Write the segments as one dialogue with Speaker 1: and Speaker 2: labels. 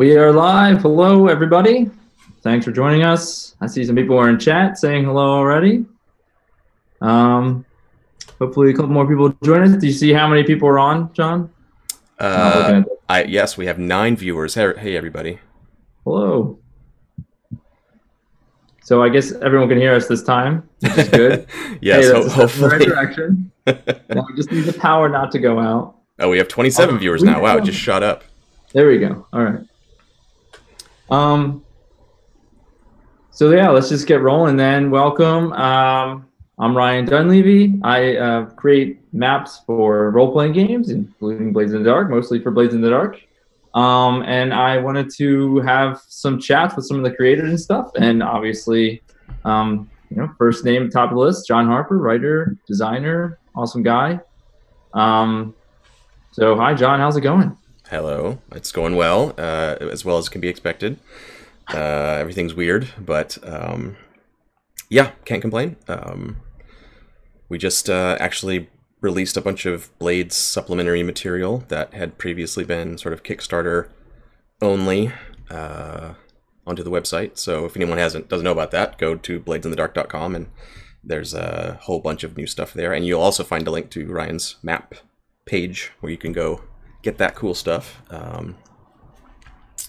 Speaker 1: we are live. Hello, everybody. Thanks for joining us. I see some people are in chat saying hello already. Um, hopefully, a couple more people join us. Do you see how many people are on, John?
Speaker 2: Uh, I yes, we have nine viewers. Hey, hey, everybody.
Speaker 1: Hello. So I guess everyone can hear us this time, which is good.
Speaker 2: yes,
Speaker 1: hey,
Speaker 2: ho- hopefully.
Speaker 1: Right direction. now we just need the power not to go out.
Speaker 2: Oh, we have 27
Speaker 1: Oh,
Speaker 2: viewers now. Wow, it just shot up.
Speaker 1: There we go. All right. Um. So yeah, let's just get rolling then. Welcome. Um, I'm Ryan Dunleavy. I uh, create maps for role-playing games, including Blades in the Dark, mostly for Blades in the Dark. Um, and I wanted to have some chats with some of the creators and stuff. And obviously, um, you know, first name top of the list, John Harper, writer, designer, awesome guy. Um, so hi, John. How's it going?
Speaker 2: Hello. It's going well, uh, as well as can be expected. Uh, everything's weird, but um, yeah, can't complain. Um, we just uh, actually released a bunch of Blades supplementary material that had previously been sort of Kickstarter only uh, onto the website. So if anyone hasn't doesn't know about that, go to bladesinthedark.com and there's a whole bunch of new stuff there. And you'll also find a link to Ryan's map page where you can go get that cool stuff. Um,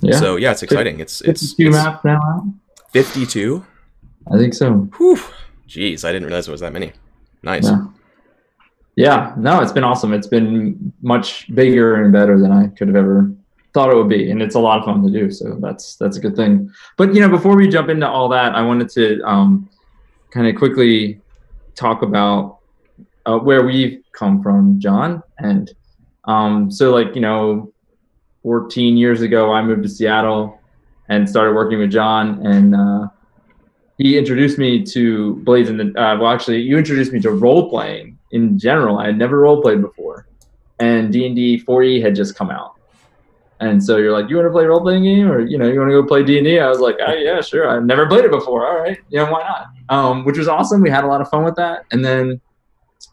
Speaker 1: Yeah.
Speaker 2: So yeah, it's exciting. It's it's,
Speaker 1: 52
Speaker 2: it's
Speaker 1: maps now
Speaker 2: 52.
Speaker 1: I think so.
Speaker 2: Whew. Jeez, I didn't realize it was that many. Nice.
Speaker 1: Yeah. Yeah, no, it's been awesome. It's been much bigger and better than I could have ever thought it would be, and it's a lot of fun to do. So that's that's a good thing. But you know, before we jump into all that, I wanted to um, kind of quickly talk about uh, where we've come from, John. And um, so, like you know, 14 years ago, I moved to Seattle and started working with John, and uh, he introduced me to Blades and the. Uh, well, actually, you introduced me to role playing in general. I had never role played before, and D and D 4e had just come out, and so you're like, you want to play a role playing game, or you know, you want to go play D and? I was like, oh, yeah, sure. I've never played it before. All right, yeah, why not? Um, which was awesome. We had a lot of fun with that, and then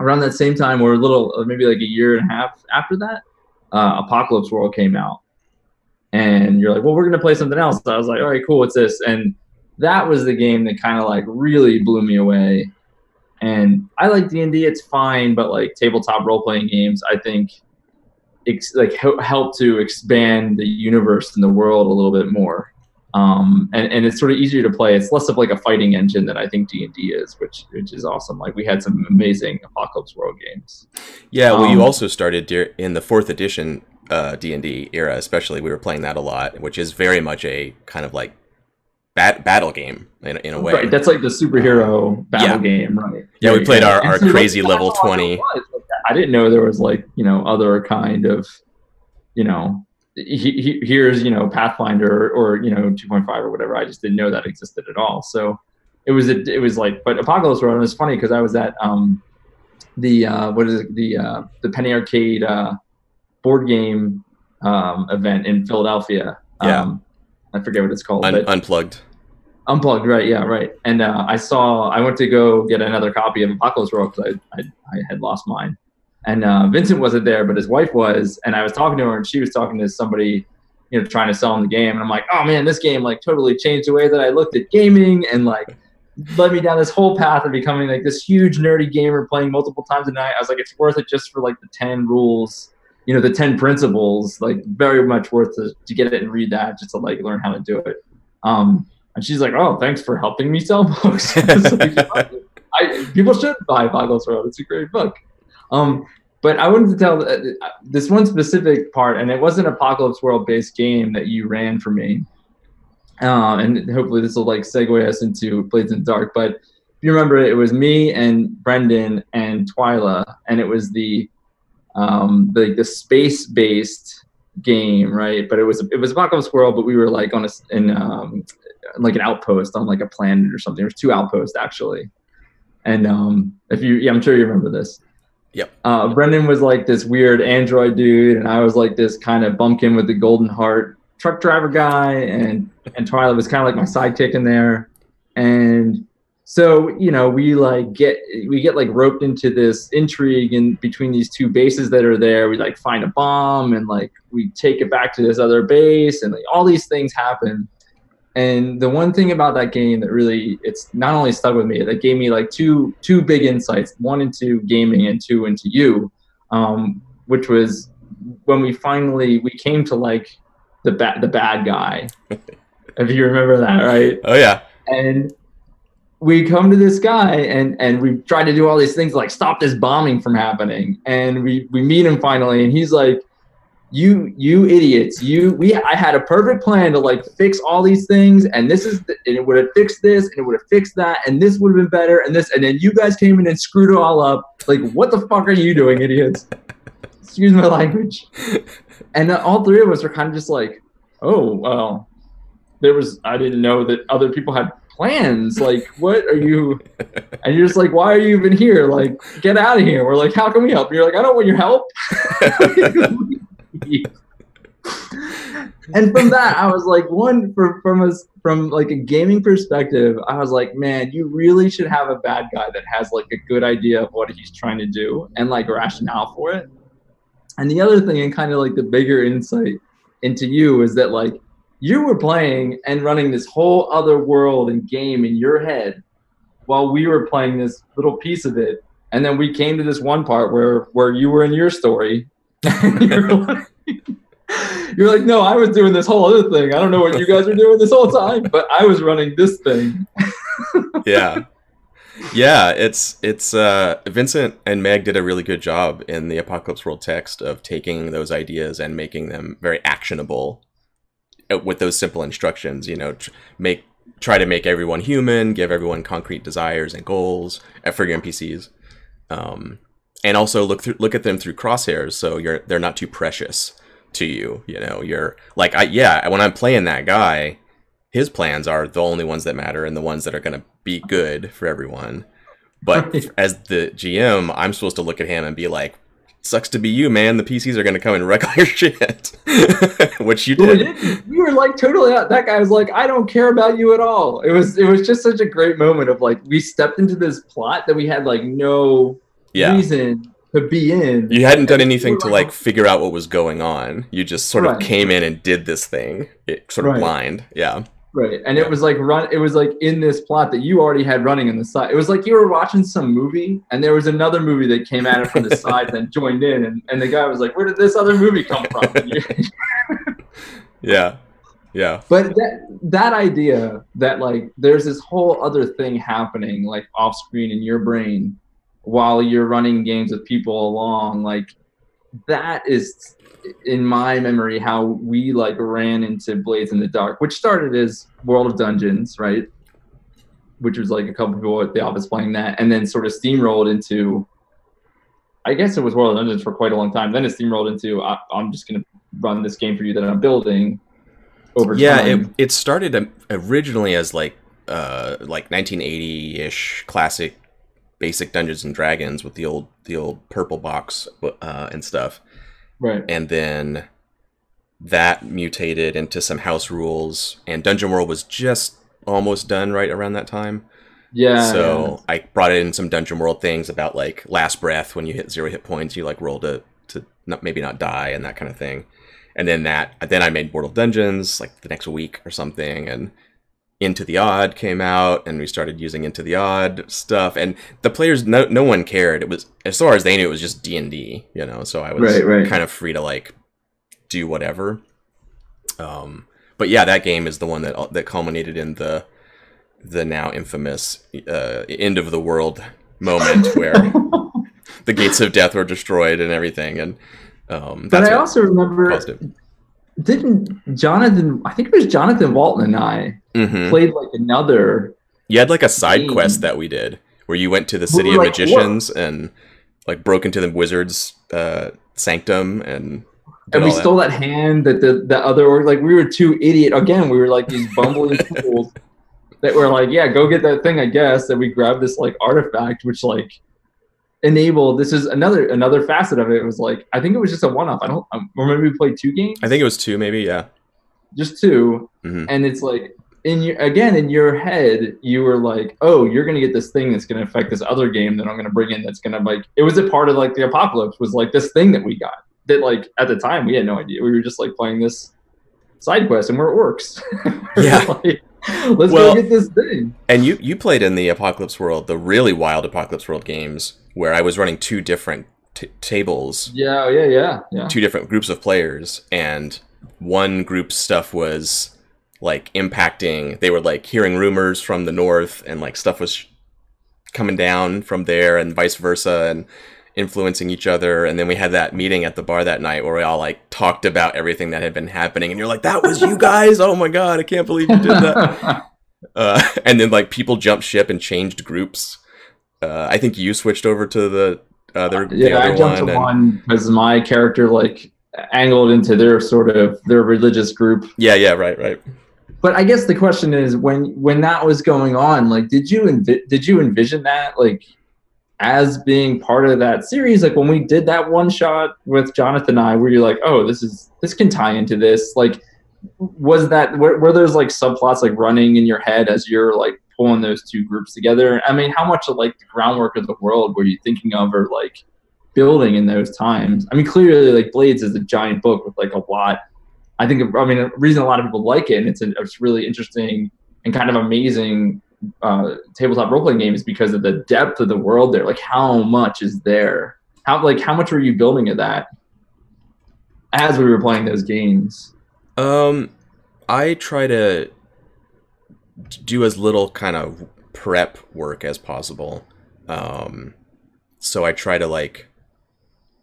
Speaker 1: around that same time, or a little, uh, maybe like a year and a half after that, uh, Apocalypse World came out, and you're like, well, we're gonna play something else. So I was like, all right, cool. What's this? And that was the game that kind of like really blew me away. And I like D and D; it's fine, but like tabletop role playing games, I think, ex- like hel- help to expand the universe and the world a little bit more. Um, and, and it's sort of easier to play. It's less of like a fighting engine than I think D and D is, which which is awesome. Like we had some amazing Apocalypse World games.
Speaker 2: Yeah, well,
Speaker 1: Um,
Speaker 2: you also started dear- in the fourth edition uh, D and D era, especially. We were playing that a lot, which is very much a kind of like bat- battle game in, in a way.
Speaker 1: Right, that's like the superhero battle
Speaker 2: yeah.
Speaker 1: game, right?
Speaker 2: Yeah, we played our- our
Speaker 1: so,
Speaker 2: crazy level 20.
Speaker 1: I didn't know there was like you know other kind of you know he, he, here's you know Pathfinder or, you know 2.5 or whatever. I just didn't know that existed at all. So it was a, it was like but Apocalypse World. It was funny because I was at um the uh, what is it the uh, the Penny Arcade uh, board game um, event in Philadelphia.
Speaker 2: Yeah.
Speaker 1: Um, I forget what it's called.
Speaker 2: Un- unplugged.
Speaker 1: Unplugged, right? Yeah, right. And uh, I saw, I went to go get another copy of Apocalypse World because I, I, I had lost mine. And uh, Vincent wasn't there, but his wife was. And I was talking to her, and she was talking to somebody, you know, trying to sell him the game. And I'm like, oh man, this game like totally changed the way that I looked at gaming, and like led me down this whole path of becoming like this huge nerdy gamer, playing multiple times a night. I was like, it's worth it just for like the ten rules, you know, the ten principles. Like very much worth to, to get it and read that just to like learn how to do it. Um, and she's like, "Oh, thanks for helping me sell books." I, people should buy Apocalypse World. It's a great book. Um, but I wanted to tell uh, this one specific part, and it was an Apocalypse World based game that you ran for me. Uh, and hopefully this will like segue us into Blades in the Dark. But if you remember, it was me and Brendan and Twyla, and it was the um, the the space based game, right? But it was it was Apocalypse World, but we were like on a in um, like an outpost on like a planet or something. There's two outposts actually, and um, if you, yeah, I'm sure you remember this.
Speaker 2: Yep.
Speaker 1: Uh, Brendan was like this weird android dude, and I was like this kind of bumpkin with the golden heart truck driver guy, and and Twyla was kind of like my sidekick in there, and so you know we like get we get like roped into this intrigue in between these two bases that are there. We like find a bomb, and like we take it back to this other base, and like all these things happen and the one thing about that game that really it's not only stuck with me, that gave me like two two big insights, one into gaming and two into you, um, which was when we finally we came to like the bad the bad guy. if you remember that, right?
Speaker 2: Oh yeah.
Speaker 1: And we come to this guy and and we try to do all these things like stop this bombing from happening. And we we meet him finally and he's like you you idiots. You we i had a perfect plan to like fix all these things and this is the, and it would have fixed this and it would have fixed that and this would have been better and this and then you guys came in and screwed it all up. Like what the fuck are you doing idiots? Excuse my language. And uh, all three of us were kind of just like oh well. There was i didn't know that other people had plans. Like what are you and you're just like why are you even here? Like get out of here. We're like how can we help? You're like i don't want your help and from that, I was like, one for, from a from like a gaming perspective, I was like, man, you really should have a bad guy that has like a good idea of what he's trying to do and like rationale for it. And the other thing, and kind of like the bigger insight into you, is that like you were playing and running this whole other world and game in your head while we were playing this little piece of it and then we came to this one part where where you were in your story you're, like, you're like, no, I was doing this whole other thing. I don't know what you guys are doing this whole time, but I was running this thing.
Speaker 2: yeah. Yeah, it's it's uh Vincent and Meg did a really good job in the Apocalypse World text of taking those ideas and making them very actionable uh, with those simple instructions, you know, tr- make try to make everyone human, give everyone concrete desires and goals uh, for your NPCs. Um, and also look through look at them through crosshairs so you're they're not too precious to you you know? You're like i yeah when i'm playing that guy his plans are the only ones that matter and the ones that are going to be good for everyone. But as the gm i'm supposed to look at him and be like sucks to be you man. The pcs are going to come and wreck all your shit. Which you did.
Speaker 1: you were like totally out. That guy was like i don't care about you at all. It was it was just such a great moment of like we stepped into this plot that we had like no yeah. reason to be in.
Speaker 2: You hadn't done anything to like figure out what was going on. You just sort of came in and did this thing, it, sort of right. blind. Yeah.
Speaker 1: Right. And yeah. it was like run it was like in this plot that you already had running on the side. It was like you were watching some movie and there was another movie that came at it from the side and joined in and, and the guy was like, Where did this other movie come from?
Speaker 2: yeah. Yeah.
Speaker 1: But that that idea that like there's this whole other thing happening like off screen in your brain while you're running games with people along like that is in my memory how we like ran into blades in the dark which started as world of dungeons right? Which was like a couple people at the office playing that and then sort of steamrolled into i guess it was world of dungeons for quite a long time. Then it steamrolled into I, am just going to run this game for you that i'm building
Speaker 2: over yeah it, it started originally as like uh like 1980-ish classic basic Dungeons and Dragons with the old the old purple box uh, and stuff.
Speaker 1: Right.
Speaker 2: And then that mutated into some house rules, and Dungeon World was just almost done right around that time.
Speaker 1: Yeah.
Speaker 2: So yeah. I brought in some Dungeon World things about like last breath when you hit zero hit points, you like roll to to not maybe not die and that kind of thing. And then that then I made Mortal Dungeons like the next week or something, and into the Odd came out, and we started using Into the Odd stuff, and the players, no, no one cared. It was as far as they knew, it was just D and D, you know. So I was right, right. kind of free to like do whatever. Um, but yeah, that game is the one that that culminated in the the now infamous uh, end of the world moment where the gates of death were destroyed and everything. And um,
Speaker 1: But I also remember. Didn't Jonathan? I think it was Jonathan Walton and I
Speaker 2: Mhm.
Speaker 1: played like another.
Speaker 2: You had like a side
Speaker 1: Game.
Speaker 2: quest that we did where you went to the city
Speaker 1: were
Speaker 2: of
Speaker 1: like,
Speaker 2: magicians and like broke into the wizard's uh, sanctum and
Speaker 1: And we
Speaker 2: that.
Speaker 1: stole that hand that the, the other like we were two idiot again. We were like these bumbling fools that were like, yeah, go get that thing. I guess that we grabbed this like artifact, which like enabled. This is another another facet of it. It was like I think it was just a one off. I don't um, or maybe we played two games.
Speaker 2: I think it was two, maybe. Yeah.
Speaker 1: just 2
Speaker 2: Mhm.
Speaker 1: and it's like in your again in your head you were like oh you're gonna get this thing that's gonna affect this other game that i'm gonna bring in that's gonna like it was a part of like the apocalypse was like this thing that we got that like at the time we had no idea we were just like playing this side quest and where it works
Speaker 2: Yeah.
Speaker 1: like, let's
Speaker 2: Well-
Speaker 1: go get this thing
Speaker 2: And you you played in the Apocalypse World, the really wild Apocalypse World games, where I was running two different t- tables,
Speaker 1: yeah yeah yeah yeah
Speaker 2: two different groups of players, and one group's stuff was like impacting. They were like hearing rumors from the north, and like stuff was coming down from there, and vice versa, and influencing each other. And then we had that meeting at the bar that night where we all like talked about everything that had been happening, and you're like, "That was you guys! Oh my god, I can't believe you did that." uh, and then like people jumped ship and changed groups. Uh, I think you switched over to the other, the
Speaker 1: yeah
Speaker 2: other
Speaker 1: i jumped
Speaker 2: one.
Speaker 1: to
Speaker 2: and-
Speaker 1: one because my character like angled into their sort of their religious group
Speaker 2: Yeah, yeah, right, right.
Speaker 1: But I guess the question is when when that was going on, like, did you envi- did you envision that like as being part of that series? Like when we did that one shot with Jonathan and I, where you're like, oh, this is this can tie into this. Like, was that were, were those like subplots like running in your head as you're like pulling those two groups together? I mean, how much of like the groundwork of the world were you thinking of or like building in those times? I mean, clearly, like Blades is a giant book with like a lot I think I mean the reason a lot of people like it and it's a it's really interesting and kind of amazing uh, tabletop role playing game is because of the depth of the world there. Like how much is there? How like how much were you building of that as we were playing those games?
Speaker 2: Um, I try to do as little kind of prep work as possible. Um, so I try to like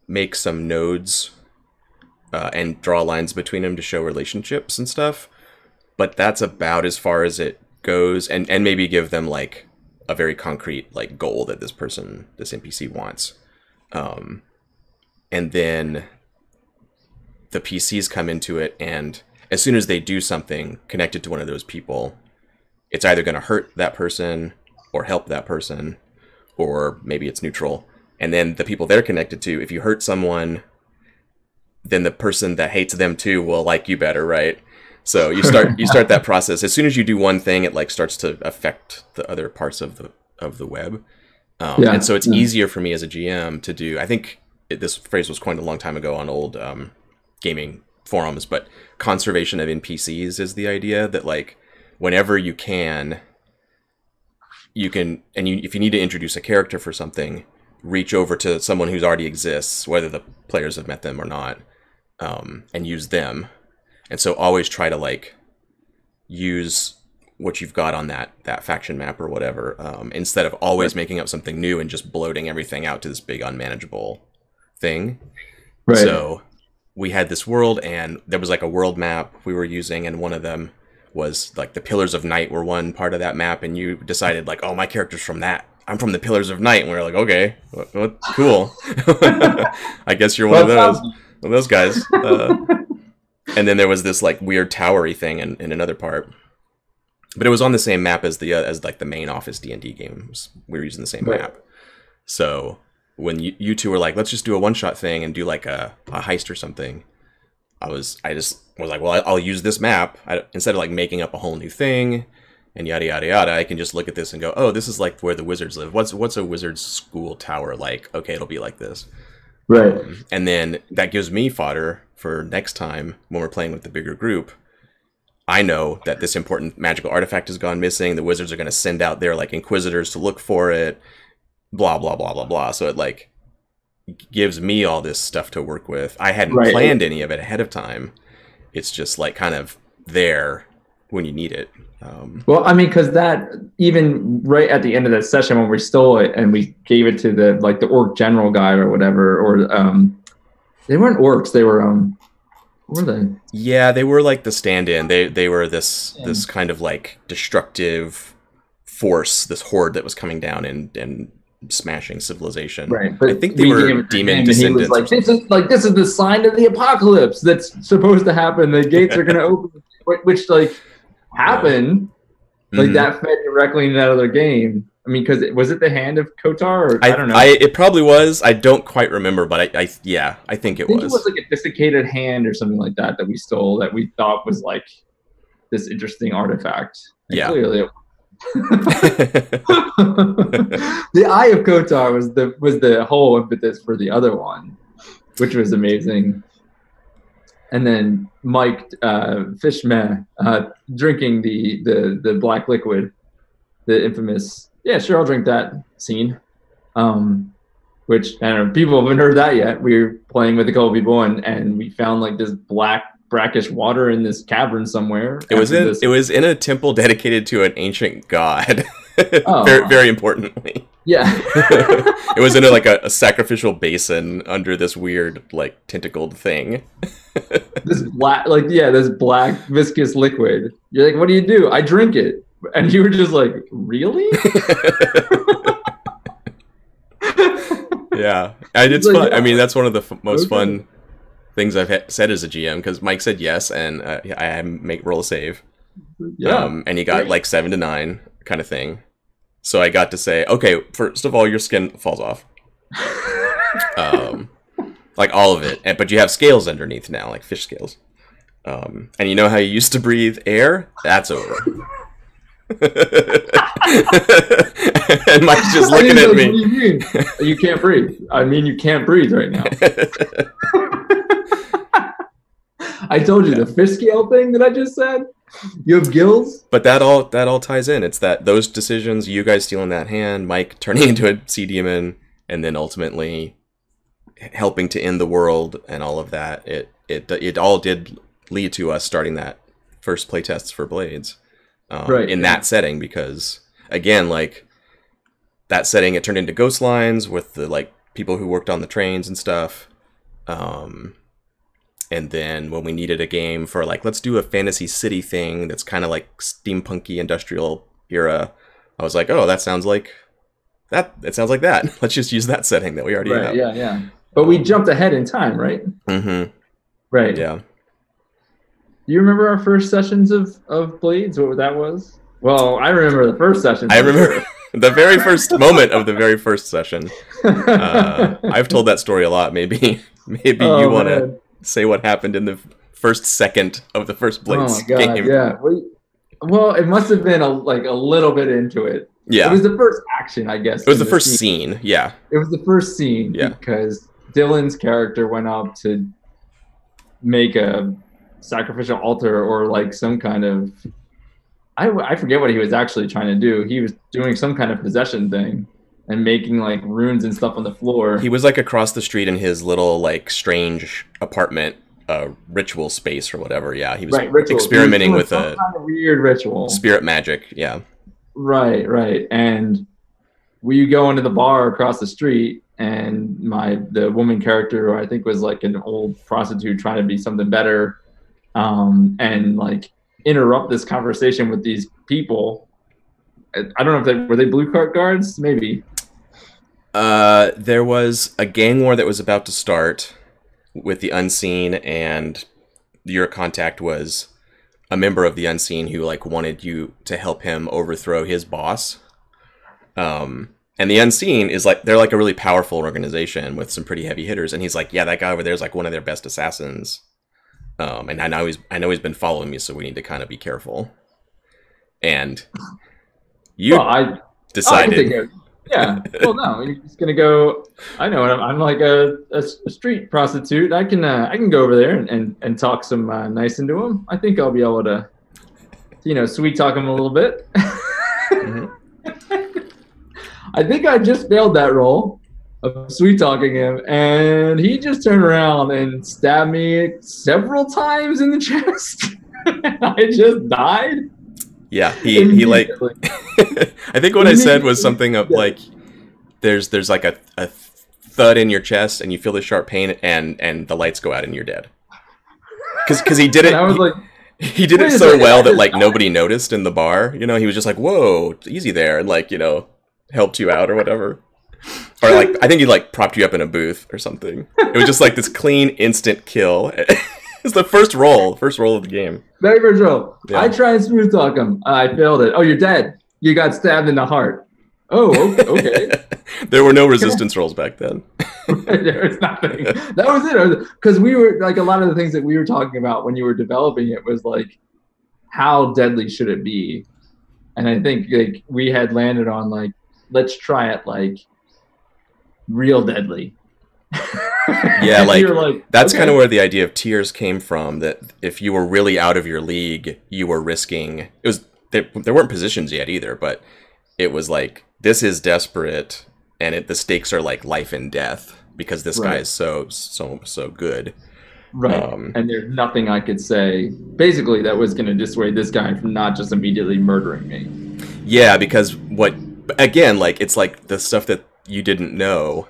Speaker 2: make some nodes uh, and draw lines between them to show relationships and stuff. But that's about as far as it goes, and and maybe give them like a very concrete like goal that this person, this NPC wants. Um, and then the PCs come into it, and as soon as they do something connected to one of those people, it's either going to hurt that person or help that person, or maybe it's neutral. And then the people they're connected to, if you hurt someone, then the person that hates them too will like you better, right? So you start you start that process. As soon as you do one thing, it like starts to affect the other parts of the of the web. Um,
Speaker 1: Yeah,
Speaker 2: and so it's
Speaker 1: yeah.
Speaker 2: easier for me as a GM to do. I think it, this phrase was coined a long time ago on old um, gaming forums, but conservation of NPCs is the idea that like whenever you can, you can, and you, if you need to introduce a character for something, reach over to someone who's already exists, whether the players have met them or not, um, and use them. And so always try to like use what you've got on that that faction map or whatever, um, instead of always making up something new and just bloating everything out to this big unmanageable thing.
Speaker 1: Right.
Speaker 2: So we had this world, and there was like a world map we were using, and one of them was like the Pillars of Night were one part of that map, and you decided like, oh, my character's from that. I'm from the Pillars of Night, and we are like, okay, what, what, cool. I guess you're one of those, one those guys. Uh, and then there was this like weird towery thing in, in another part, but it was on the same map as the uh, as like the main office D and D games. We were using the same
Speaker 1: Right.
Speaker 2: map, so when you, you two were like, let's just do a one shot thing and do like a, a heist or something, I was I just was like, well, I'll use this map I, instead of like making up a whole new thing and yada yada yada. I can just look at this and go, oh, this is like where the wizards live. What's what's a wizard's school tower like? Okay, it'll be like this.
Speaker 1: right.
Speaker 2: Um, and then that gives me fodder for next time when we're playing with the bigger group. I know that this important magical artifact has gone missing. The wizards are going to send out their like inquisitors to look for it. Blah blah blah blah blah. So it like gives me all this stuff to work with. I hadn't
Speaker 1: Right.
Speaker 2: planned any of it ahead of time. It's just like kind of there when you need it. Um,
Speaker 1: Well, I mean, because that even right at the end of that session when we stole it and we gave it to the like the orc general guy or whatever, or um, they weren't orcs, they were um, were they?
Speaker 2: yeah, they were like the stand-in. They they were this
Speaker 1: Yeah.
Speaker 2: this kind of like destructive force, this horde that was coming down and and smashing civilization.
Speaker 1: Right, but
Speaker 2: I think they
Speaker 1: we
Speaker 2: were
Speaker 1: gave it to
Speaker 2: demon
Speaker 1: him, and he
Speaker 2: descendants.
Speaker 1: was like, "This is like this is the sign of the apocalypse that's supposed to happen. The gates are going to open," which like happened. Like
Speaker 2: Mhm.
Speaker 1: that fed directly into that other game. I mean, because was it the hand of Kotar? Or, I,
Speaker 2: I,
Speaker 1: don't know.
Speaker 2: I, it probably was. I don't quite remember, but I, I yeah, I think it
Speaker 1: I think
Speaker 2: was.
Speaker 1: it was like a desiccated hand or something like that that we stole that we thought was like this interesting artifact. And
Speaker 2: Yeah.
Speaker 1: Clearly, it the Eye of Kotar was the was the whole impetus for the other one, which was amazing. And then Mike uh, Fishmeh uh, drinking the, the the black liquid, the infamous. Yeah, sure, I'll drink that scene. Um, which I don't know, people haven't heard that yet. We were playing with a couple people and and we found like this black brackish water in this cavern somewhere.
Speaker 2: It was in
Speaker 1: this-
Speaker 2: it was in a temple dedicated to an ancient god.
Speaker 1: Oh.
Speaker 2: very, very importantly,
Speaker 1: yeah.
Speaker 2: it was in a, like a, a sacrificial basin under this weird like tentacled thing.
Speaker 1: this black like yeah this black viscous liquid you're like what do you do i drink it and you were just like really
Speaker 2: yeah, and it's
Speaker 1: Like,
Speaker 2: fun. I mean, that's one of the f- most
Speaker 1: Okay.
Speaker 2: fun things I've ha- said as a GM because Mike said yes, and uh, I had make roll a save.
Speaker 1: yeah
Speaker 2: um, and you got
Speaker 1: Great.
Speaker 2: like seven to nine kind of thing. So I got to say, okay, first of all, your skin falls off, um, like all of it, and, but you have scales underneath now, like fish scales. Um, and you know how you used to breathe air? That's over. and Mike's just
Speaker 1: I
Speaker 2: looking
Speaker 1: mean,
Speaker 2: at me.
Speaker 1: do you mean? You can't breathe. I mean, you can't breathe right now. I told you the fish scale thing that I just said. You have gills.
Speaker 2: but that all that all ties in. It's that those decisions, you guys stealing that hand, Mike turning into a sea demon, and then ultimately helping to end the world and all of that. It it it all did lead to us starting that first playtests for Blades, um,
Speaker 1: Right,
Speaker 2: In
Speaker 1: yeah.
Speaker 2: that setting, because again, like that setting, it turned into ghost lines with the like people who worked on the trains and stuff. Um, and then when we needed a game for like let's do a fantasy city thing that's kind of like steampunky industrial era i was like oh that sounds like that it sounds like that let's just use that setting that we already
Speaker 1: Right.
Speaker 2: have
Speaker 1: Yeah. Yeah. But we jumped ahead in time, right?
Speaker 2: mm-hmm
Speaker 1: Right.
Speaker 2: yeah
Speaker 1: Do you remember our first sessions of of Blades? What that was? Well, I remember the first session.
Speaker 2: i remember the very first moment of the very first session uh, i've told that story a lot maybe maybe
Speaker 1: Oh,
Speaker 2: you want to. Say what happened in the first second of the first blades
Speaker 1: oh my god!
Speaker 2: game
Speaker 1: Yeah. Well, it must have been a, like a little bit into it.
Speaker 2: yeah
Speaker 1: It was the first action, I guess.
Speaker 2: it was the first scene yeah
Speaker 1: It was the first scene
Speaker 2: Yeah.
Speaker 1: because Dylan's character went up to make a sacrificial altar or like some kind of I, I forget what he was actually trying to do. He was doing some kind of possession thing and making like runes and stuff on the floor.
Speaker 2: He was like across the street in his little like strange apartment uh ritual space or whatever. Yeah, he was
Speaker 1: right, ritual. He was
Speaker 2: experimenting with a
Speaker 1: kind of weird ritual.
Speaker 2: spirit magic. Yeah.
Speaker 1: Right, right. And we go into the bar across the street, and my the woman character, who I think was like an old prostitute trying to be something better, um, and like interrupt this conversation with these people. I I don't know if they were they Bluecoat guards, maybe.
Speaker 2: Uh there was a gang war that was about to start with the unseen and your contact was a member of the unseen who like wanted you to help him overthrow his boss. Um and the unseen is like they're like a really powerful organization with some pretty heavy hitters and he's like yeah that guy over there is like one of their best assassins um and i know he's i know he's been following me so we need to kind of be careful and you
Speaker 1: well, I oh, I can
Speaker 2: decided
Speaker 1: think of- yeah. Well, no, you're just gonna go. I know. I'm, I'm like a, a, street prostitute. I can uh, I can go over there and, and, and talk some uh, nice into him. I think I'll be able to, you know, sweet talk him a little bit.
Speaker 2: Mhm.
Speaker 1: I think I just failed that role of sweet talking him, and he just turned around and stabbed me several times in the chest. I just died.
Speaker 2: Yeah, he he like. I think what I said was something of like, there's there's like a, a thud in your chest, and you feel the sharp pain, and and the lights go out, and you're dead. Because because he did it.
Speaker 1: And I was
Speaker 2: he-
Speaker 1: like,
Speaker 2: he did it so well that like nobody noticed in the bar. You know, he was just like, "Whoa, easy there," and like you know, helped you out or whatever. Or like, I think he like propped you up in a booth or something. It was just like this clean, instant kill. it's the first roll, first roll of the game.
Speaker 1: very virtual.
Speaker 2: Yeah.
Speaker 1: I tried smooth talk him. I failed it. Oh, you're dead. You got stabbed in the heart. Oh, okay.
Speaker 2: there were no resistance rolls back then.
Speaker 1: there was nothing. That was it. Because we were like a lot of the things that we were talking about when you were developing it was like, how deadly should it be? And I think like we had landed on like, let's try it like real deadly.
Speaker 2: Yeah, like,
Speaker 1: like
Speaker 2: That's
Speaker 1: okay.
Speaker 2: kind of where the idea of tiers came from. That if you were really out of your league, you were risking. It was there, there weren't positions yet either, but it was like this is desperate, and it the stakes are like life and death because this guy is so so so good.
Speaker 1: right.
Speaker 2: um,
Speaker 1: and there's nothing I could say basically that was going to dissuade this guy from not just immediately murdering me.
Speaker 2: Yeah, because what again, like it's like the stuff that you didn't know,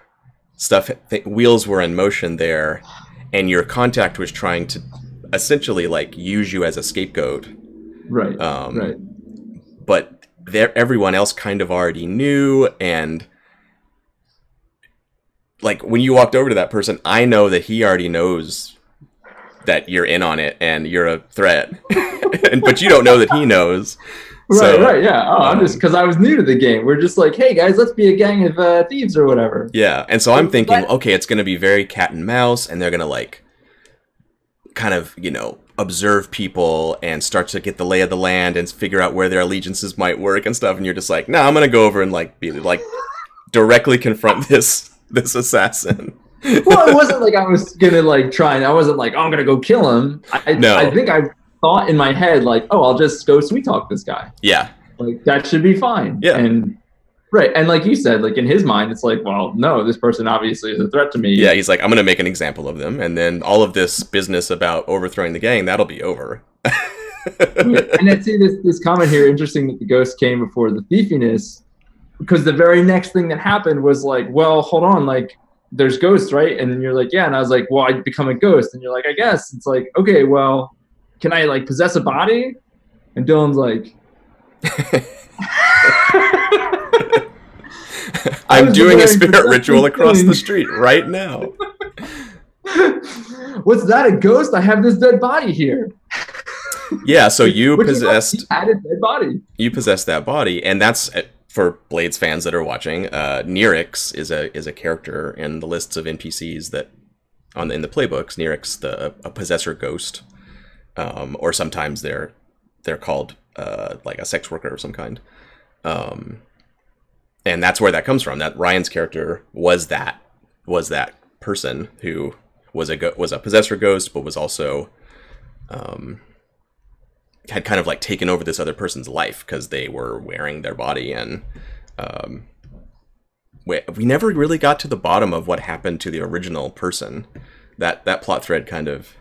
Speaker 2: stuff th- wheels were in motion there, and your contact was trying to essentially like use you as a scapegoat.
Speaker 1: Right.
Speaker 2: Um,
Speaker 1: right.
Speaker 2: but there everyone else kind of already knew and like when you walked over to that person i know that he already knows that you're in on it and you're a threat and but you don't know that he knows
Speaker 1: Right,
Speaker 2: so,
Speaker 1: right, yeah. Oh, I'm
Speaker 2: um,
Speaker 1: just because I was new to the game. We're just like, hey guys, let's be a gang of uh, thieves or whatever.
Speaker 2: yeah and so i'm thinking
Speaker 1: But-
Speaker 2: okay it's going to be very cat and mouse and they're going to like kind of you know observe people and start to get the lay of the land and figure out where their allegiances might work and stuff and you're just like no i'm going to go over and like be like directly confront this this assassin
Speaker 1: well, it wasn't like I was gonna like try and I wasn't like, oh, I'm gonna go kill him. I,
Speaker 2: No.
Speaker 1: I think I thought in my head like, oh, I'll just go sweet talk this guy.
Speaker 2: yeah
Speaker 1: Like that should be fine.
Speaker 2: Yeah.
Speaker 1: And right, and like you said, like in his mind, it's like, well, no, this person obviously is a threat to me.
Speaker 2: Yeah, he's like, I'm gonna make an example of them, and then all of this business about overthrowing the gang, that'll be over.
Speaker 1: and then see this this comment here. Interesting that the ghost came before the thiefiness, because the very next thing that happened was like, well, hold on, like there's ghosts, right? And you're like, yeah, and I was like, well, I become a ghost, and you're like, I guess it's like, okay, well, can I like possess a body? And Dylan's like,
Speaker 2: I'm doing a spirit ritual across the street right now.
Speaker 1: what's that? A ghost? I have this dead body here.
Speaker 2: Yeah, so you
Speaker 1: Which
Speaker 2: possessed
Speaker 1: had a dead body.
Speaker 2: you possessed that body, and that's uh, for Blades fans that are watching. Uh, Nyryx is a is a character in the lists of NPCs that on in the playbooks. Nyryx, the a possessor ghost, um, or sometimes they're they're called uh, like a sex worker of some kind. Um, and that's where that comes from. That Ryan's character was that was that person who was a was a possessor ghost, but was also um, had kind of like taken over this other person's life because they were wearing their body and um, we, we never really got to the bottom of what happened to the original person. That that plot thread kind of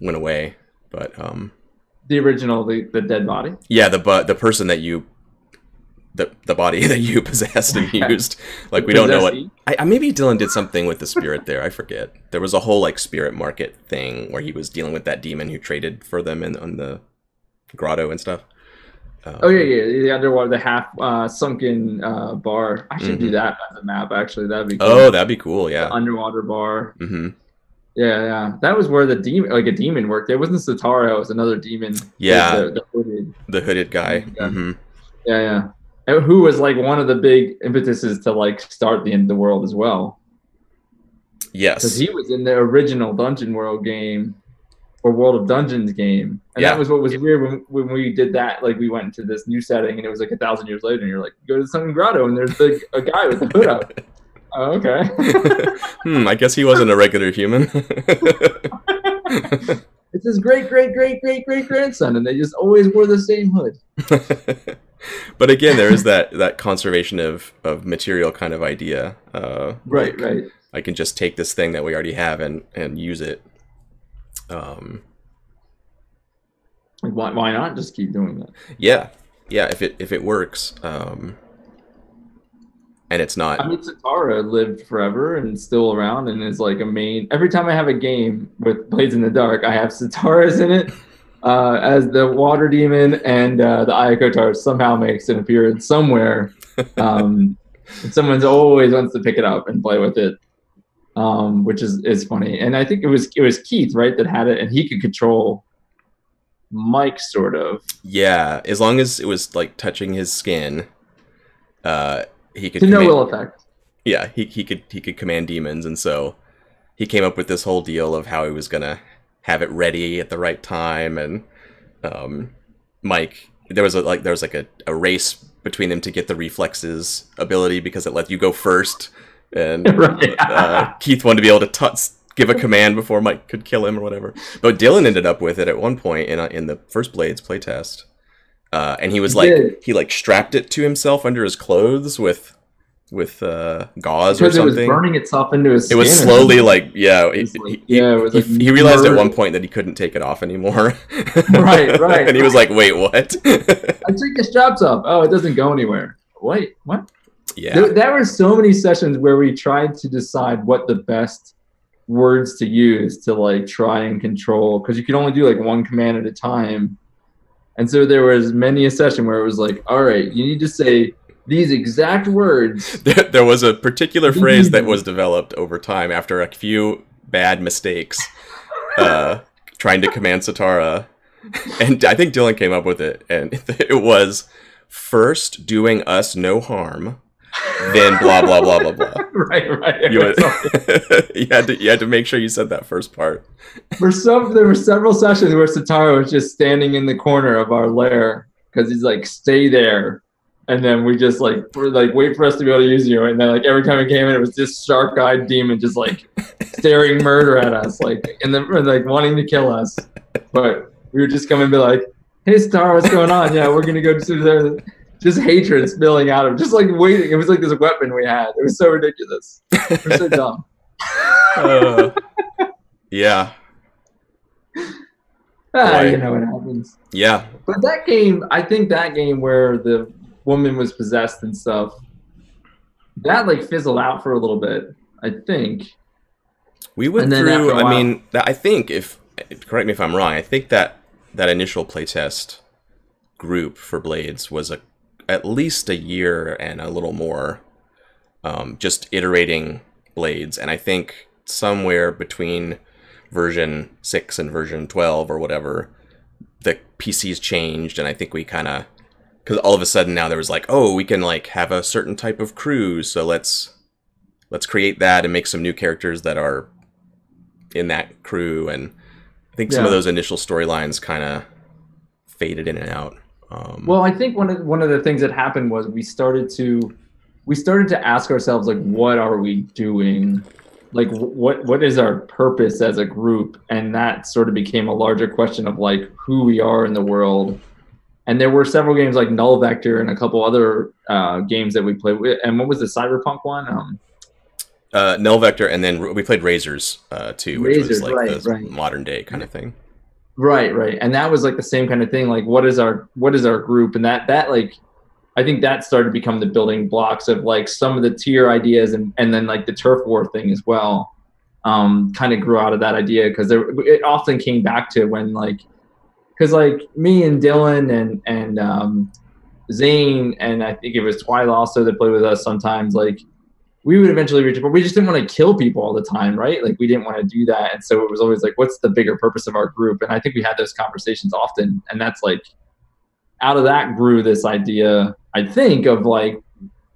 Speaker 2: went away, but um,
Speaker 1: The original, the, the dead body.
Speaker 2: yeah, the bu- the person that you the the body that you possessed and used, like we don't know what. I, I maybe Dylan did something with the spirit there. I forget. There was a whole like spirit market thing where he was dealing with that demon who traded for them in on the grotto and stuff. Um,
Speaker 1: Oh yeah, yeah, the underwater, the half uh, sunken uh, bar. I should do
Speaker 2: Mhm.
Speaker 1: that as a map. Actually, that'd be cool.
Speaker 2: Oh, that'd be cool.
Speaker 1: The
Speaker 2: Yeah.
Speaker 1: underwater bar.
Speaker 2: hmm
Speaker 1: Yeah, yeah, that was where the demon, like a demon, worked. It wasn't Setarra; it was another demon.
Speaker 2: Yeah.
Speaker 1: the, the hooded.
Speaker 2: The hooded guy.
Speaker 1: Yeah.
Speaker 2: hmm
Speaker 1: Yeah, yeah. And Who was like one of the big impetuses to like start the end of the world as well,
Speaker 2: Yes, because
Speaker 1: he was in the original Dungeon World game or World of Dungeons game, and
Speaker 2: Yeah.
Speaker 1: that was what was weird when, when we did that. Like we went into this new setting, and it was like a thousand years later, and you're like, go to the Sunken Grotto, and there's the, a guy with a hood up. Oh, okay.
Speaker 2: hmm. I guess he wasn't a regular human.
Speaker 1: it's his great, great, great, great, great grandson, and they just always wore the same hood.
Speaker 2: but again, there is that that conservation of of material kind of idea. Uh,
Speaker 1: Right,
Speaker 2: like,
Speaker 1: right.
Speaker 2: I can just take this thing that we already have and and use it. Um,
Speaker 1: why, why not just keep doing that?
Speaker 2: Yeah, yeah. If it if it works, um, and it's not.
Speaker 1: I mean, Setarra lived forever and still around and is like a main. Every time I have a game with Blades in the Dark, I have Setarra's in it uh, as the water demon, and uh, the Eye of Kotar somehow makes an appearance somewhere. Um, someone's always wants to pick it up and play with it, um, which is is funny. And I think it was it was Keith right that had it, and he could control Mike sort of.
Speaker 2: Yeah, as long as it was like touching his skin, uh, he could
Speaker 1: To no
Speaker 2: command-
Speaker 1: ill effect.
Speaker 2: yeah he, he could he could command demons and so he came up with this whole deal of how he was gonna have it ready at the right time and um mike there was a like there was like a, a race between them to get the reflexes ability because it let you go first and
Speaker 1: Right.
Speaker 2: uh, keith wanted to be able to touch give a command before mike could kill him or whatever but dylan ended up with it at one point in, in the first blades playtest uh, and he was
Speaker 1: He
Speaker 2: like
Speaker 1: did.
Speaker 2: he like strapped it to himself under his clothes with with uh, gauze or
Speaker 1: Because it was burning itself into his skin.
Speaker 2: It was slowly like yeah, he,
Speaker 1: like-
Speaker 2: he-
Speaker 1: yeah,
Speaker 2: he, he realized at one point that he couldn't take it off anymore.
Speaker 1: Right, right,
Speaker 2: and he was like, "Wait, what?"
Speaker 1: I took the straps off. Oh, it doesn't go anywhere. Wait, what?
Speaker 2: yeah,
Speaker 1: There, there were so many sessions where we tried to decide what the best words to use to like try and control because you could only do like one command at a time. And so there was many a session where it was like, all right, you need to say these exact words.
Speaker 2: there, there was a particular phrase that was developed over time after a few bad mistakes, uh, trying to command Setarra, and I think Dylan came up with it, and it was first doing us no harm, then blah blah blah blah blah.
Speaker 1: right, right.
Speaker 2: You, had, you had to you had to make sure you said that first part.
Speaker 1: For some, there were several sessions where Setarra was just standing in the corner of our lair because he's like, "Stay there," and then we just like, we're like, wait for us to be able to use you, and then like every time we came in, it was this shark-eyed demon just like staring murder at us, like and then like wanting to kill us, but we would just come and be like, "Hey, Star, what's going on? Yeah, we're gonna go to there." Just hatred spilling out of just like waiting. It was like this weapon we had. It was so ridiculous. We're so dumb.
Speaker 2: Uh, yeah,
Speaker 1: Ah,
Speaker 2: Right.
Speaker 1: you know what happens.
Speaker 2: yeah,
Speaker 1: But that game, I think that game where the woman was possessed and stuff, that like fizzled out for a little bit. I think.
Speaker 2: We went
Speaker 1: And
Speaker 2: through.
Speaker 1: after a
Speaker 2: I
Speaker 1: while-
Speaker 2: mean, I think if correct me if I'm wrong. I think that that initial playtest group for Blades was a at least a year and a little more, um, just iterating Blades. And I think somewhere between version six and version twelve or whatever, the PCs changed, and I think we kind of because all of a sudden now there was like, oh, we can like have a certain type of crew, so let's let's create that and make some new characters that are in that crew. And i think some of those initial storylines kind of faded in and out um,
Speaker 1: Well, I think one of one of the things that happened was we started to we started to ask ourselves like, what are we doing? Like, what what is our purpose as a group? And that sort of became a larger question of like who we are in the world. And there were several games like Null Vector and a couple other uh, games that we played. And what was the Cyberpunk one? Um,
Speaker 2: uh, null vector and then we played razors uh, too which was like
Speaker 1: right,
Speaker 2: the
Speaker 1: right.
Speaker 2: modern day kind of thing
Speaker 1: Right, right. And that was like the same kind of thing. Like what is our what is our group? And that that like I think that started to become the building blocks of like some of the tier ideas and and then like the turf war thing as well. Um kind of grew out of that idea because it often came back to when like because like me and Dylan and and um Zane and I think it was Twyla also that played with us sometimes like we would eventually reach it, but we just didn't want to kill people all the time, right? Like we didn't want to do that, and so it was always like, what's the bigger purpose of our group? And I think we had those conversations often, and that's like, out of that grew this idea. I think of like,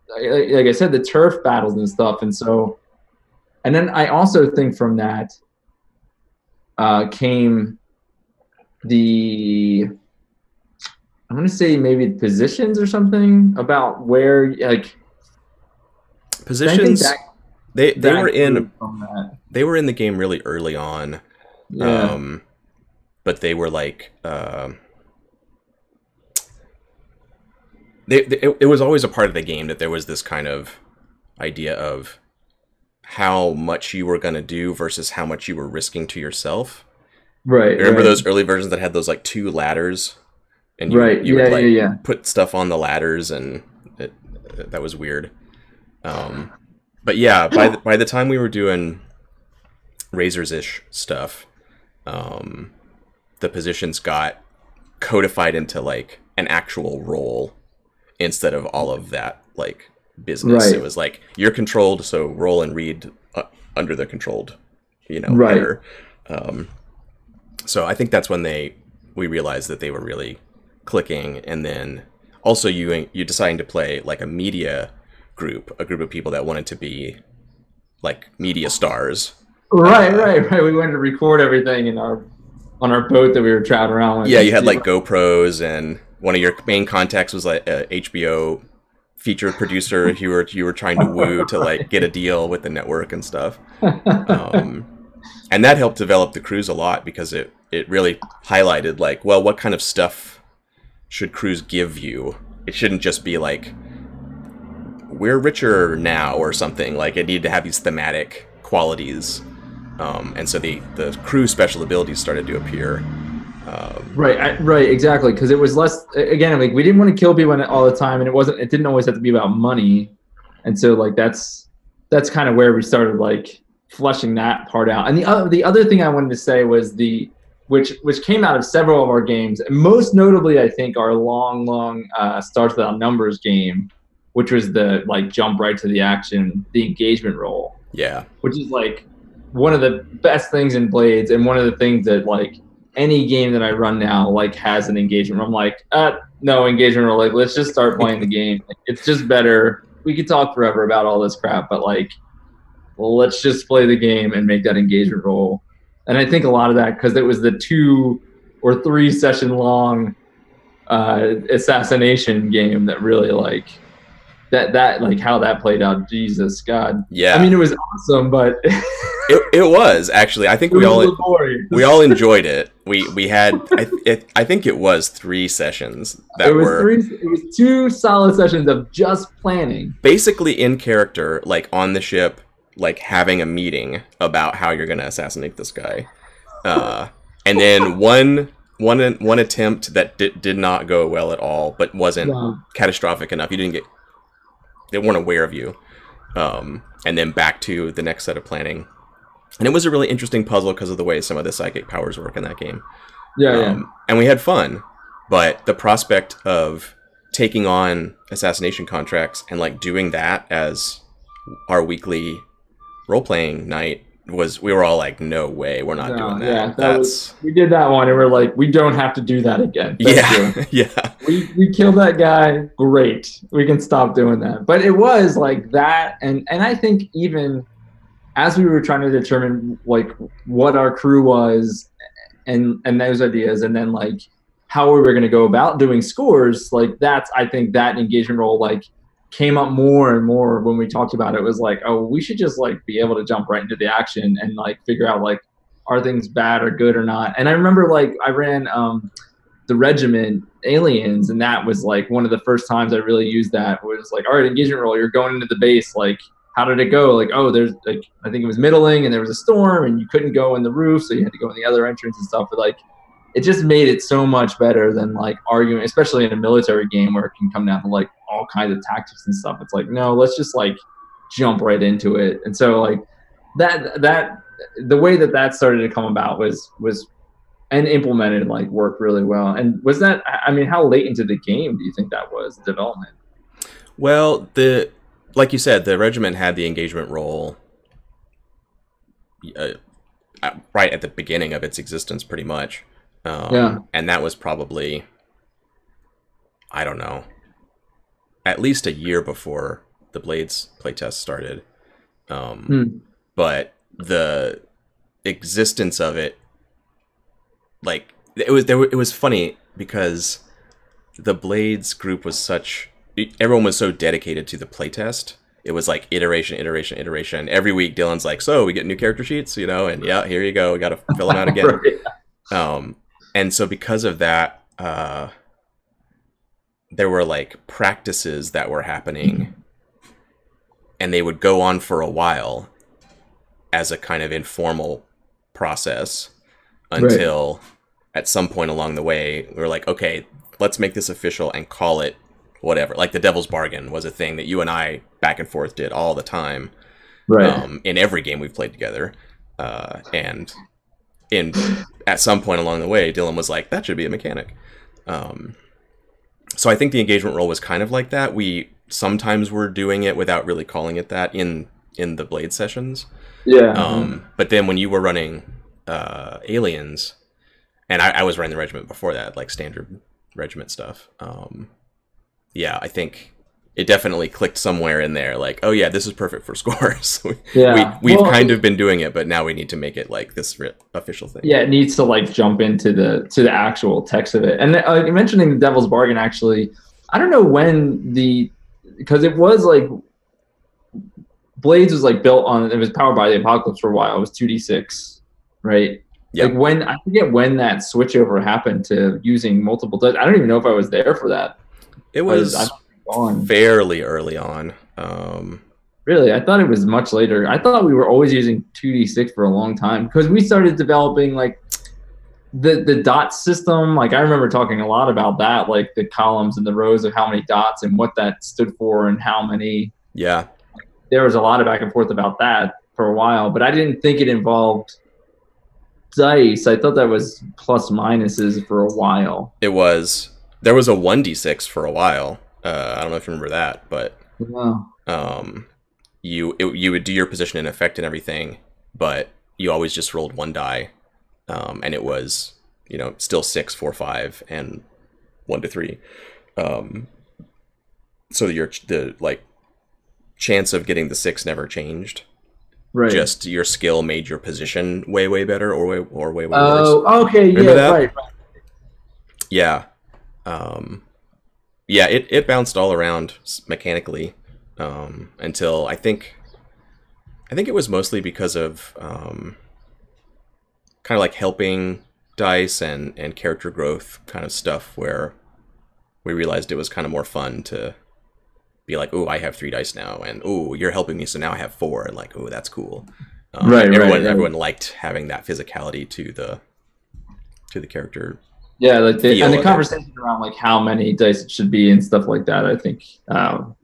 Speaker 1: like I said, the turf battles and stuff, and so, and then I also think from that uh, came the I'm gonna say maybe positions or something about where like
Speaker 2: positions they they were in
Speaker 1: grew from that.
Speaker 2: they were in the game really early on
Speaker 1: Yeah.
Speaker 2: um but they were like um they, they- it, it was always a part of the game that there was this kind of idea of how much you were going to do versus how much you were risking to yourself
Speaker 1: Right.
Speaker 2: Remember
Speaker 1: right.
Speaker 2: those early versions that had those like two ladders, and you,
Speaker 1: Right,
Speaker 2: you
Speaker 1: yeah,
Speaker 2: would like
Speaker 1: yeah, yeah.
Speaker 2: put stuff on the ladders, and it, that was weird. Um, but yeah, by the, by the time we were doing razors ish stuff, um, the positions got codified into like an actual role instead of all of that like business.
Speaker 1: Right.
Speaker 2: It was like you're controlled, so roll and read uh, under the controlled, you know,
Speaker 1: Right.
Speaker 2: header. Um, so I think that's when they we realized that they were really clicking, and then also you you deciding to play like a media group, a group of people that wanted to be like media stars.
Speaker 1: Right, right, right. We wanted to record everything in our on our boat that we were traveling around with.
Speaker 2: Yeah, you had like GoPros, and one of your main contacts was like a HBO featured producer. You were you were trying to woo to like get a deal with the network and stuff. Um, and that helped develop the cruise a lot because it it really highlighted like, well, what kind of stuff should cruise give you? It shouldn't just be like we're richer now or something. Like it needed to have these thematic qualities. Um, and so the the crew special abilities started to appear. Um,
Speaker 1: Right, I, right, exactly. Because it was less again, like we didn't want to kill people all the time, and it wasn't. It didn't always have to be about money, and so like that's that's kind of where we started like fleshing that part out. And the other the other thing I wanted to say was the which which came out of several of our games, most notably, I think our long, long uh, Stars Without Numbers game, which was the like jump right to the action, the engagement roll
Speaker 2: yeah,
Speaker 1: which is like one of the best things in Blades and one of the things that like any game that I run now like has an engagement. I'm like, uh, no engagement roll. Like, let's just start playing the game. Like, it's just better. We could talk forever about all this crap, but like, well, let's just play the game and make that engagement roll. And I think a lot of that because it was the two or three session long uh, assassination game that really like that that like how that played out. Jesus God.
Speaker 2: yeah.
Speaker 1: I mean, it was awesome, but it
Speaker 2: it, was actually. I think we all
Speaker 1: laborious.
Speaker 2: we all enjoyed it. We we had. I it, I think it was three sessions that
Speaker 1: it was
Speaker 2: were
Speaker 1: three. It was two solid sessions of just planning.
Speaker 2: basically in character, like on the ship, like having a meeting about how you're gonna assassinate this guy, uh, and then one one one attempt that did, did not go well at all, but wasn't
Speaker 1: No.
Speaker 2: catastrophic enough. You didn't get they weren't aware of you, um, and then back to the next set of planning. And it was a really interesting puzzle because of the way some of the psychic powers work in that game.
Speaker 1: Yeah, yeah.
Speaker 2: Um, and we had fun, but the prospect of taking on assassination contracts and like doing that as our weekly role playing night was we were all like, no way, we're not
Speaker 1: No,
Speaker 2: doing that.
Speaker 1: yeah, that
Speaker 2: That's
Speaker 1: was- We did that one, and we're like, we don't have to do that again.
Speaker 2: Yeah, yeah,
Speaker 1: we we killed that guy. Great, we can stop doing that. But it was like that, and and I think even as we were trying to determine like what our crew was, and and those ideas, and then like how we were going to go about doing scores, like that's I think that engagement roll like came up more and more when we talked about it. was like oh we should just like be able to jump right into the action and like figure out like are things bad or good or not and i remember like i ran um the regiment aliens and that was like one of the first times i really used that was like all right engagement roll you're going into the base like how did it go like oh there's like i think it was middling and there was a storm and you couldn't go in the roof so you had to go in the other entrance and stuff but like it just made it so much better than like arguing especially in a military game where it can come down to like all kinds of tactics and stuff. It's like no let's just like jump right into it. And so like that that the way that that started to come about was was and implemented like worked really well. And was that i mean how late into the game do you think that was development?
Speaker 2: Well, the like you said, the regiment had the engagement roll uh, right at the beginning of its existence, pretty much. Um,
Speaker 1: Yeah.
Speaker 2: and that was probably I don't know, at least a year before the Blades playtest started. Um,
Speaker 1: Hmm.
Speaker 2: But the existence of it, like it was, there. It was funny because the Blades group was such everyone was so dedicated to the playtest. It was like iteration, iteration, iteration. Every week, Dylan's like, "So we get new character sheets, you know?" And yeah, here you go. We got to fill them out again.
Speaker 1: Right.
Speaker 2: Um, and so because of that, uh, there were like practices that were happening, and they would go on for a while as a kind of informal process. until at some point along the way we were like, okay, let's make this official and call it whatever. Like the Devil's Bargain was a thing that you and I back and forth did all the time,
Speaker 1: Right.
Speaker 2: um, in every game we've played together. Uh, and in at some point along the way, Dylan was like, "That should be a mechanic." Um, so I think the engagement roll was kind of like that. We sometimes were doing it without really calling it that in in the Blade sessions.
Speaker 1: yeah.
Speaker 2: Um, but then when you were running uh, Aliens, and I, I was running the regiment before that, like standard regiment stuff. Um, yeah, I think it definitely clicked somewhere in there. Like, oh yeah, this is perfect for scores. we,
Speaker 1: Yeah.
Speaker 2: we, we've
Speaker 1: Well,
Speaker 2: kind of been doing it, but now we need to make it like this official thing.
Speaker 1: yeah, it needs to like jump into the to the actual text of it. And uh, mentioning the Devil's Bargain, actually, I don't know when the because it was like Blades was like built on it was powered by the Apocalypse for a while. It was two d six, right?
Speaker 2: Yep.
Speaker 1: Like when I forget when that switchover happened to using multiple dice. I don't even know if I was there for that.
Speaker 2: It
Speaker 1: I was
Speaker 2: was
Speaker 1: I'm gone.
Speaker 2: fairly early on. Um,
Speaker 1: Really, I thought it was much later. I thought we were always using 2d6 for a long time because we started developing like the the dot system. Like I remember talking a lot about that, like the columns and the rows of how many dots and what that stood for and how many.
Speaker 2: yeah,
Speaker 1: There was a lot of back and forth about that for a while, but I didn't think it involved dice. I thought that was plus minuses for a while.
Speaker 2: it was. There was a one d six for a while. Uh, I don't know if you remember that, but
Speaker 1: Wow.
Speaker 2: um, you it, you would do your position and effect and everything, but you always just rolled one die, um, and it was you know still six, four, five, and one to three. Um, so your the like chance of getting the six never changed.
Speaker 1: Right.
Speaker 2: Just your skill made your position way way better or way or way way worse.
Speaker 1: Oh, okay.
Speaker 2: Remember
Speaker 1: yeah,
Speaker 2: that?
Speaker 1: right. right.
Speaker 2: Yeah. Um, yeah, it, it bounced all around mechanically um, until I think I think it was mostly because of um, kind of like helping dice and, and character growth kind of stuff where we realized it was kind of more fun to be like, oh, I have three dice now, and oh, you're helping me, so now I have four, and like, oh, that's cool. Um,
Speaker 1: Right, right,
Speaker 2: Everyone
Speaker 1: right.
Speaker 2: everyone liked having that physicality to the to the character
Speaker 1: Yeah, like the, and the
Speaker 2: it.
Speaker 1: conversation around like how many dice it should be and stuff like that. I think um,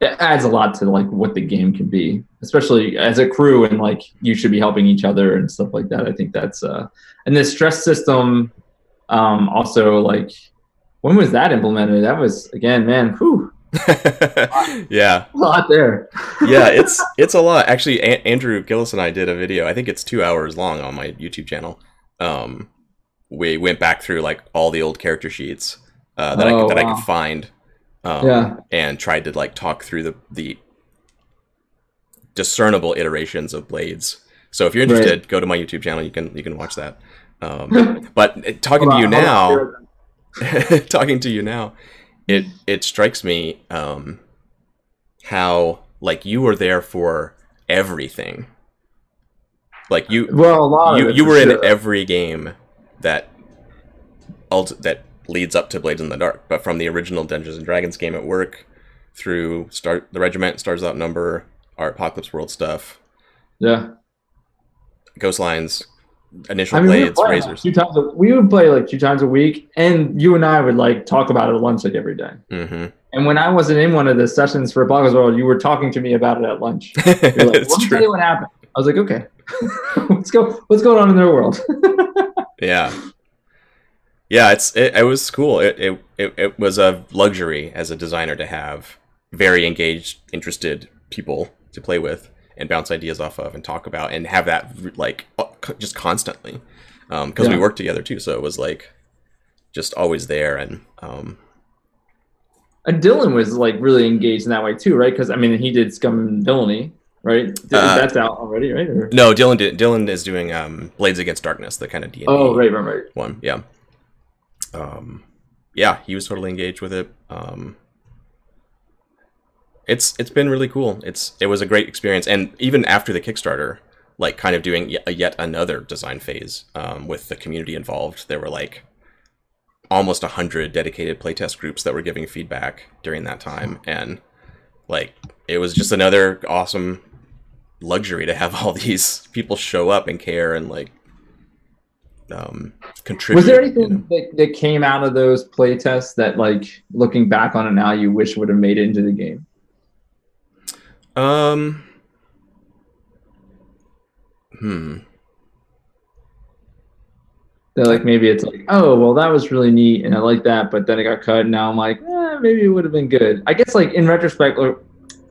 Speaker 1: it adds a lot to like what the game can be, especially as a crew and like you should be helping each other and stuff like that. I think that's uh, and the stress system um, also like when was that implemented? That was again, man, whew,
Speaker 2: yeah,
Speaker 1: a lot there.
Speaker 2: yeah, it's it's a lot. Actually, a- Andrew Gillis and I did a video. I think it's two hours long on my YouTube channel. Um, we went back through like all the old character sheets uh, that I
Speaker 1: Oh,
Speaker 2: could, that I could find. Um,
Speaker 1: Yeah.
Speaker 2: and tried to like talk through the the discernible iterations of blades. So if you're
Speaker 1: Right.
Speaker 2: interested, go to my YouTube channel. You can you can watch that. Um, but uh, talking to you now, talking to you now, it it strikes me um, how like you were there for everything. Like you
Speaker 1: Well, a lot
Speaker 2: you you were in every game that ult- that leads up to Blades in the Dark, but from the original Dungeons and Dragons game at work through start the regiment, stars outnumber, our Apocalypse World stuff,
Speaker 1: yeah.
Speaker 2: Ghost Lines, initial
Speaker 1: I mean,
Speaker 2: blades,
Speaker 1: play
Speaker 2: razors.
Speaker 1: times. A, we would play like two times a week, and you and I would like talk about it at lunch like every day.
Speaker 2: hmm
Speaker 1: And when I wasn't in one of the sessions for Bloggers World, you were talking to me about it at lunch. You're like,
Speaker 2: it's
Speaker 1: Let me tell
Speaker 2: true.
Speaker 1: you what happened. I was like, okay, let's go. What's going on in their world?
Speaker 2: Yeah. Yeah, it's it, it was cool. It, it it it was a luxury as a designer to have very engaged, interested people to play with and bounce ideas off of and talk about and have that like uh, just constantly because we
Speaker 1: Yeah.
Speaker 2: worked together too. So it was like just always there and um,
Speaker 1: and Dylan was like really engaged in that way too, right? Because I mean, he did Scum and Villainy, right?
Speaker 2: Uh,
Speaker 1: That's out already, right? Or-
Speaker 2: no, Dylan did, Dylan is doing um, Blades Against Darkness, the kind of D
Speaker 1: oh, right, right, right.
Speaker 2: one. Yeah. Um, yeah, he was totally engaged with it. Um, it's it's been really cool. It's it was a great experience, and even after the Kickstarter, like kind of doing yet, yet another design phase um, with the community involved. There were like almost a hundred dedicated playtest groups that were giving feedback during that time, and like it was just another awesome luxury to have all these people show up and care and like um, contribute.
Speaker 1: Was there anything
Speaker 2: you know?
Speaker 1: that, that came out of those play tests that, like, looking back on it now, you wish would have made it into the game?
Speaker 2: Um. Hmm.
Speaker 1: That like maybe it's like, oh well, that was really neat, and I like that, but then it got cut, and now I'm like, eh, maybe it would have been good. I guess like in retrospect, or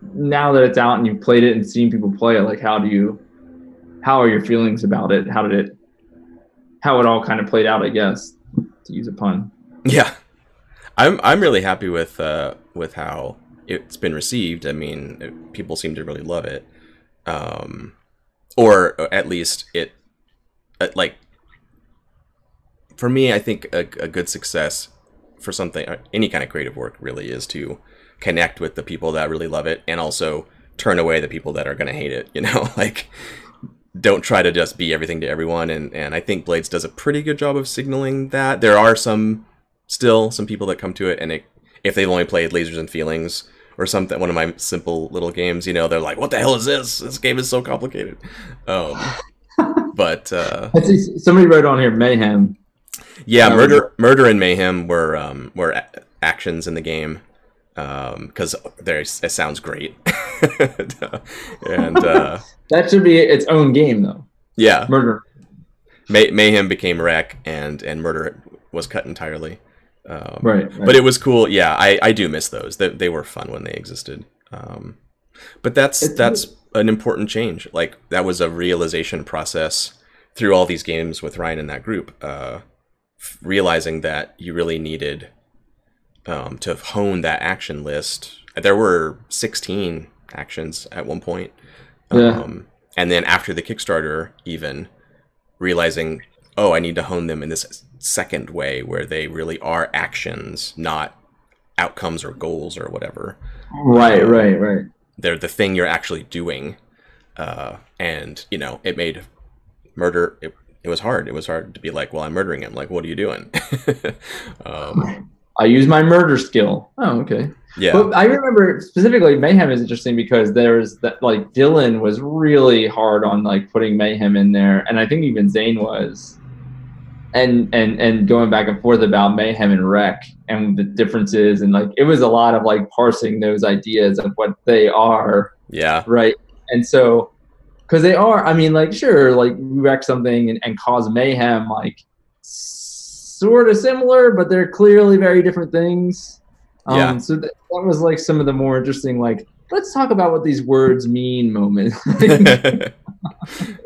Speaker 1: now that it's out and you've played it and seen people play it, like how do you, how are your feelings about it? How did it, how it all kind of played out? I guess to use a pun.
Speaker 2: Yeah, I'm I'm really happy with uh, with how it's been received. I mean, it, people seem to really love it, um, or at least it, uh, like, for me, I think a, a good success for something, uh, any kind of creative work, really is to connect with the people that really love it, and also turn away the people that are going to hate it. You know, like. Don't try to just be everything to everyone, and, and I think Blades does a pretty good job of signaling that. There are some still some people that come to it and it, if they've only played lasers and feelings or something one of my simple little games you know they're like what the hell is this this game is so complicated um, but uh,
Speaker 1: I see somebody wrote on here mayhem.
Speaker 2: yeah murder murder and mayhem were um, were a- actions in the game because there it sounds great and uh,
Speaker 1: That should be its own game though.
Speaker 2: yeah
Speaker 1: Murder.
Speaker 2: May- mayhem became wreck and and murder was cut entirely um,
Speaker 1: Right. right.
Speaker 2: but it was cool. Yeah, I, I do miss those. They, they were fun when they existed. Um, but that's
Speaker 1: It's-
Speaker 2: that's an important change. Like that was a realization process through all these games with Ryan and that group, uh, f- realizing that you really needed um, to hone that action list. There were 16 actions at one point.
Speaker 1: Yeah.
Speaker 2: Um, and then after the Kickstarter, even realizing, oh, I need to hone them in this second way where they really are actions, not outcomes or goals or whatever.
Speaker 1: right. Right. Right.
Speaker 2: They're the thing you're actually doing. Uh, and, you know, it made murder, it, it was hard. It was hard to be like, well, I'm murdering him. Like, what are you doing? um,
Speaker 1: I use my murder skill. Oh, okay.
Speaker 2: yeah.
Speaker 1: But I remember specifically mayhem is interesting because there's that like Dylan was really hard on like putting mayhem in there, and I think even Zane was, and and and going back and forth about mayhem and wreck and the differences and like it was a lot of like parsing those ideas of what they are,
Speaker 2: yeah.
Speaker 1: right? And so, because they are, I mean, like sure, like wreck something and, and cause mayhem, like sort of similar, but they're clearly very different things. Um,
Speaker 2: Yeah.
Speaker 1: So that, that was like some of the more interesting, like let's talk about what these words mean moments.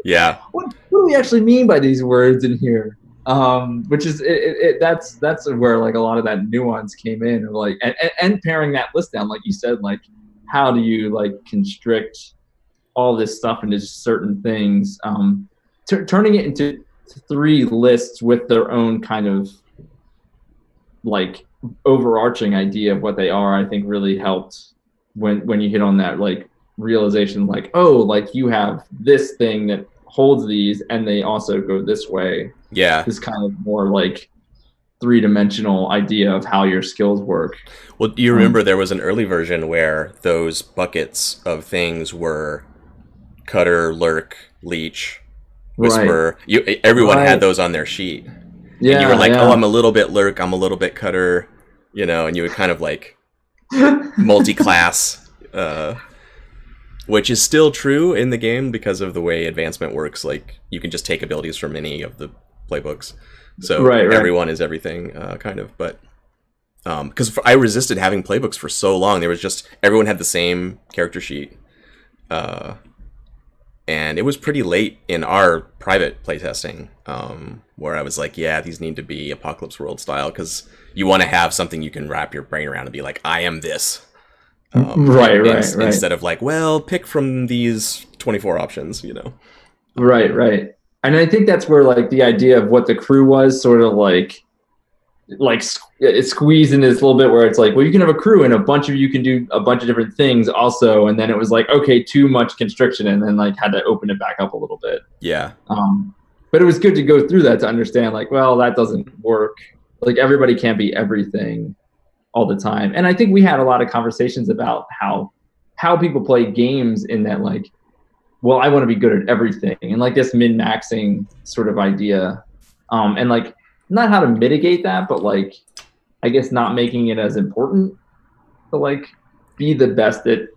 Speaker 2: yeah.
Speaker 1: what, what do we actually mean by these words in here? Um, which is it, it, it, that's that's where like a lot of that nuance came in, of like and, and, and paring that list down, like you said, like how do you like constrict all this stuff into certain things? Um, t- turning it into three lists with their own kind of like overarching idea of what they are, I think really helped when when you hit on that like realization like oh like you have this thing that holds these and they also go this way
Speaker 2: Yeah.
Speaker 1: this kind of more like three-dimensional idea of how your skills work
Speaker 2: Well, do you um, remember there was an early version where those buckets of things were cutter, lurk, leech, whisper. You everyone
Speaker 1: Right.
Speaker 2: had those on their sheet.
Speaker 1: yeah
Speaker 2: and you were like,
Speaker 1: yeah.
Speaker 2: "Oh, I'm a little bit lurk, I'm a little bit cutter," you know, and you would kind of like multi-class uh which is still true in the game because of the way advancement works like you can just take abilities from any of the playbooks so
Speaker 1: Right, right.
Speaker 2: everyone is everything uh, kind of but um because i resisted having playbooks for so long there was just everyone had the same character sheet uh and it was pretty late in our private playtesting um where i was like yeah these need to be apocalypse world style because you want to have something you can wrap your brain around and be like i am this. Um,
Speaker 1: Right,
Speaker 2: in-
Speaker 1: right, right.
Speaker 2: instead of like well pick from these 24 options you know?
Speaker 1: Right right. And i think that's where like the idea of what the crew was sort of like like s- it squeezed in this little bit where it's like well you can have a crew and a bunch of you can do a bunch of different things also. And then it was like okay too much constriction and then like had to open it back up a little bit.
Speaker 2: Yeah.
Speaker 1: Um but it was good to go through that to understand like well that doesn't work. Like everybody can't be everything all the time. And i think we had a lot of conversations about how how people play games in that like well i want to be good at everything and like this min maxing sort of idea. Um, and like not how to mitigate that, but like I guess not making it as important to like be the best at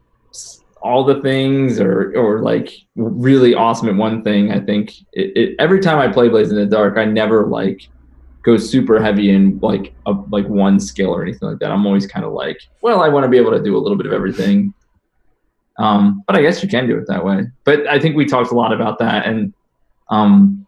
Speaker 1: all the things or or like really awesome at one thing. I think it, it, every time I play Blades in the Dark, I never like go super heavy in like a, like one skill or anything like that. I'm always kind of like, well, I want to be able to do a little bit of everything. Um, but I guess you can do it that way. But I think we talked a lot about that and um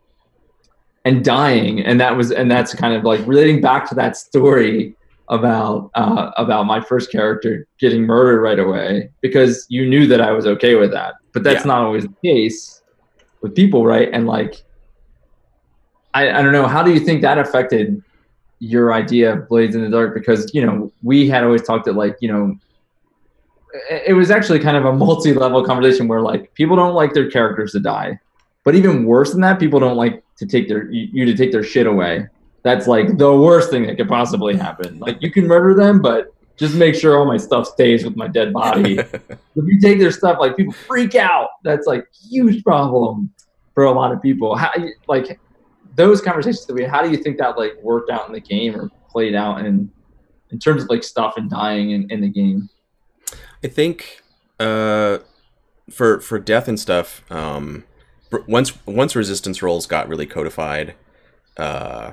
Speaker 1: and dying and that was and that's kind of like relating back to that story about uh, about my first character getting murdered right away because you knew that I was okay with that. But that's yeah. not always the case with people, right? And like I, I don't know, how do you think that affected your idea of Blades in the Dark? Because, you know, we had always talked that like, you know, it was actually kind of a multi-level conversation where like people don't like their characters to die. But even worse than that, people don't like to take their you to take their shit away that's like the worst thing that could possibly happen. Like you can murder them, but just make sure all my stuff stays with my dead body. if you take their stuff, like people freak out. That's like huge problem for a lot of people. How like those conversations that we how do you think that like worked out in the game or played out in in terms of like stuff and dying in, in the game?
Speaker 2: I think uh for for death and stuff, um once once resistance rolls got really codified, uh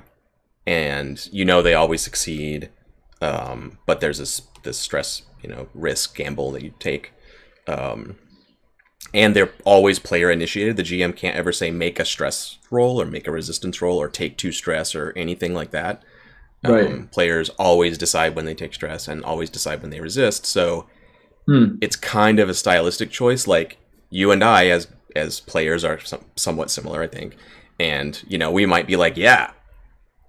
Speaker 2: and you know they always succeed, um, but there's this this stress, you know, risk gamble that you take, um, and they're always player initiated. The GM can't ever say make a stress roll or make a resistance roll or take two stress or anything like that. Right. Um, players always decide when they take stress and always decide when they resist. So hmm. it's kind of a stylistic choice. Like you and I, as as players, are some, somewhat similar, I think. And you know, we might be like, yeah,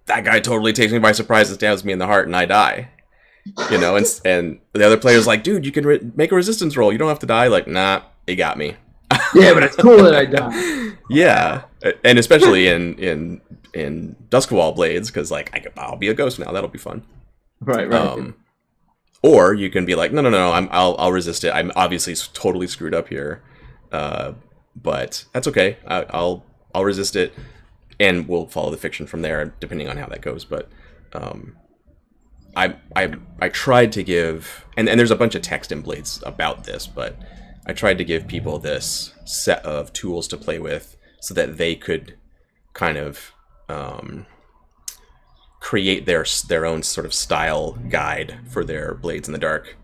Speaker 2: that guy totally takes me by surprise and stabs me in the heart and I die. You know, and and the other player's like, dude, you can make a resistance roll. You don't have to die. Like, nah, he got me.
Speaker 1: yeah, but it's cool that I die.
Speaker 2: yeah, and especially in in in Duskwall Blades, because like I could, I'll be a ghost now. That'll be fun.
Speaker 1: Right, right. Um,
Speaker 2: or you can be like, no, no, no, I'm, I'll I'll resist it. I'm obviously totally screwed up here, uh, but that's okay. I, I'll I'll resist it and we'll follow the fiction from there, depending on how that goes. But um, I I I tried to give, and and there's a bunch of text in Blades about this, but I tried to give people this set of tools to play with so that they could kind of um, create their their own sort of style guide for their Blades in the Dark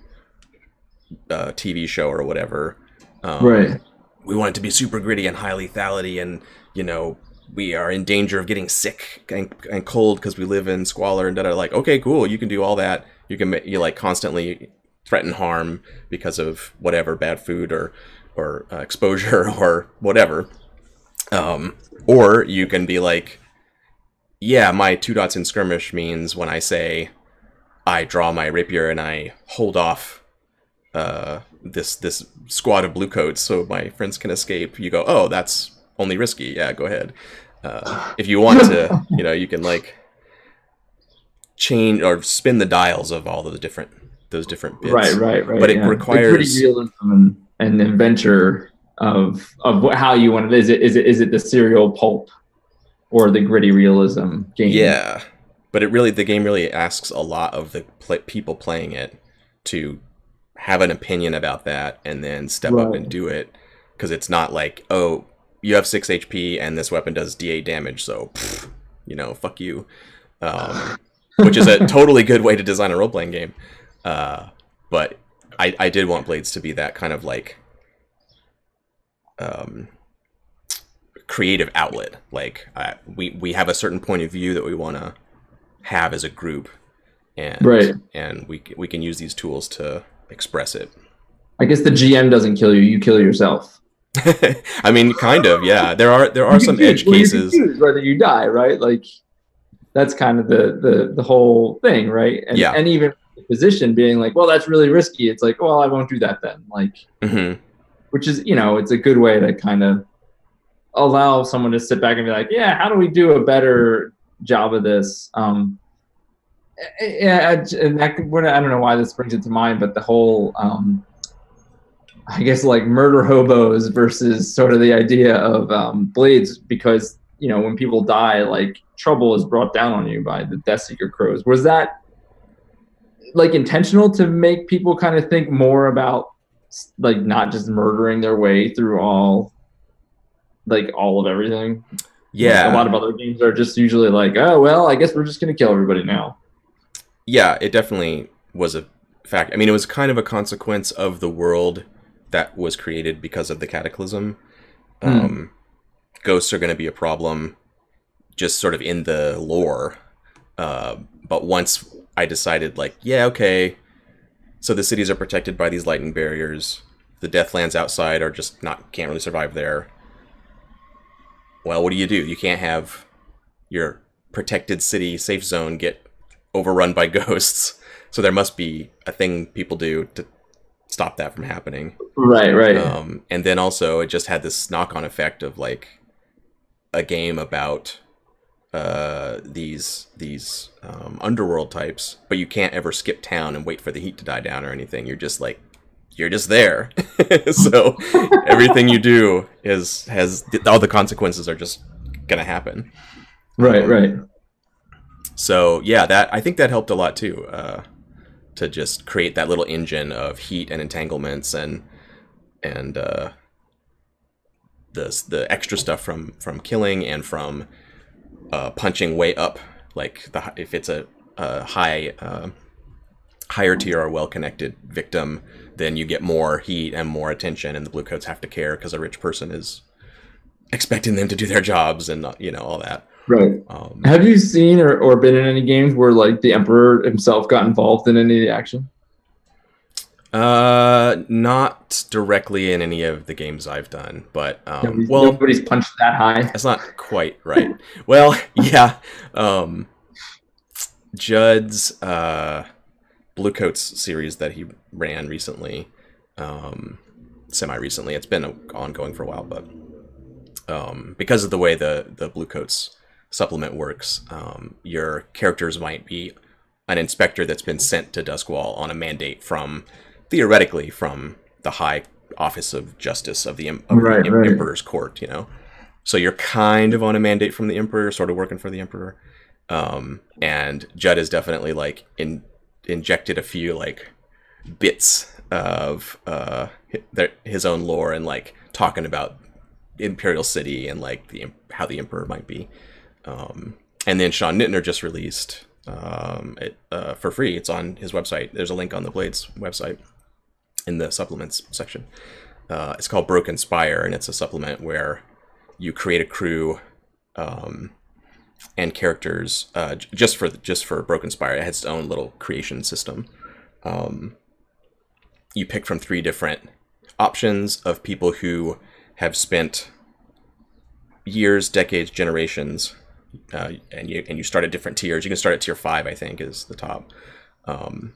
Speaker 2: uh, TV show or whatever.
Speaker 1: Um, right.
Speaker 2: We want it to be super gritty and high lethality, and you know we are in danger of getting sick and, and cold because we live in squalor and da like okay cool you can do all that. You can you like constantly threaten harm because of whatever bad food or or uh, exposure or whatever. Um, or you can be like yeah my two dots in skirmish means when i say i draw my rapier and i hold off uh, this this squad of bluecoats so my friends can escape you go oh that's only risky, yeah, go ahead. Uh, if you want to, you know, you can like change or spin the dials of all those different those different bits.
Speaker 1: Right, right, right.
Speaker 2: But it yeah. requires
Speaker 1: the realism and, and adventure of of what, how you want it. Is it is it is it the serial pulp or the gritty realism game?
Speaker 2: Yeah, but it really the game really asks a lot of the pl- people playing it to have an opinion about that and then step right. up and do it because it's not like oh you have six HP and this weapon does D8 damage, so pff, you know, fuck you. Um, which is a totally good way to design a role playing game. Uh, but I, I did want Blades to be that kind of like um, creative outlet. Like uh, we we have a certain point of view that we want to have as a group, and
Speaker 1: right.
Speaker 2: and we we can use these tools to express it.
Speaker 1: I guess the GM doesn't kill you; you kill yourself.
Speaker 2: I mean, kind of, yeah. There are there are some choose, edge well, cases
Speaker 1: you whether you die, right? Like that's kind of the the the whole thing, right? And,
Speaker 2: yeah.
Speaker 1: And even position being like, well, that's really risky. It's like, well, I won't do that then. Like,
Speaker 2: mm-hmm.
Speaker 1: which is you know, it's a good way to kind of allow someone to sit back and be like, yeah, how do we do a better job of this? Um, yeah, and that, I don't know why this brings it to mind, but the whole um, I guess like murder hobos versus sort of the idea of um, blades because you know when people die, like trouble is brought down on you by the Death Seeker crows. Was that like intentional to make people kind of think more about like not just murdering their way through all like all of everything?
Speaker 2: Yeah,
Speaker 1: a lot of other games are just usually like, oh well, I guess we're just gonna kill everybody now.
Speaker 2: Yeah, it definitely was a fact. I mean, it was kind of a consequence of the world that was created because of the cataclysm. Mm. Um, ghosts are going to be a problem, just sort of in the lore. Uh, but once I decided, like, yeah, okay, so the cities are protected by these lightning barriers. The Deathlands outside are just not can't really survive there. Well, what do you do? You can't have your protected city safe zone get overrun by ghosts. So there must be a thing people do to stop that from happening.
Speaker 1: Right, right.
Speaker 2: Um, and then also it just had this knock-on effect of like a game about uh, these these um, underworld types, but you can't ever skip town and wait for the heat to die down or anything. You're just like you're just there. so everything you do is has all the consequences are just gonna happen.
Speaker 1: Right, um, right.
Speaker 2: So yeah, that I think that helped a lot too. Uh, to just create that little engine of heat and entanglements and and uh, the the extra stuff from from killing and from uh, punching way up. Like the if it's a, a high uh, higher tier or well connected victim, then you get more heat and more attention, and the blue coats have to care because a rich person is expecting them to do their jobs and you know all that.
Speaker 1: Right. Um, Have you seen or, or been in any games where like the emperor himself got involved in any of the action?
Speaker 2: Uh, not directly in any of the games I've done, but um, nobody's, well,
Speaker 1: nobody's punched that high.
Speaker 2: That's not quite right. well, yeah. Um, Judd's uh, Bluecoats series that he ran recently, um, semi recently. It's been ongoing for a while, but um, because of the way the the Bluecoats supplement works, um, your characters might be an inspector that's been sent to Duskwall on a mandate from, theoretically, from the High Office of Justice of the, of right, the right. Emperor's Court, you know? So you're kind of on a mandate from the Emperor, sort of working for the Emperor. Um, and Judd has definitely, like, in, injected a few, like, bits of uh, his own lore and, like, talking about Imperial City and, like, the how the Emperor might be. Um, and then Sean Nittner just released um, it uh, for free. It's on his website. There's a link on the Blades website in the supplements section. Uh, it's called Broken Spire, and it's a supplement where you create a crew um, and characters uh, just for just for Broken Spire. It has its own little creation system. Um, you pick from three different options of people who have spent years, decades, generations uh, and you and you start at different tiers. You can start at tier five, I think, is the top. Um,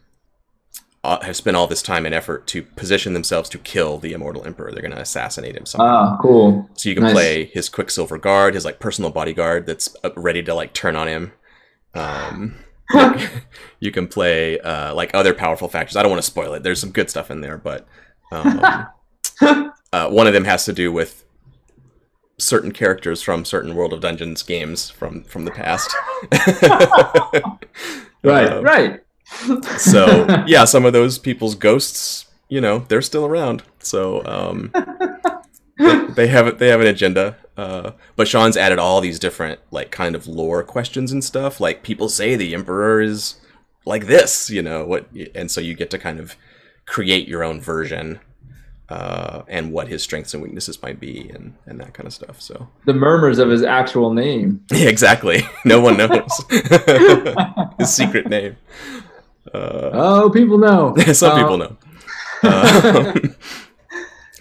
Speaker 2: uh, have spent all this time and effort to position themselves to kill the immortal emperor. They're going to assassinate him.
Speaker 1: Somehow. Ah, cool.
Speaker 2: So you can nice. play his Quicksilver guard, his like personal bodyguard that's uh, ready to like turn on him. Um, you can play uh, like other powerful factions. I don't want to spoil it. There's some good stuff in there, but um, uh, one of them has to do with certain characters from certain World of Dungeons games from from the past.
Speaker 1: right, uh, right.
Speaker 2: so yeah, some of those people's ghosts, you know, they're still around. So um, they, they have they have an agenda. Uh, but Sean's added all these different like kind of lore questions and stuff. Like people say the Emperor is like this, you know what, and so you get to kind of create your own version uh, and what his strengths and weaknesses might be and, and that kind of stuff. So
Speaker 1: the murmurs of his actual name.
Speaker 2: Yeah, exactly. No one knows his secret name.
Speaker 1: Uh, oh, people know.
Speaker 2: some uh, people know. Um,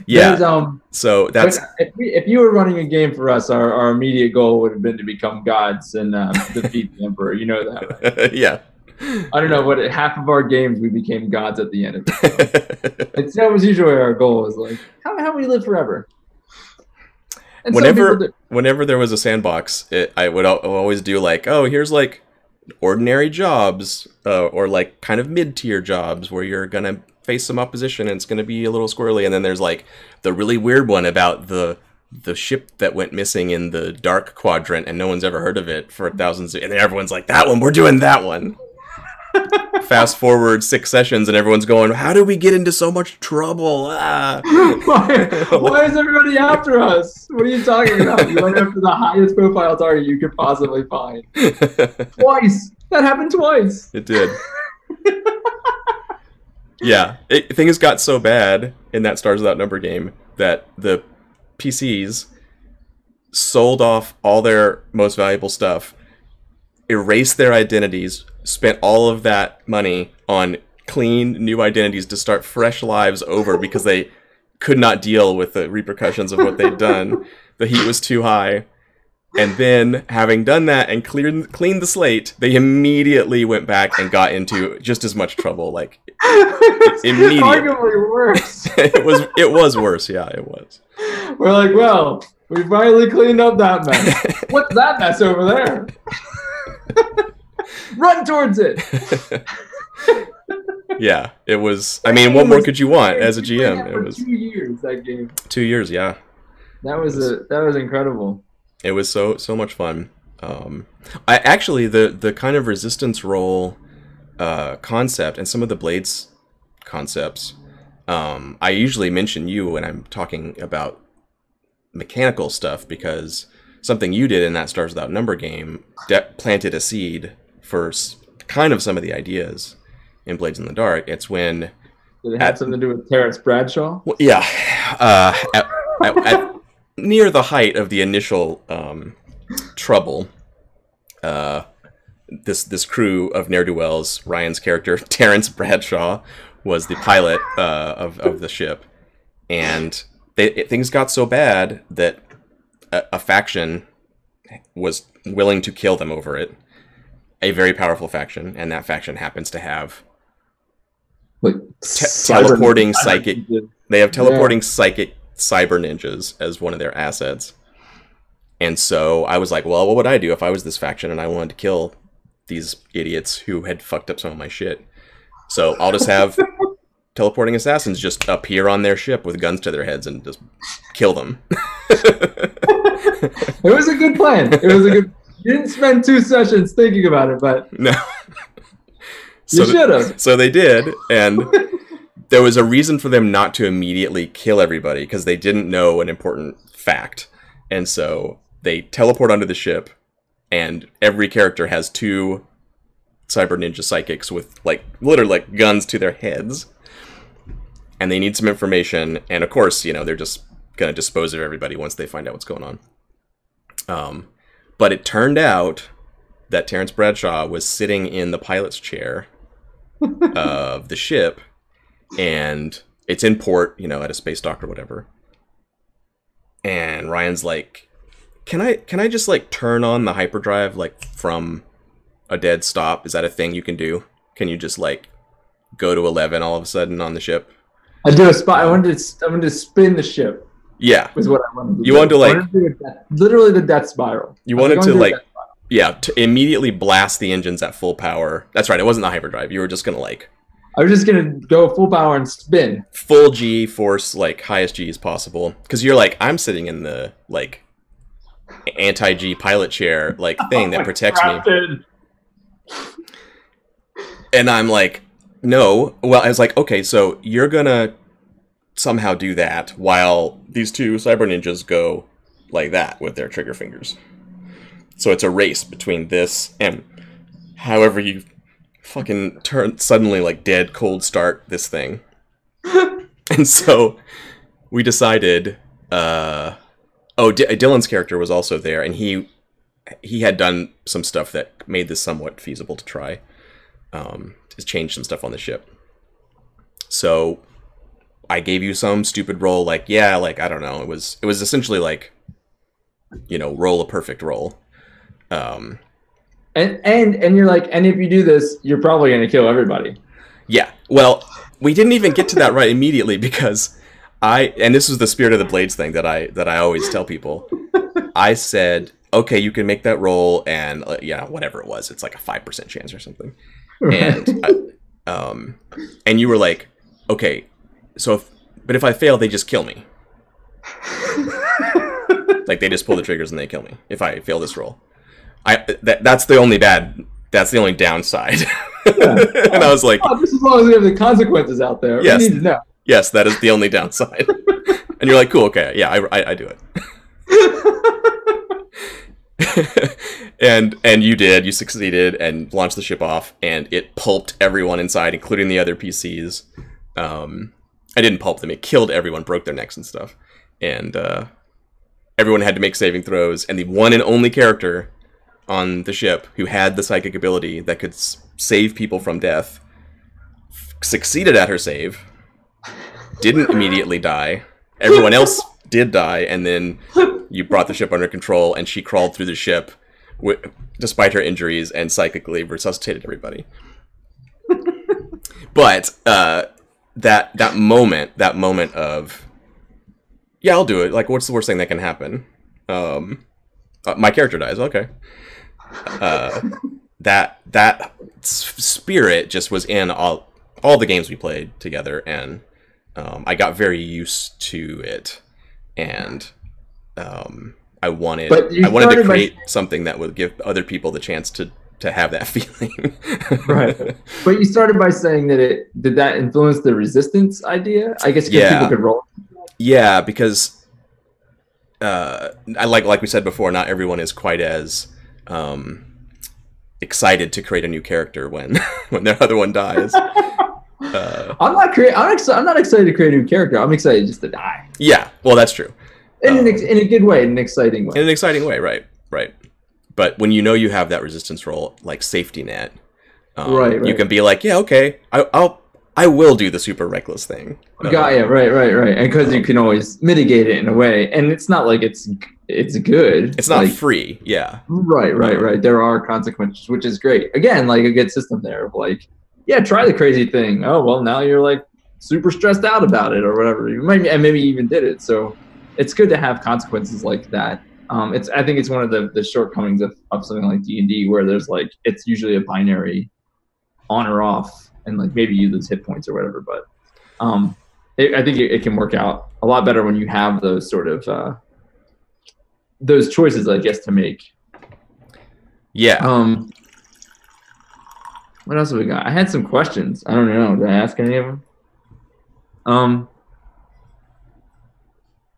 Speaker 2: yeah. Um, so that's
Speaker 1: if, we, if, you were running a game for us, our, our immediate goal would have been to become gods and uh, defeat the emperor. You know that.
Speaker 2: Right? yeah.
Speaker 1: I don't know what half of our games we became gods at the end of it. it's that was usually our goal was like how how we live forever.
Speaker 2: And whenever whenever there was a sandbox, it, I would always do like oh here's like ordinary jobs uh, or like kind of mid tier jobs where you're gonna face some opposition and it's gonna be a little squirrely, and then there's like the really weird one about the the ship that went missing in the dark quadrant and no one's ever heard of it for thousands of, and everyone's like that one we're doing that one fast forward six sessions and everyone's going how did we get into so much trouble? Ah.
Speaker 1: why, why is everybody after us? What are you talking about? You went after the highest profile target you could possibly find. Twice. That happened twice.
Speaker 2: It did. Yeah it, things got so bad in that stars without number game that the pcs sold off all their most valuable stuff erased their identities spent all of that money on clean new identities to start fresh lives over because they could not deal with the repercussions of what they'd done. the heat was too high. And then, having done that and cleared cleaned the slate, they immediately went back and got into just as much trouble. Like
Speaker 1: immediately, arguably worse.
Speaker 2: it was. It was worse. Yeah, it was.
Speaker 1: We're like, well, we finally cleaned up that mess. What's that mess over there? Run towards it.
Speaker 2: yeah, it was. I mean, what more could you want as a GM?
Speaker 1: It was two years that game.
Speaker 2: Two years, yeah.
Speaker 1: That was, was a that was incredible.
Speaker 2: It was so so much fun. Um, I actually the the kind of resistance roll uh, concept and some of the blades concepts. Um, I usually mention you when I'm talking about mechanical stuff because something you did in that Stars Without Number game de- planted a seed for kind of some of the ideas in Blades in the Dark. It's when
Speaker 1: did it have at, something to do with Terrence Bradshaw?
Speaker 2: Well, yeah, uh, at, at, at, near the height of the initial um, trouble, uh, this this crew of ne'er do wells, Ryan's character Terrence Bradshaw was the pilot uh, of of the ship, and they, it, things got so bad that a, a faction was willing to kill them over it a very powerful faction, and that faction happens to have
Speaker 1: like
Speaker 2: te- teleporting psychic. They have teleporting yeah. psychic cyber ninjas as one of their assets. And so I was like, well, what would I do if I was this faction and I wanted to kill these idiots who had fucked up some of my shit? So I'll just have teleporting assassins just appear on their ship with guns to their heads and just kill them.
Speaker 1: it was a good plan. It was a good you didn't spend two sessions thinking about it, but
Speaker 2: no.
Speaker 1: so you should have.
Speaker 2: So they did, and there was a reason for them not to immediately kill everybody because they didn't know an important fact, and so they teleport onto the ship, and every character has two cyber ninja psychics with like literally like guns to their heads and they need some information and of course you know they're just gonna dispose of everybody once they find out what's going on um but it turned out that Terrence Bradshaw was sitting in the pilot's chair of the ship, and it's in port, you know, at a space dock or whatever. And Ryan's like, "Can I can I just like turn on the hyperdrive like from a dead stop? Is that a thing you can do? Can you just like go to eleven all of a sudden on the ship?"
Speaker 1: I do a spot. I wanted to I wanted to spin the ship.
Speaker 2: Yeah,
Speaker 1: was what I wanted.
Speaker 2: To you wanted to like
Speaker 1: wanted to literally the death spiral.
Speaker 2: You wanted to like yeah to immediately blast the engines at full power. That's right. It wasn't the hyperdrive. You were just gonna like.
Speaker 1: I was just gonna go full power and spin.
Speaker 2: Full G force, like highest G as possible, because you're like I'm sitting in the like anti G pilot chair like thing that protects me. And I'm like, no. Well, I was like, okay, so you're gonna somehow do that while these two cyber ninjas go like that with their trigger fingers. So it's a race between this and however you fucking turn suddenly like dead cold start this thing. and so we decided uh oh D- Dylan's character was also there and he he had done some stuff that made this somewhat feasible to try. Um to change some stuff on the ship. So I gave you some stupid roll, like yeah, like I don't know. It was it was essentially like, you know, roll a perfect roll. Um,
Speaker 1: and and and you're like, and if you do this, you're probably gonna kill everybody.
Speaker 2: Yeah. Well, we didn't even get to that right immediately because I and this was the spirit of the blades thing that I that I always tell people. I said, okay, you can make that roll, and uh, yeah, whatever it was, it's like a five percent chance or something. And I, um, and you were like, okay, so if, but if I fail, they just kill me. like they just pull the triggers and they kill me if I fail this roll. I that that's the only bad. That's the only downside. and I was like,
Speaker 1: Oh, just as long as we have the consequences out there.
Speaker 2: Yes.
Speaker 1: We need to know.
Speaker 2: yes, that is the only downside. and you're like, cool, okay, yeah, I, I, I do it. and and you did, you succeeded and launched the ship off, and it pulped everyone inside, including the other PCs. Um, I didn't pulp them; it killed everyone, broke their necks and stuff, and uh, everyone had to make saving throws. And the one and only character on the ship who had the psychic ability that could s- save people from death f- succeeded at her save didn't immediately die. Everyone else did die, and then you brought the ship under control, and she crawled through the ship, despite her injuries, and psychically resuscitated everybody. but uh, that that moment, that moment of, yeah, I'll do it. Like, what's the worst thing that can happen? Um, uh, my character dies. Okay. Uh, that that s- spirit just was in all all the games we played together, and um, I got very used to it, and um, I wanted
Speaker 1: But
Speaker 2: I wanted to
Speaker 1: started by-
Speaker 2: create something that would give other people the chance to to have that feeling.
Speaker 1: Right. But you started by saying that it did that influence the resistance idea? I guess
Speaker 2: Yeah.
Speaker 1: people could roll.
Speaker 2: Yeah, because uh, I like like we said before, not everyone is quite as um, excited to create a new character when when their other one dies. Uh,
Speaker 1: I'm not create. I'm, exci- I'm not excited to create a new character. I'm excited just to die
Speaker 2: yeah, well, that's true.
Speaker 1: In an
Speaker 2: Um,
Speaker 1: ex- in a good way, in an exciting way.
Speaker 2: in an exciting way, right? Right. But when you know you have that resistance roll, like safety net, um,
Speaker 1: Right,
Speaker 2: you can be like, yeah, okay, I, I'll I will do the super reckless thing. Uh,
Speaker 1: Got right, right, right. And because you can always mitigate it in a way, and it's not like it's it's good.
Speaker 2: It's not
Speaker 1: like,
Speaker 2: free, yeah.
Speaker 1: right, right, right. There are consequences, which is great. Again, like a good system there of like, yeah, try the crazy thing. Oh well, now you're like super stressed out about it or whatever. You might, and maybe you even did it. So it's good to have consequences like that. Um, it's I think it's one of the, the shortcomings of, of something like D and D where there's like it's usually a binary on or off, and like maybe you lose hit points or whatever. But um, it, I think it, it can work out a lot better when you have those sort of uh, those choices, I guess, to make.
Speaker 2: Yeah.
Speaker 1: Um, what else have we got? I had some questions. I don't know. Did I ask any of them? Um,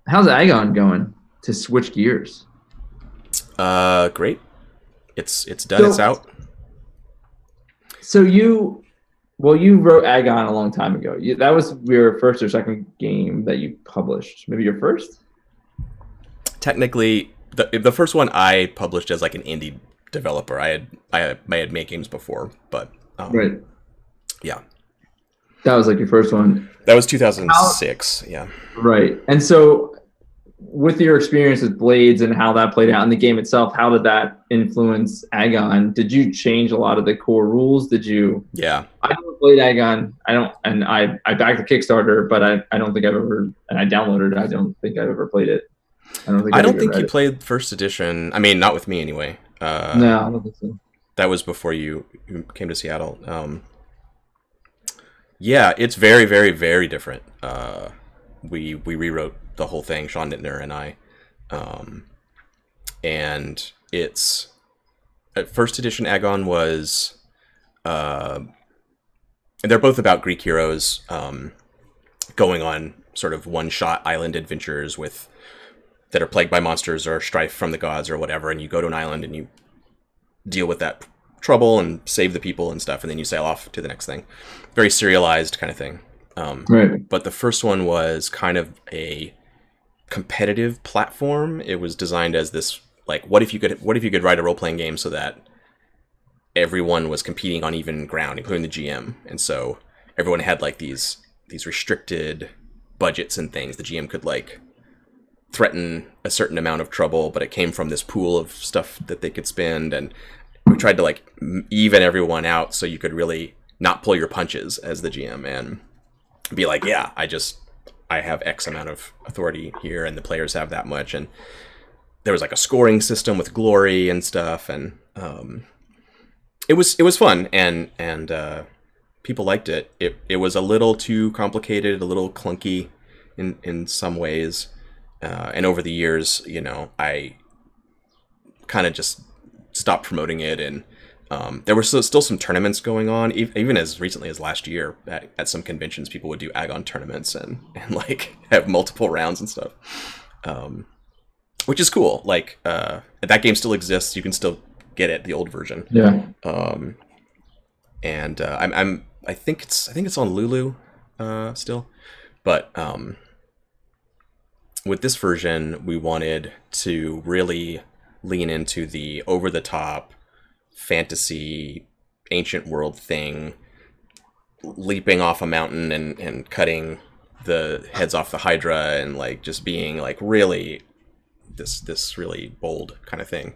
Speaker 1: how's Agon going? To switch gears.
Speaker 2: Uh, great. It's it's done.
Speaker 1: So-
Speaker 2: it's out.
Speaker 1: So you, well, you wrote Agon a long time ago. You, that was your first or second game that you published. Maybe your first.
Speaker 2: Technically, the the first one I published as like an indie developer. I had I had, I had made games before, but um,
Speaker 1: Right.
Speaker 2: Yeah.
Speaker 1: That was like your first one.
Speaker 2: That was 2006. Yeah.
Speaker 1: Right. And so, with your experience with Blades and how that played out in the game itself, how did that influence Agon? Did you change a lot of the core rules? Did you?
Speaker 2: Yeah.
Speaker 1: I don't play Agon. I don't, and I I backed the Kickstarter, but I, I don't think I've ever and I downloaded it. I don't think I've ever played it. I don't think
Speaker 2: I don't think you
Speaker 1: it.
Speaker 2: played first edition. I mean, not with me anyway. Uh,
Speaker 1: No, I don't think so.
Speaker 2: that was before you you came to Seattle. Um, yeah, it's very, very, very different. Uh, we we rewrote the whole thing, Sean Nittner and I, um, and it's at first edition Agon was, uh, and they're both about Greek heroes um, going on sort of one shot island adventures with that are plagued by monsters or strife from the gods or whatever, and you go to an island and you deal with that trouble and save the people and stuff, and then you sail off to the next thing. Very serialized kind of thing. Um,
Speaker 1: Right.
Speaker 2: but the first one was kind of a competitive platform. It was designed as this like, what if you could, what if you could write a role playing game so that everyone was competing on even ground, including the GM, and so everyone had like these these restricted budgets and things. The GM could like threaten a certain amount of trouble, but it came from this pool of stuff that they could spend, and we tried to like even everyone out so you could really not pull your punches as the GM and be like, yeah, I just I have X amount of authority here, and the players have that much, and there was like a scoring system with glory and stuff, and um, it was it was fun, and and uh, people liked it. It it was a little too complicated, a little clunky in in some ways, Uh, and over the years, you know, I kind of just stopped promoting it, and um, there were still, still some tournaments going on, even as recently as last year. At, at some conventions, people would do Agon tournaments and and like have multiple rounds and stuff, um, which is cool. Like uh, that game still exists; you can still get it, the old version.
Speaker 1: Yeah.
Speaker 2: Um, and uh, I'm, I'm I think it's I think it's on Lulu uh, still, but um, with this version, we wanted to really lean into the over the top fantasy ancient world thing, leaping off a mountain and, and cutting the heads off the Hydra and like just being like really this this really bold kind of thing.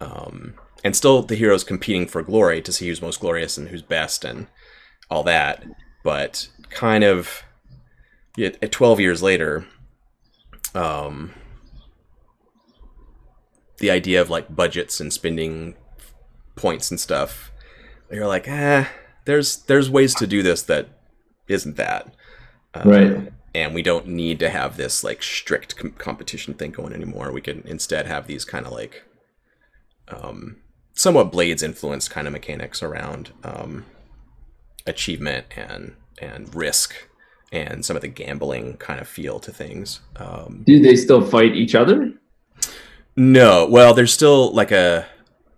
Speaker 2: Um, and still the heroes competing for glory to see who's most glorious and who's best and all that. But kind of yeah, 12 years later, um, the idea of like budgets and spending points and stuff, you're like, eh, there's there's ways to do this that isn't that.
Speaker 1: Uh, right.
Speaker 2: And we don't need to have this like strict com- competition thing going anymore. We can instead have these kind of like um, somewhat blades influenced kind of mechanics around um, achievement and and risk and some of the gambling kind of feel to things. Um,
Speaker 1: Do they still fight each other?
Speaker 2: No. Well, there's still like a,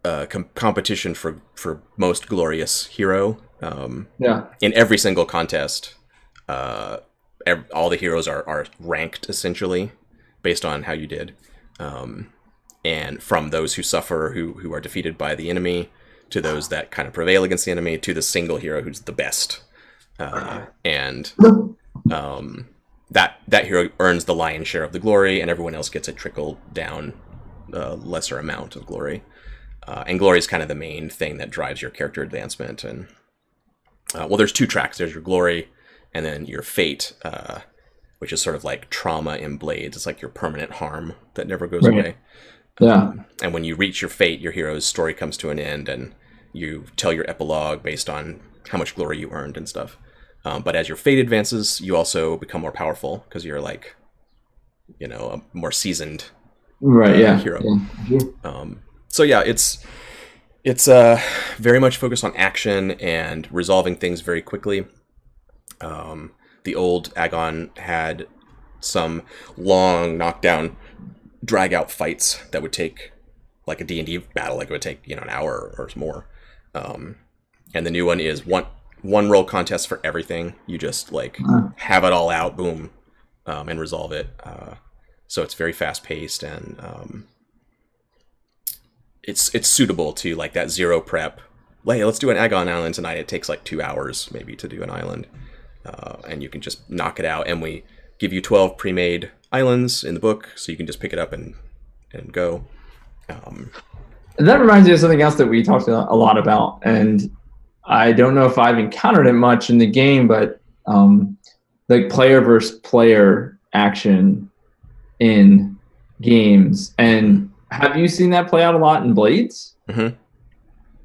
Speaker 2: a com- competition for for most glorious hero. Um,
Speaker 1: yeah.
Speaker 2: In every single contest, uh, ev- all the heroes are are ranked essentially based on how you did, um, and from those who suffer, who who are defeated by the enemy, to those that kind of prevail against the enemy, to the single hero who's the best. Uh, and um, that that hero earns the lion's share of the glory, and everyone else gets a trickle down uh, lesser amount of glory. Uh, and glory is kind of the main thing that drives your character advancement. And uh, well, there's two tracks. There's your glory, and then your fate, uh, which is sort of like trauma in blades. It's like your permanent harm that never goes right. away.
Speaker 1: Yeah. Um,
Speaker 2: and when you reach your fate, your hero's story comes to an end, and you tell your epilogue based on how much glory you earned and stuff. Um, but as your fate advances, you also become more powerful because you're like, you know, a more seasoned
Speaker 1: right, uh, yeah,
Speaker 2: hero.
Speaker 1: Yeah.
Speaker 2: Um, so yeah, it's it's uh, very much focused on action and resolving things very quickly. Um, the old Agon had some long knockdown, drag out fights that would take like a D&D battle, like it would take you know an hour or more. Um, and the new one is one one roll contest for everything. You just like uh. have it all out, boom, um, and resolve it. Uh, so it's very fast paced and um, it's it's suitable to like that zero prep. Like, hey, let's do an Agon Island tonight. It takes like two hours maybe to do an island, uh, and you can just knock it out. And we give you twelve pre-made islands in the book, so you can just pick it up and and go. Um,
Speaker 1: that reminds me of something else that we talked a lot about, and I don't know if I've encountered it much in the game, but um, like player versus player action in games. And have you seen that play out a lot in Blades?
Speaker 2: Mm-hmm.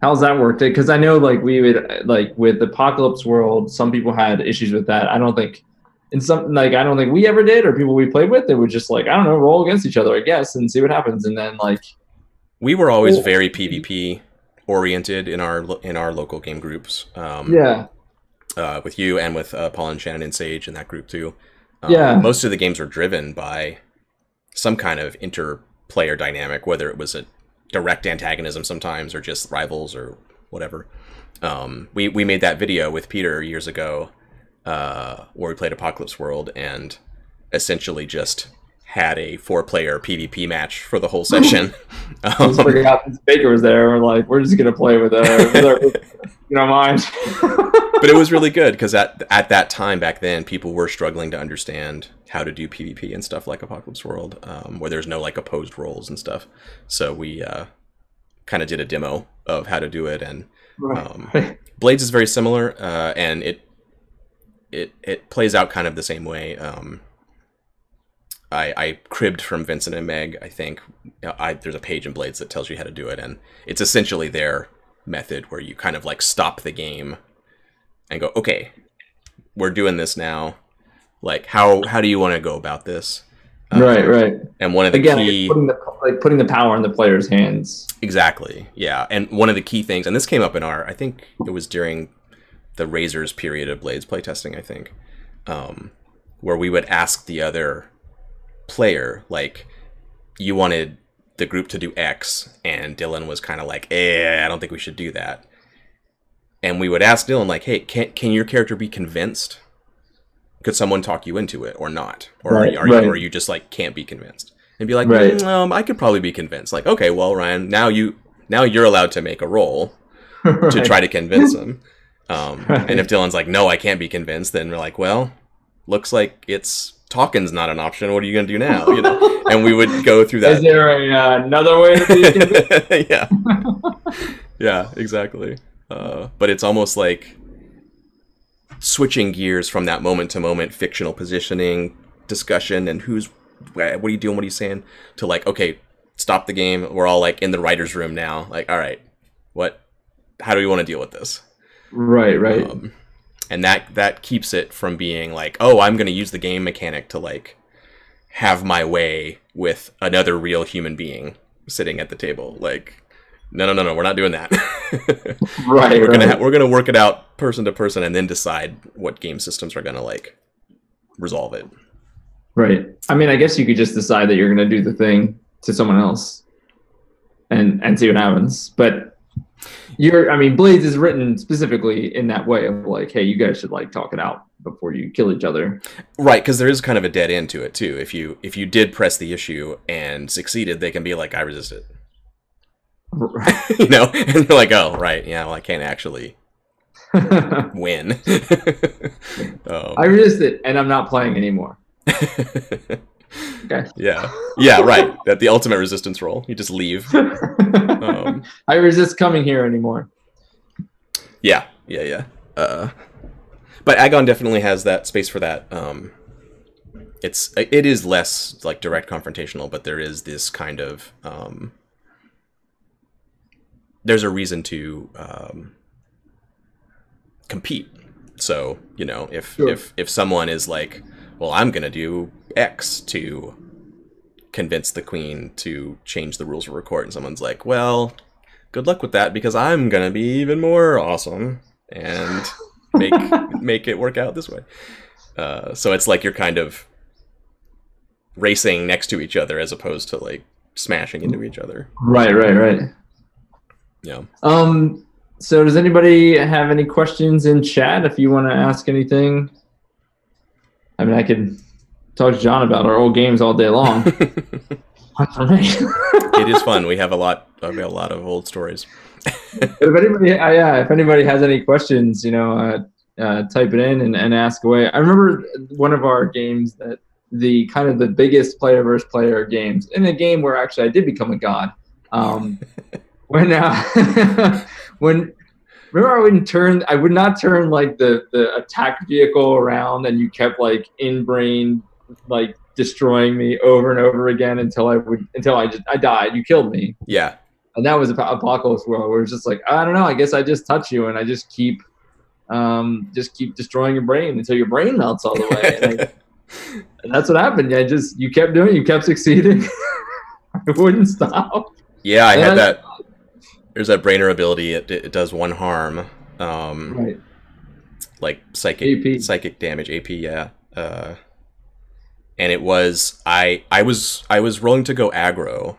Speaker 1: How's that worked? Because I know, like we would, like with Apocalypse World, some people had issues with that. I don't think in some like I don't think we ever did, or people we played with, they would just like I don't know, roll against each other, I guess, and see what happens. And then like
Speaker 2: we were always very PvP oriented in our in our local game groups. Um,
Speaker 1: yeah.
Speaker 2: Uh, with you and with uh, Paul and Shannon and Sage in that group too.
Speaker 1: Um, yeah.
Speaker 2: Most of the games are driven by some kind of interplayer dynamic, whether it was a direct antagonism sometimes or just rivals or whatever. Um, we we made that video with Peter years ago, uh, where we played Apocalypse World and essentially just had a four player PvP match for the whole session.
Speaker 1: um, Baker was there. We're like, we're just gonna play with, our, you know, mind.
Speaker 2: but it was really good because at at that time back then, people were struggling to understand how to do PvP and stuff like Apocalypse World, um, where there's no like opposed roles and stuff. So we uh, kind of did a demo of how to do it, and um, Blades is very similar, uh, and it it it plays out kind of the same way. Um, I, I cribbed from Vincent and Meg. I think I, there's a page in Blades that tells you how to do it, and it's essentially their method where you kind of like stop the game and go, okay, we're doing this now. Like, how how do you want to go about this? Um,
Speaker 1: right, right.
Speaker 2: And one of the
Speaker 1: Again,
Speaker 2: key
Speaker 1: putting the like putting the power in the player's hands.
Speaker 2: Exactly. Yeah. And one of the key things, and this came up in our, I think it was during the Razors period of Blades playtesting, I think, um, where we would ask the other player, like, you wanted the group to do X, and Dylan was kind of like, eh, I don't think we should do that. And we would ask Dylan, like, hey, can, can your character be convinced? Could someone talk you into it or not? Or
Speaker 1: Right,
Speaker 2: are, you,
Speaker 1: right.
Speaker 2: or you just like can't be convinced? And be like,
Speaker 1: Right.
Speaker 2: "Mm, um, I could probably be convinced. Like, okay, well, Ryan, now you now you're allowed to make a roll to try to convince him. Um. And if Dylan's like, no, I can't be convinced, then we're like, well, looks like it's talking's not an option. What are you gonna do now? You know, and we would go through that.
Speaker 1: Is there a, uh, another way to be convinced?
Speaker 2: yeah, yeah, exactly. Uh, but it's almost like switching gears from that moment to moment fictional positioning discussion and who's what are you doing, what are you saying, to like, okay, stop the game. We're all like in the writers' room now. Like, all right, what? How do we want to deal with this?
Speaker 1: right, right.
Speaker 2: um, and that that keeps it from being like oh i'm going to use the game mechanic to like have my way with another real human being sitting at the table like no no no no we're not doing that
Speaker 1: right,
Speaker 2: we're
Speaker 1: right.
Speaker 2: gonna ha- we're gonna work it out person to person and then decide what game systems are gonna like resolve it
Speaker 1: Right. I mean, I guess you could just decide that you're going to do the thing to someone else, and and see what happens. But you're, I mean, Blades is written specifically in that way of like, hey, you guys should like talk it out before you kill each other.
Speaker 2: right because there is kind of a dead end to it too if you if you did press the issue and succeeded they can be like i resist it you know? And you're like oh right. Yeah well i can't actually win. Um,
Speaker 1: resist it, and I'm not playing anymore. Okay.
Speaker 2: yeah. Yeah right. That the ultimate resistance role. You just leave. Um,
Speaker 1: I resist coming here anymore.
Speaker 2: yeah. Yeah yeah. Uh, but agon definitely has that space for that um, it's it is less like direct confrontational but there is this kind of um, there's a reason to um, compete so you know if
Speaker 1: Sure.
Speaker 2: if if someone is like well i'm gonna do x to convince the queen to change the rules of her court and someone's like well good luck with that because i'm gonna be even more awesome and make make it work out this way uh, so it's like you're kind of racing next to each other as opposed to like smashing into each other
Speaker 1: Right, right, right.
Speaker 2: Yeah
Speaker 1: Um. So, does anybody have any questions in chat? If you want to ask anything, I mean, I could talk to John about our old games all day long. Not for me.
Speaker 2: it is fun we have a lot we have a lot of old stories
Speaker 1: if anybody, uh, yeah, if anybody has any questions, you know, uh, uh, type it in and, and ask away. I remember one of our games that the kind of the biggest player versus player games in a game where actually I did become a god. Um, when uh, when remember I wouldn't turn, I would not turn like the the attack vehicle around, and you kept like in brain like destroying me over and over again until I would until I just I died. You killed me
Speaker 2: yeah
Speaker 1: and that was Ap- apocalypse world where it's just like i don't know i guess i just touch you and i just keep um just keep destroying your brain until your brain melts all the way and, I, and that's what happened i just you kept doing it, you kept succeeding it wouldn't stop
Speaker 2: Yeah, I
Speaker 1: Yeah.
Speaker 2: had that. There's that brainer ability. It, it does one harm, um,
Speaker 1: right
Speaker 2: like psychic
Speaker 1: AP.
Speaker 2: psychic damage, AP. Yeah, uh, and it was I I was I was rolling to go aggro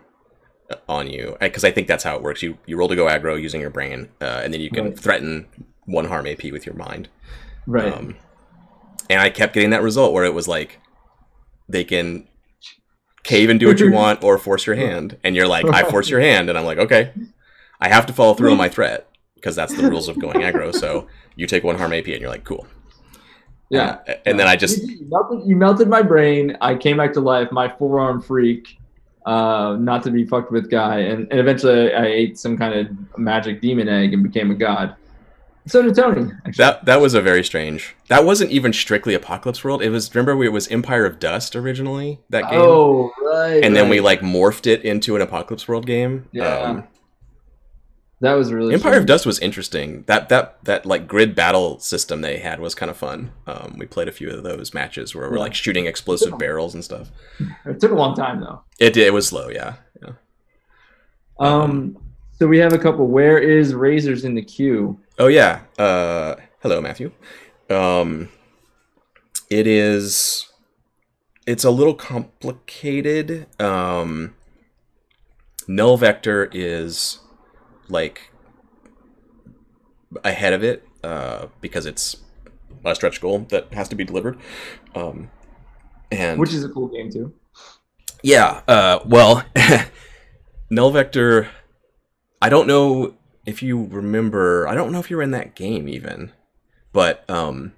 Speaker 2: uh, on you because I think that's how it works. You you roll to go aggro using your brain, uh, and then you can
Speaker 1: Right.
Speaker 2: threaten one harm AP with your mind.
Speaker 1: right
Speaker 2: Um, and I kept getting that result where it was like they can cave and do what you want or force your hand. And you're like, I force your hand. And I'm like, okay, I have to follow through on my threat because that's the rules of going aggro. So you take one harm AP and you're like, cool.
Speaker 1: yeah
Speaker 2: Uh, and then I just,
Speaker 1: you, melted, you melted my brain i came back to life my forearm freak uh not to be fucked with guy and, and eventually i ate some kind of magic demon egg and became a god so did tony actually.
Speaker 2: that that was a very strange. That wasn't even strictly Apocalypse World. It was remember it was Empire of Dust originally that game,
Speaker 1: Oh, right.
Speaker 2: and then we like morphed it into an Apocalypse World game.
Speaker 1: Yeah.
Speaker 2: Um,
Speaker 1: That was really
Speaker 2: Empire
Speaker 1: fun.
Speaker 2: of Dust was interesting. That that that like grid battle system they had was kind of fun. Um, we played a few of those matches where we're like shooting explosive barrels and stuff.
Speaker 1: It took a long time though.
Speaker 2: It did. It was slow. Yeah. yeah.
Speaker 1: Um, so we have a couple. Where is Razors in the queue?
Speaker 2: Oh yeah. Uh, hello, Matthew. Um, it is. It's a little complicated. Um, null vector is like ahead of it uh, because it's a stretch goal that has to be delivered. Um, and
Speaker 1: Which is a cool game too.
Speaker 2: yeah, uh, well, null vector. I don't know if you remember. I don't know if you were in that game even, but um,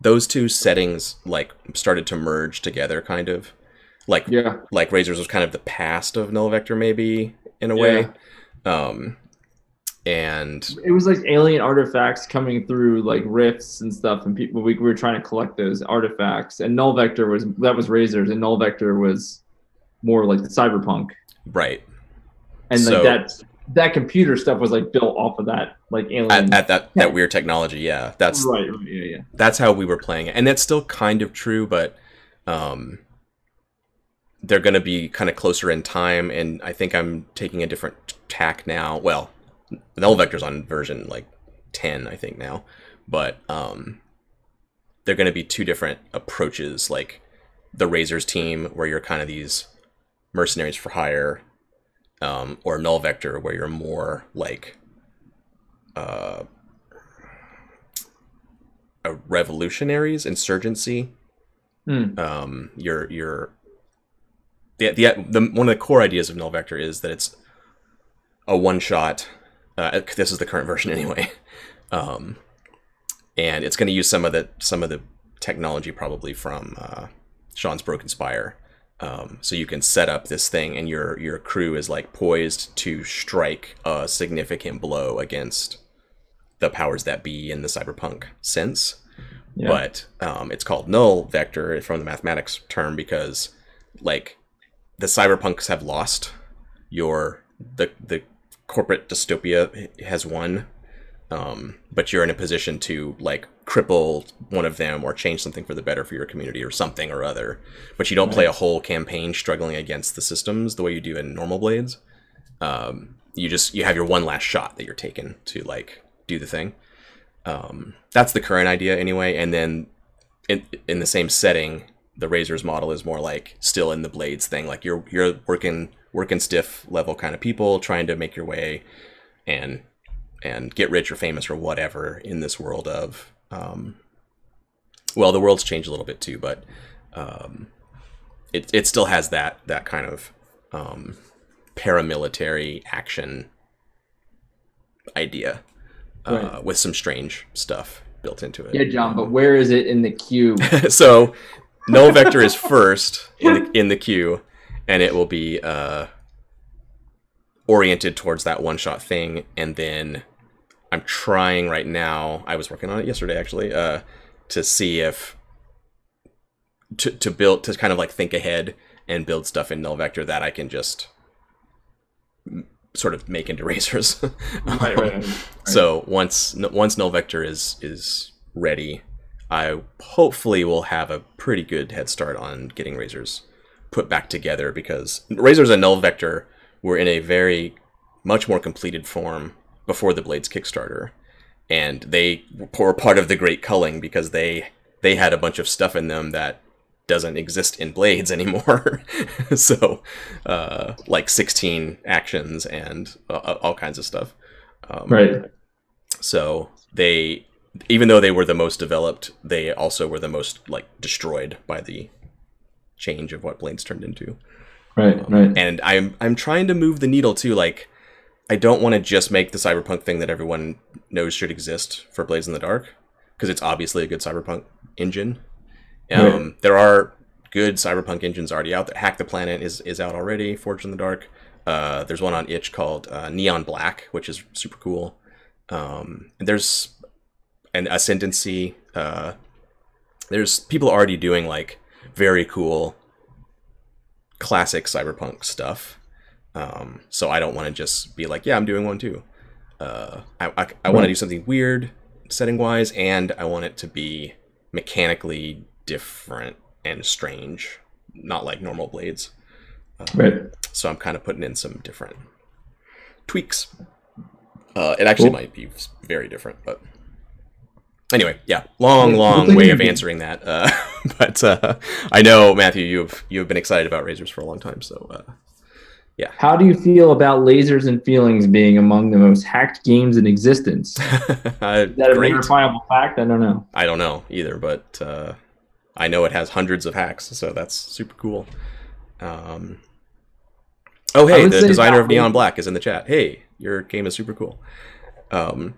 Speaker 2: those two settings like started to merge together, kind of like
Speaker 1: Yeah.
Speaker 2: like Razors was kind of the past of null vector, maybe in a way. Um, and
Speaker 1: It was like alien artifacts coming through like rifts and stuff, and people we, we were trying to collect those artifacts. And Null Vector was that was Razors, and Null Vector was more like the cyberpunk,
Speaker 2: right
Speaker 1: and
Speaker 2: So-
Speaker 1: like that that computer stuff was like built off of that like alien.
Speaker 2: at, at that that weird technology, yeah, that's
Speaker 1: right, right, yeah, yeah.
Speaker 2: that's how we were playing it and that's still kind of true but um they're going to be kind of closer in time and i think i'm taking a different tack now well null vector's on version like 10 i think now but um they're going to be two different approaches like the razors team where you're kind of these mercenaries for hire um, or null vector where you're more like uh, a revolutionaries insurgency
Speaker 1: Hmm.
Speaker 2: um you're you're the, the the one of the core ideas of null vector is that it's a one shot uh, this is the current version anyway. Um and it's going to use some of the some of the technology probably from uh, Sean's Broken Spire. Um, so you can set up this thing and your your crew is like poised to strike a significant blow against the powers that be in the cyberpunk sense.
Speaker 1: Yeah.
Speaker 2: but um, it's called null vector from the mathematics term because like the cyberpunks have lost your the the corporate dystopia has won um, but you're in a position to like cripple one of them or change something for the better for your community or something or other. But you don't play a whole campaign struggling against the systems the way you do in normal blades. Um, you just you have your one last shot that you're taking to like do the thing. Um, that's the current idea anyway and then in, in the same setting the razors model is more like still in the blades thing like you're you're working working stiff level kind of people trying to make your way and and get rich or famous or whatever in this world of um, well the world's changed a little bit too but um, it, it still has that that kind of um, paramilitary action idea uh,
Speaker 1: Right.
Speaker 2: with some strange stuff built into it
Speaker 1: Yeah, John, but where is it in the queue?
Speaker 2: so null vector is first in the, in the queue and it will be uh, oriented towards that one shot thing. And then i'm trying right now i was working on it yesterday actually uh, to see if to, to build to kind of like think ahead and build stuff in null vector that i can just sort of make into razors.
Speaker 1: Right, right, right.
Speaker 2: so once once null vector is is ready, I hopefully will have a pretty good head start on getting razors put back together because razors and null vector were in a very much more completed form before the blades Kickstarter, and they were part of the great culling because they they had a bunch of stuff in them that doesn't exist in blades anymore. So uh like 16 actions and uh, all kinds of stuff. Um,
Speaker 1: Right.
Speaker 2: so they, even though they were the most developed, they also were the most like destroyed by the change of what Blades turned into.
Speaker 1: Right. Right.
Speaker 2: And I'm I'm trying to move the needle too. Like, I don't want to just make the cyberpunk thing that everyone knows should exist for Blades in the Dark because it's obviously a good cyberpunk engine. Um, There are good cyberpunk engines already out there. Hack the Planet is is out already. Forged in the Dark. Uh, there's one on itch called uh, Neon Black, which is super cool. Um, and there's an Ascendancy. Uh, there's people already doing like very cool classic cyberpunk stuff. Um, so I don't want to just be like, yeah, I'm doing one too. Uh, I I, I want to do something weird setting wise, and I want it to be mechanically different and strange, not like normal blades. Um,
Speaker 1: Right.
Speaker 2: So I'm kind of putting in some different tweaks. Uh, it actually
Speaker 1: Cool.
Speaker 2: might be very different, but anyway, yeah, long, long way of answering that. Uh, but uh, I know Matthew, you've you've been excited about razors for a long time, so uh,
Speaker 1: How do you feel about lasers and feelings being among the most hacked games in existence? Is
Speaker 2: uh,
Speaker 1: that a
Speaker 2: great.
Speaker 1: verifiable fact? I don't know.
Speaker 2: I don't know either, but uh, I know it has hundreds of hacks, so that's super cool. Um, oh, hey, the designer of Neon Black is in the chat. Hey, your game is super cool. Um,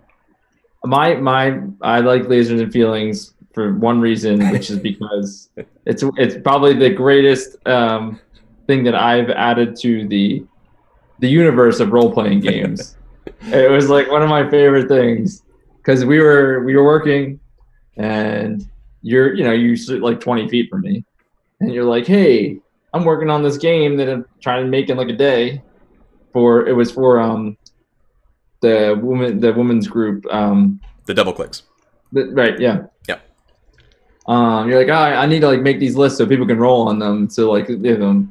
Speaker 1: My my I like lasers and feelings for one reason, which is because it's it's probably the greatest um, thing that I've added to the the universe of role playing games. it was like one of my favorite things because we were we were working, and you're you know you sit like twenty feet from me, and you're like, hey, I'm working on this game that I'm trying to make in like a day. For it was for um the woman the women's group um
Speaker 2: the double clicks.
Speaker 1: Th- Right. Yeah.
Speaker 2: Yep.
Speaker 1: Um, you're like, oh, I I need to like make these lists so people can roll on them. So like, you know,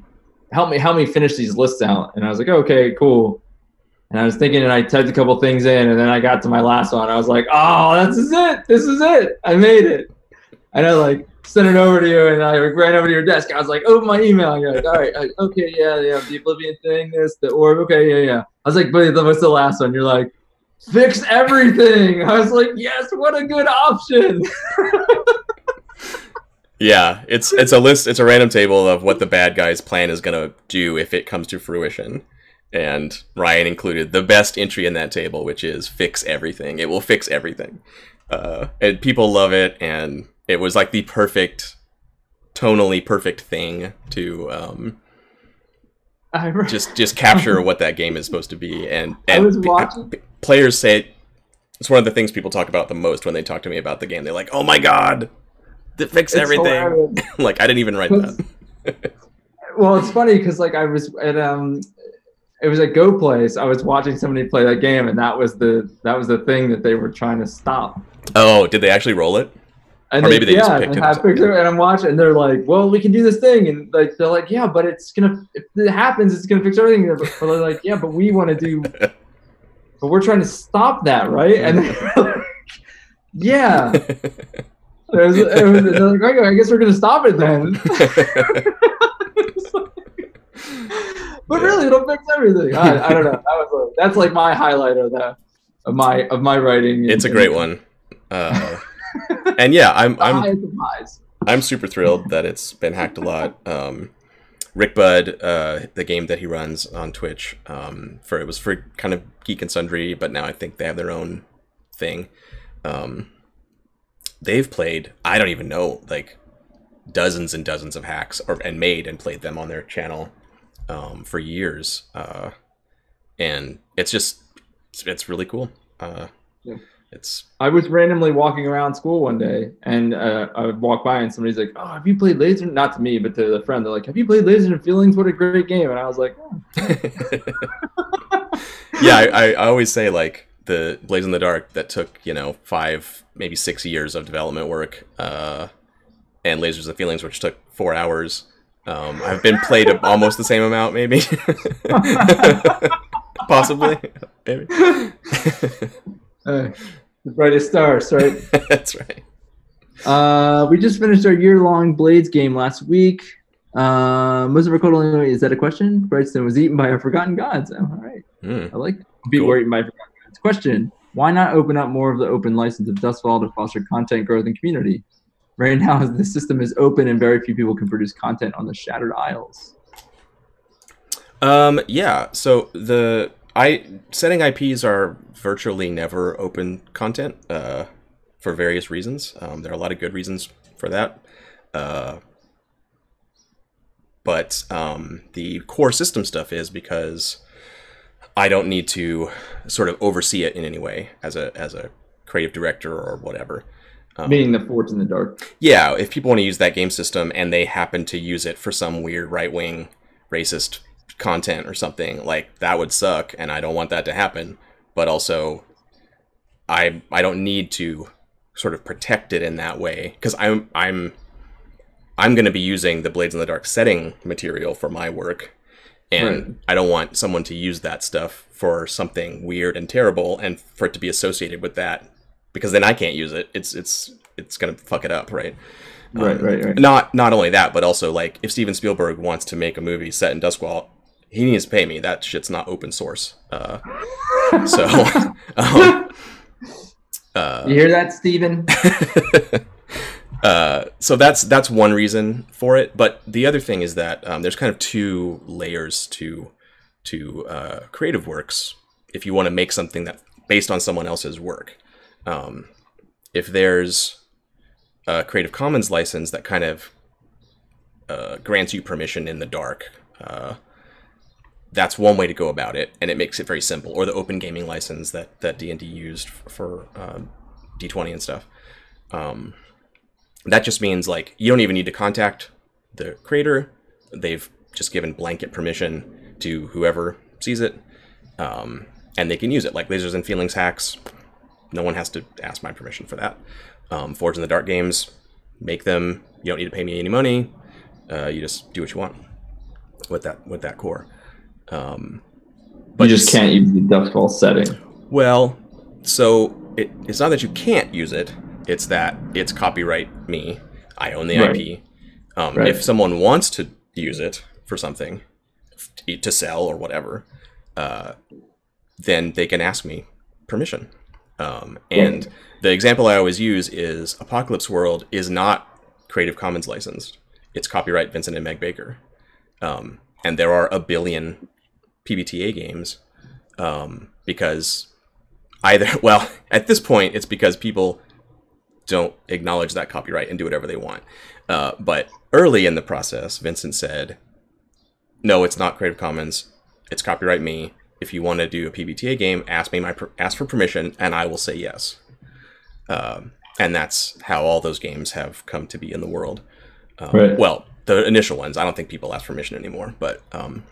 Speaker 1: help me, help me finish these lists out. And I was like, okay, cool. And I was thinking, and I typed a couple things in, and then I got to my last one. I was like, oh, this is it. This is it. I made it. And I like sent it over to you, and I ran over to your desk. I was like, open my email. And you're like, all right, I- okay, yeah, yeah, the Oblivion thing, this, the orb. Okay, yeah, yeah. I was like, but what's the last one? You're like, fix everything. I was like, yes, what a good option.
Speaker 2: Yeah, it's it's a list. It's a random table of what the bad guy's plan is gonna do if it comes to fruition. And Ryan included the best entry in that table, which is fix everything. It will fix everything, uh, and people love it. And it was like the perfect, tonally perfect thing to um,
Speaker 1: I re-
Speaker 2: just just capture what that game is supposed to be. And
Speaker 1: I
Speaker 2: and
Speaker 1: was watching-
Speaker 2: p- players say it's one of the things people talk about the most when they talk to me about the game. They're like, "Oh my god, that fix
Speaker 1: It's
Speaker 2: everything!" like I didn't even write that.
Speaker 1: Well, it's funny because like I was at um, it was at Go Place. I was watching somebody play that game, and that was the that was the thing that they were trying to stop.
Speaker 2: Oh, did they actually roll it?
Speaker 1: And
Speaker 2: Or maybe they
Speaker 1: yeah,
Speaker 2: just picked
Speaker 1: and
Speaker 2: it
Speaker 1: I picked him and I'm watching, and they're like, "Well, we can do this thing," and like they're like, "Yeah, but it's gonna if it happens, it's gonna fix everything." But they're like, "Yeah, but we want to do, but we're trying to stop that, right?" And like, "Yeah." It was, it was, they're like, "Okay, I guess we're gonna stop it then." but really, it'll fix everything. I, I don't know. That was a, that's like my highlight of that of my of my writing.
Speaker 2: it's a great one. Uh, and yeah, I'm I'm. I'm super thrilled that it's been hacked a lot. Um, Rick Bud, uh, the game that he runs on Twitch, um, for it was for kind of Geek and Sundry, but now I think they have their own thing. Um, they've played, I don't even know, like dozens and dozens of hacks, or and made and played them on their channel um, for years, uh, and it's just it's, it's really cool. Uh,
Speaker 1: Yeah.
Speaker 2: It's
Speaker 1: I was randomly walking around school one day, and uh, I would walk by, and somebody's like, "Oh, have you played Laser?" Not to me, but to the friend. They're like, "Have you played Laser and Feelings? What a great game!" And I was like, oh.
Speaker 2: yeah, I, I, always say like the Blades in the Dark that took you know five, maybe six years of development work, uh, and Lasers and Feelings, which took four hours. Um, I've been played almost the same amount, maybe, possibly, maybe.
Speaker 1: Uh, the brightest stars, right?"
Speaker 2: That's right.
Speaker 1: Uh, we just finished our year-long Blades game last week. Uh, most of our total is that a question? Brightstone was eaten by our forgotten gods. Oh, all right,
Speaker 2: Hmm.
Speaker 1: I like people
Speaker 2: Cool.
Speaker 1: eaten by forgotten gods. Question: Why not open up more of the open license of Duskwall to foster content growth and community? Right now, the system is open and very few people can produce content on the Shattered Isles.
Speaker 2: Um, yeah. So the I setting IPs are virtually never open content uh, for various reasons. Um, there are a lot of good reasons for that. Uh, but um, the core system stuff is because I don't need to sort of oversee it in any way as a as a creative director or whatever. Um,
Speaker 1: Meaning the Forged in the Dark.
Speaker 2: yeah, if people want to use that game system and they happen to use it for some weird right wing racist content or something, like that would suck, and I don't want that to happen. but also I I don't need to sort of protect it in that way because I'm I'm I'm going to be using the Blades in the Dark setting material for my work, and
Speaker 1: Right.
Speaker 2: I don't want someone to use that stuff for something weird and terrible, and for it to be associated with that, because then I can't use it. It's it's it's going to fuck it up, right?
Speaker 1: Right, um, right, right.
Speaker 2: Not not only that, but also like if Steven Spielberg wants to make a movie set in Duskwall, he needs to pay me. That shit's not open source. Uh, so, um,
Speaker 1: You hear that, Steven?
Speaker 2: uh, so that's that's one reason for it. But the other thing is that um, there's kind of two layers to to uh, creative works. If you want to make something that based on someone else's work, um, if there's a Creative Commons license that kind of uh, grants you permission in the dark. That's one way to go about it, and it makes it very simple. Or the open gaming license that that D and D used for, for um, D twenty and stuff. Um, that just means like you don't even need to contact the creator. They've just given blanket permission to whoever sees it, um, and they can use it. Like lasers and feelings hacks, no one has to ask my permission for that. Um, Forge in the Dark games, make them. You don't need to pay me any money. Uh, you just do what you want with that with that core. Um,
Speaker 1: you just can't use the Duskwall setting.
Speaker 2: well, so it, it's not that you can't use it; it's that it's copyright me. I own the
Speaker 1: Right.
Speaker 2: IP. Um,
Speaker 1: Right.
Speaker 2: If someone wants to use it for something, to sell or whatever, uh, then they can ask me permission. Um, and the example I always use is Apocalypse World is not Creative Commons licensed. It's copyright Vincent and Meg Baker. Um, and there are a billion PBTA games um, because either, well, at this point, it's because people don't acknowledge that copyright and do whatever they want. Uh, but early in the process, Vincent said, "No, it's not Creative Commons. It's copyright me. If you want to do a PBTA game, ask me my ask for permission, and I will say yes." Um, and that's how all those games have come to be in the world. Um,
Speaker 1: Right.
Speaker 2: Well, the initial ones, I don't think people ask permission anymore, but um,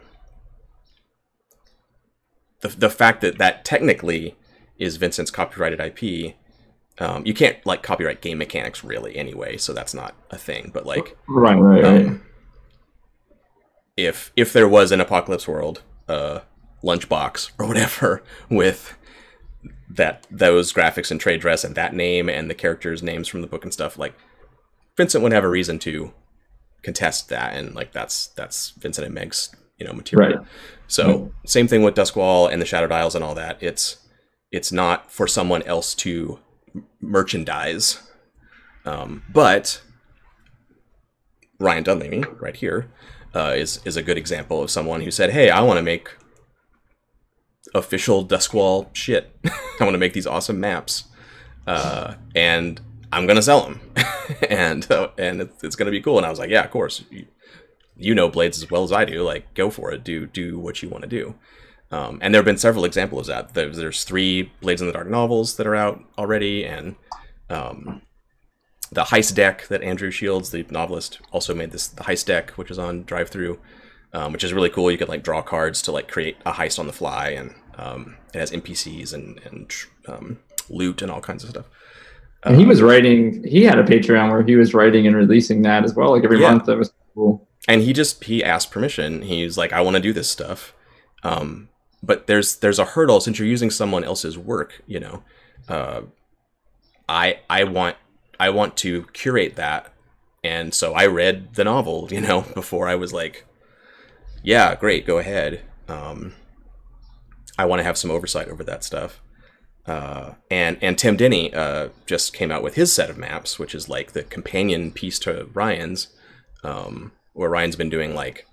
Speaker 2: the the fact that that technically is Vincent's copyrighted IP. Um, you can't like copyright game mechanics really anyway, so that's not a thing. But like,
Speaker 1: Right, right, right.
Speaker 2: um, if if there was an apocalypse world, uh, lunchbox or whatever with that those graphics and trade dress and that name and the characters' names from the book and stuff, like Vincent would have a reason to contest that, and like that's that's Vincent and Meg's you know material.
Speaker 1: Right.
Speaker 2: So same thing with Duskwall and the Shattered Isles and all that. It's it's not for someone else to merchandise, um, but Ryan Dunleavy right here uh, is is a good example of someone who said, "Hey, I want to make official Duskwall shit. I want to make these awesome maps, uh, and I'm gonna sell them, and uh, and it's, it's gonna be cool." And I was like, "Yeah, of course. You, you know Blades as well as I do. Like, go for it. Do do what you want to do." Um, and there have been several examples of that. There's, there's three Blades in the Dark novels that are out already, and um, the heist deck that Andrew Shields, the novelist, also made this the heist deck, which is on Drive Through, um, which is really cool. You could like draw cards to like create a heist on the fly, and um, it has NPCs and and um, loot and all kinds of stuff.
Speaker 1: and he was writing. He had a Patreon where he was writing and releasing that as well, like every
Speaker 2: Yeah.
Speaker 1: month. That was cool.
Speaker 2: And he just he asked permission. He's like, I want to do this stuff, um, but there's there's a hurdle since you're using someone else's work. You know, uh, I I want I want to curate that, and so I read the novel. You know, before I was like, yeah, great, go ahead. Um, I want to have some oversight over that stuff. Uh, and and Tim Denee uh, just came out with his set of maps, which is like the companion piece to Ryan's um, where Ryan's been doing like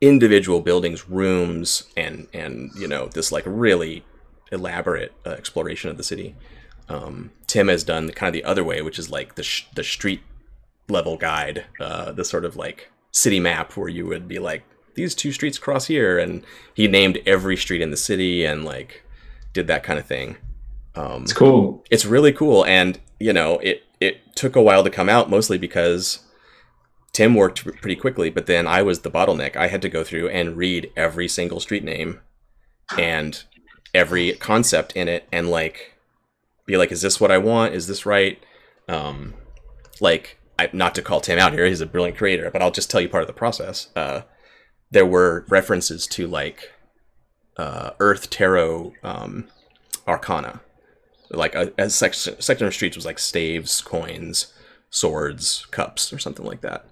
Speaker 2: individual buildings, rooms, and and you know this like really elaborate uh, exploration of the city. Um, Tim has done kind of the other way, which is like the sh- the street level guide, uh, the sort of like city map where you would be like these two streets cross here, and he named every street in the city and like did that kind of thing. Um,
Speaker 1: It's cool.
Speaker 2: it's really cool and you know it it took a while to come out mostly because tim worked pretty quickly but then i was the bottleneck i had to go through and read every single street name and every concept in it and like be like, is this what I want? Is this right? Um, like, I, not to call Tim out here, he's a brilliant creator, but I'll just tell you part of the process. Uh, there were references to like uh, Earth Tarot um, Arcana. Like a, a section, section of streets was like staves, coins, swords, cups, or something like that.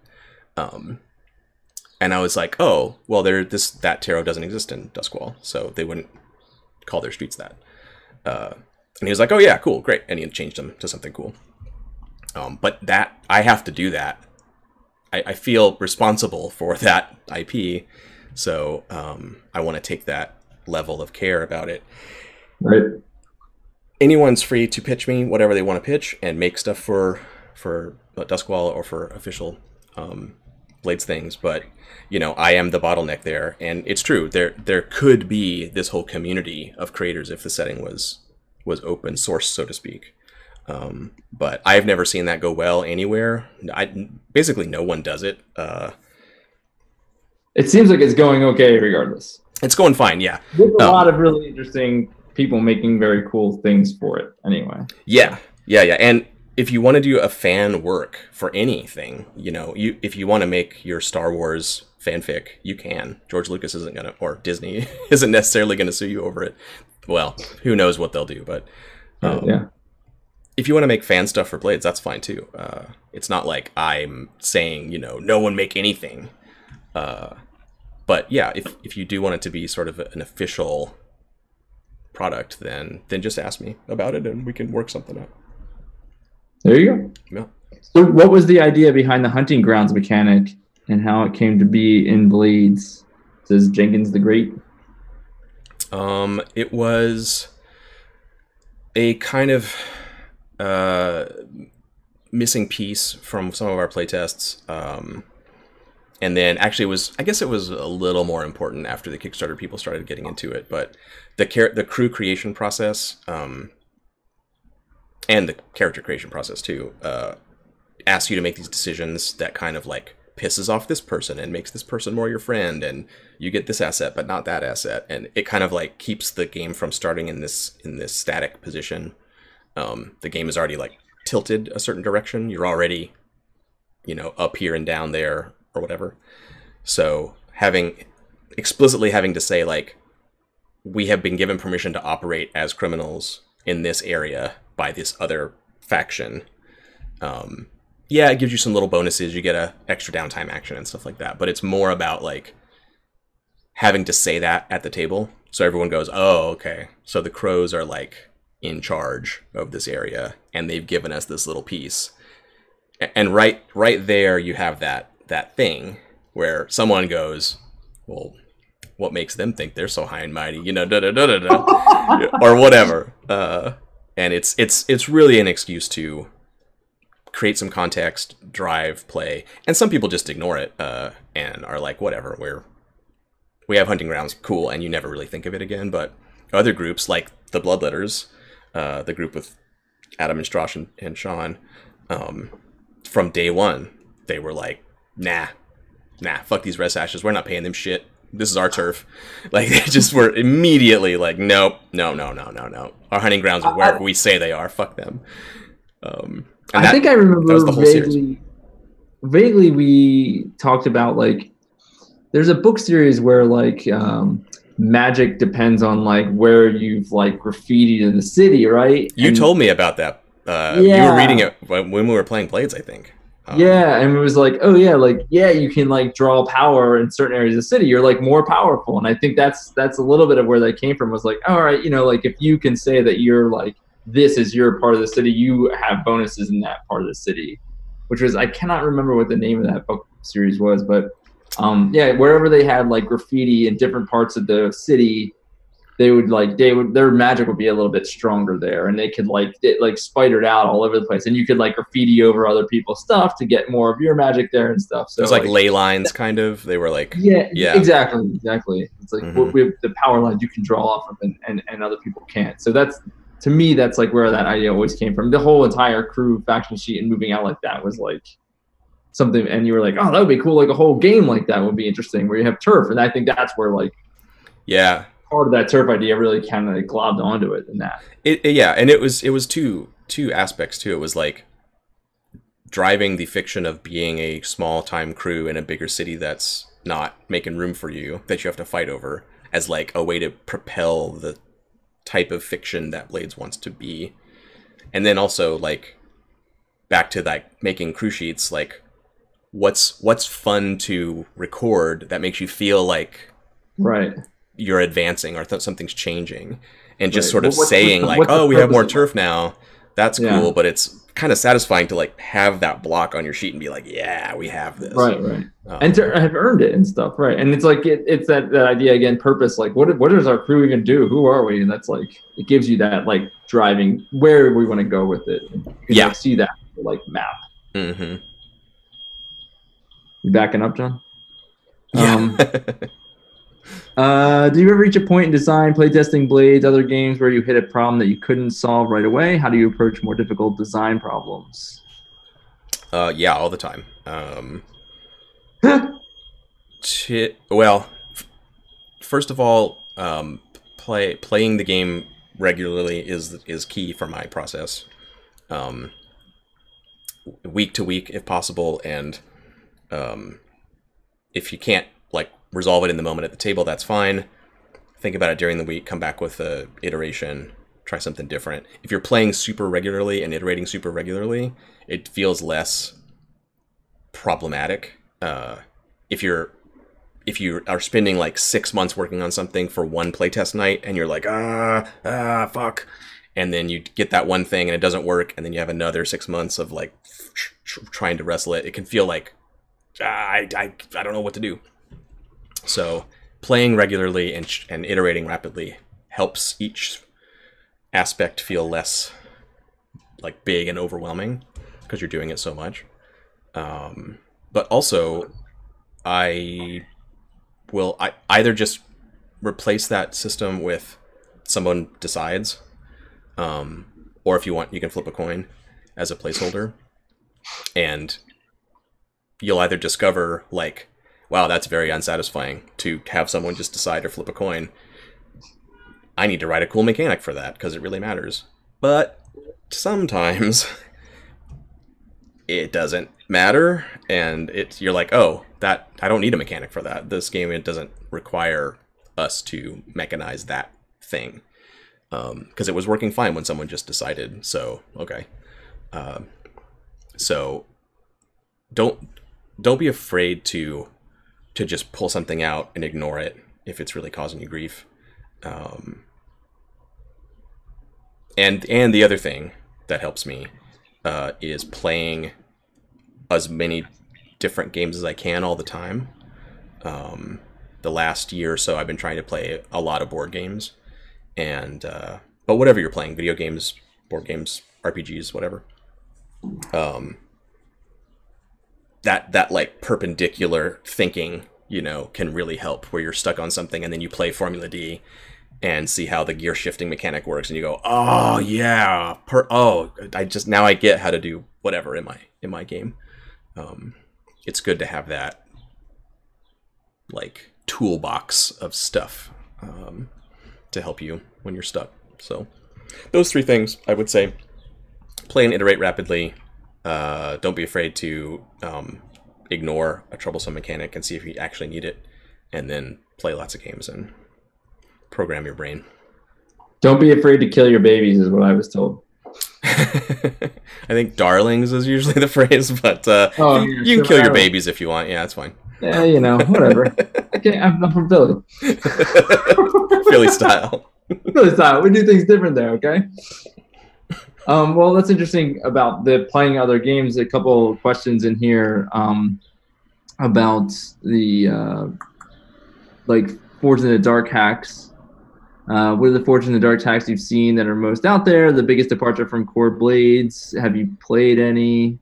Speaker 2: Um, and I was like, oh, well, there this that tarot doesn't exist in Duskwall, so they wouldn't call their streets that. Uh, and he was like, oh yeah, cool, great, and he changed them to something cool. Um, but that I have to do that. I, I feel responsible for that IP, so um, I want to take that level of care about it.
Speaker 1: Right.
Speaker 2: Anyone's free to pitch me whatever they want to pitch and make stuff for for Duskwall or for official um, Blades things, but you know, I am the bottleneck there, and it's true. There there could be this whole community of creators if the setting was was open source, so to speak. Um, but I've never seen that go well anywhere. I basically no one does it. Uh,
Speaker 1: it seems like it's going okay regardless.
Speaker 2: It's going fine, yeah.
Speaker 1: There's a um, lot of really interesting people making very cool things for it anyway.
Speaker 2: Yeah, yeah, yeah. And if you want to do a fan work for anything, you know, you if you want to make your Star Wars fanfic, you can. George Lucas isn't gonna, or Disney isn't necessarily gonna sue you over it. Well, who knows what they'll do, but
Speaker 1: um, yeah.
Speaker 2: If you want to make fan stuff for Blades, that's fine too. Uh, it's not like I'm saying, you know, no one make anything. Uh, but yeah, if if you do want it to be sort of an official product, then then just ask me about it and we can work something out.
Speaker 1: There you go.
Speaker 2: Yeah.
Speaker 1: So, what was the idea behind the hunting grounds mechanic and how it came to be in Blades? Says Jenkins the Great.
Speaker 2: Um, it was a kind of uh, missing piece from some of our playtests. Um, and then actually it was I guess it was a little more important after the Kickstarter people started getting into it, but the car- the crew creation process um, and the character creation process too uh, asks you to make these decisions that kind of like pisses off this person and makes this person more your friend and you get this asset but not that asset and it kind of like keeps the game from starting in this in this static position. Um, the game is already like tilted a certain direction. You're already you know up here and down there or whatever. So having explicitly having to say like we have been given permission to operate as criminals in this area by this other faction. Um, yeah, it gives you some little bonuses. You get a extra downtime action and stuff like that. But it's more about like having to say that at the table, so everyone goes, "Oh, okay." So the crows are like in charge of this area, and they've given us this little piece. And right, right there, you have that that thing where someone goes, "Well, what makes them think they're so high and mighty?" You know, da da da da da, or whatever. Uh, and it's it's it's really an excuse to create some context, drive play, and some people just ignore it uh, and are like, whatever, we're we have hunting grounds, cool, and you never really think of it again. But other groups like the Bloodletters, uh, the group with Adam and Strash and, and Sean, um, from day one, they were like, nah, nah, fuck these red sashes, we're not paying them shit this is our turf. Like they just were immediately like, nope, no, no, no, no, no. Our hunting grounds are wherever we say they are. Fuck them. Um,
Speaker 1: I that, think I remember vaguely. Series. Vaguely, we talked about like there's a book series where like um, magic depends on like where you've like graffitied in the city, right?
Speaker 2: You and, told me about that. Uh, yeah. You were reading it when we were playing Blades, I think.
Speaker 1: Um, yeah, and it was like, oh yeah, like yeah, you can like draw power in certain areas of the city. You're like more powerful, and I think that's that's a little bit of where that came from. Was like, all right, you know, like if you can say that you're like this is your part of the city, you have bonuses in that part of the city, which was I cannot remember what the name of that book series was, but um, yeah, wherever they had like graffiti in different parts of the city, they would like they would their magic would be a little bit stronger there and they could like it like spidered out all over the place and you could like graffiti over other people's stuff to get more of your magic there and stuff so
Speaker 2: it's like, like, ley lines kind of? They were like
Speaker 1: yeah yeah. exactly exactly. It's like mm-hmm. we have the power lines you can draw off of and, and and other people can't so that's to me that's like where that idea always came from. The whole entire crew faction sheet and moving out like that was like something and you were like oh that would be cool like a whole game like that would be interesting where you have turf and i think that's where like
Speaker 2: yeah
Speaker 1: part of that turf idea really kind of like globbed onto it in that.
Speaker 2: It, it- yeah, and it was it was two two aspects too. It was like driving the fiction of being a small time crew in a bigger city that's not making room for you that you have to fight over as like a way to propel the type of fiction that Blades wants to be. And then also like back to like making crew sheets like what's what's fun to record that makes you feel like
Speaker 1: Right.
Speaker 2: You're advancing or th- something's changing and just
Speaker 1: Right.
Speaker 2: sort of
Speaker 1: Well,
Speaker 2: saying
Speaker 1: the-
Speaker 2: like oh we have more turf now that's
Speaker 1: Yeah.
Speaker 2: cool but it's kind of satisfying to like have that block on your sheet and be like yeah we have this
Speaker 1: Right, right.
Speaker 2: Um,
Speaker 1: and to have earned it and stuff, right? And it's like it, it's that, that idea again, purpose. Like, what what does our crew even do? Who are we? And that's like it gives you that like driving where we want to go with it. You can,
Speaker 2: Yeah.
Speaker 1: like, see that like map.
Speaker 2: mhm.
Speaker 1: You backing up, John?
Speaker 2: yeah
Speaker 1: Um, Uh, do you ever reach a point in design, playtesting blades, other games where you hit a problem that you couldn't solve right away? How do you approach more difficult design problems?
Speaker 2: uh, yeah all the time um Chi- well f- first of all um, play playing the game regularly is is key for my process um, week to week if possible and um, if you can't resolve it in the moment at the table that's fine. Think about it during the week come back with a iteration try something different. If you're playing super regularly and iterating super regularly it feels less problematic. Uh, if you're if you are spending like six months working on something for one playtest night and you're like ah ah fuck and then you get that one thing and it doesn't work and then you have another six months of like tr- tr- trying to wrestle it it can feel like ah, I, I, I don't know what to do so playing regularly and, and iterating rapidly helps each aspect feel less like big and overwhelming because you're doing it so much. Um, but also I will I either just replace that system with someone decides, um, or if you want, you can flip a coin as a placeholder, and you'll either discover like, wow, that's very unsatisfying to have someone just decide or flip a coin. I need to write a cool mechanic for that because it really matters. But sometimes it doesn't matter and it's you're like oh that i don't need a mechanic for that this game it doesn't require us to mechanize that thing because it was working fine when someone just decided so okay um, so don't don't be afraid to to just pull something out and ignore it if it's really causing you grief um, and and the other thing that helps me uh, is playing as many different games as I can all the time. Um, the last year or so, I've been trying to play a lot of board games, and uh, but whatever you're playing, video games, board games, RPGs, whatever. Um, that that like perpendicular thinking, you know, can really help. Where you're stuck on something, and then you play Formula D, and see how the gear shifting mechanic works, and you go, "Oh yeah, per oh, I just now I get how to do whatever in my in my game." Um, it's good to have that like toolbox of stuff um, to help you when you're stuck. So those three things I would say: play and iterate rapidly. Uh, don't be afraid to um, ignore a troublesome mechanic and see if you actually need it, and then play lots of games and program your brain.
Speaker 1: Don't be afraid to kill your babies, is what I was told.
Speaker 2: I think darlings is usually the phrase, but uh,
Speaker 1: Oh,
Speaker 2: you,
Speaker 1: yeah,
Speaker 2: you can
Speaker 1: so
Speaker 2: kill your babies if you want. Yeah, that's fine.
Speaker 1: Yeah, you know, whatever. okay, I'm, I'm from Philly.
Speaker 2: Philly style.
Speaker 1: Philly style. We do things different there. Okay. Um, well, that's interesting about the playing other games. A couple questions in here um, about the uh, like Forged in the Dark hacks. Uh, what are the Forged in the Dark hacks you've seen that are most out there? The biggest departure from core blades. Have you played any?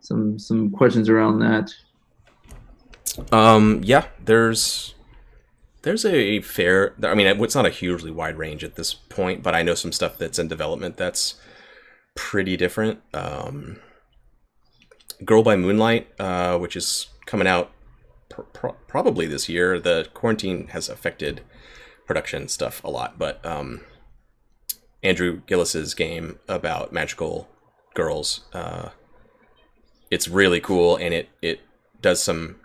Speaker 1: Some some questions around that.
Speaker 2: Um, yeah, there's there's a fair. I mean, it's not a hugely wide range at this point, but I know some stuff that's in development that's pretty different. Um, Girl by Moonlight, uh, which is coming out pr- pr- probably this year. The quarantine has affected production stuff a lot, but um, Andrew Gillis's game about magical girls, uh, it's really cool, and it it does some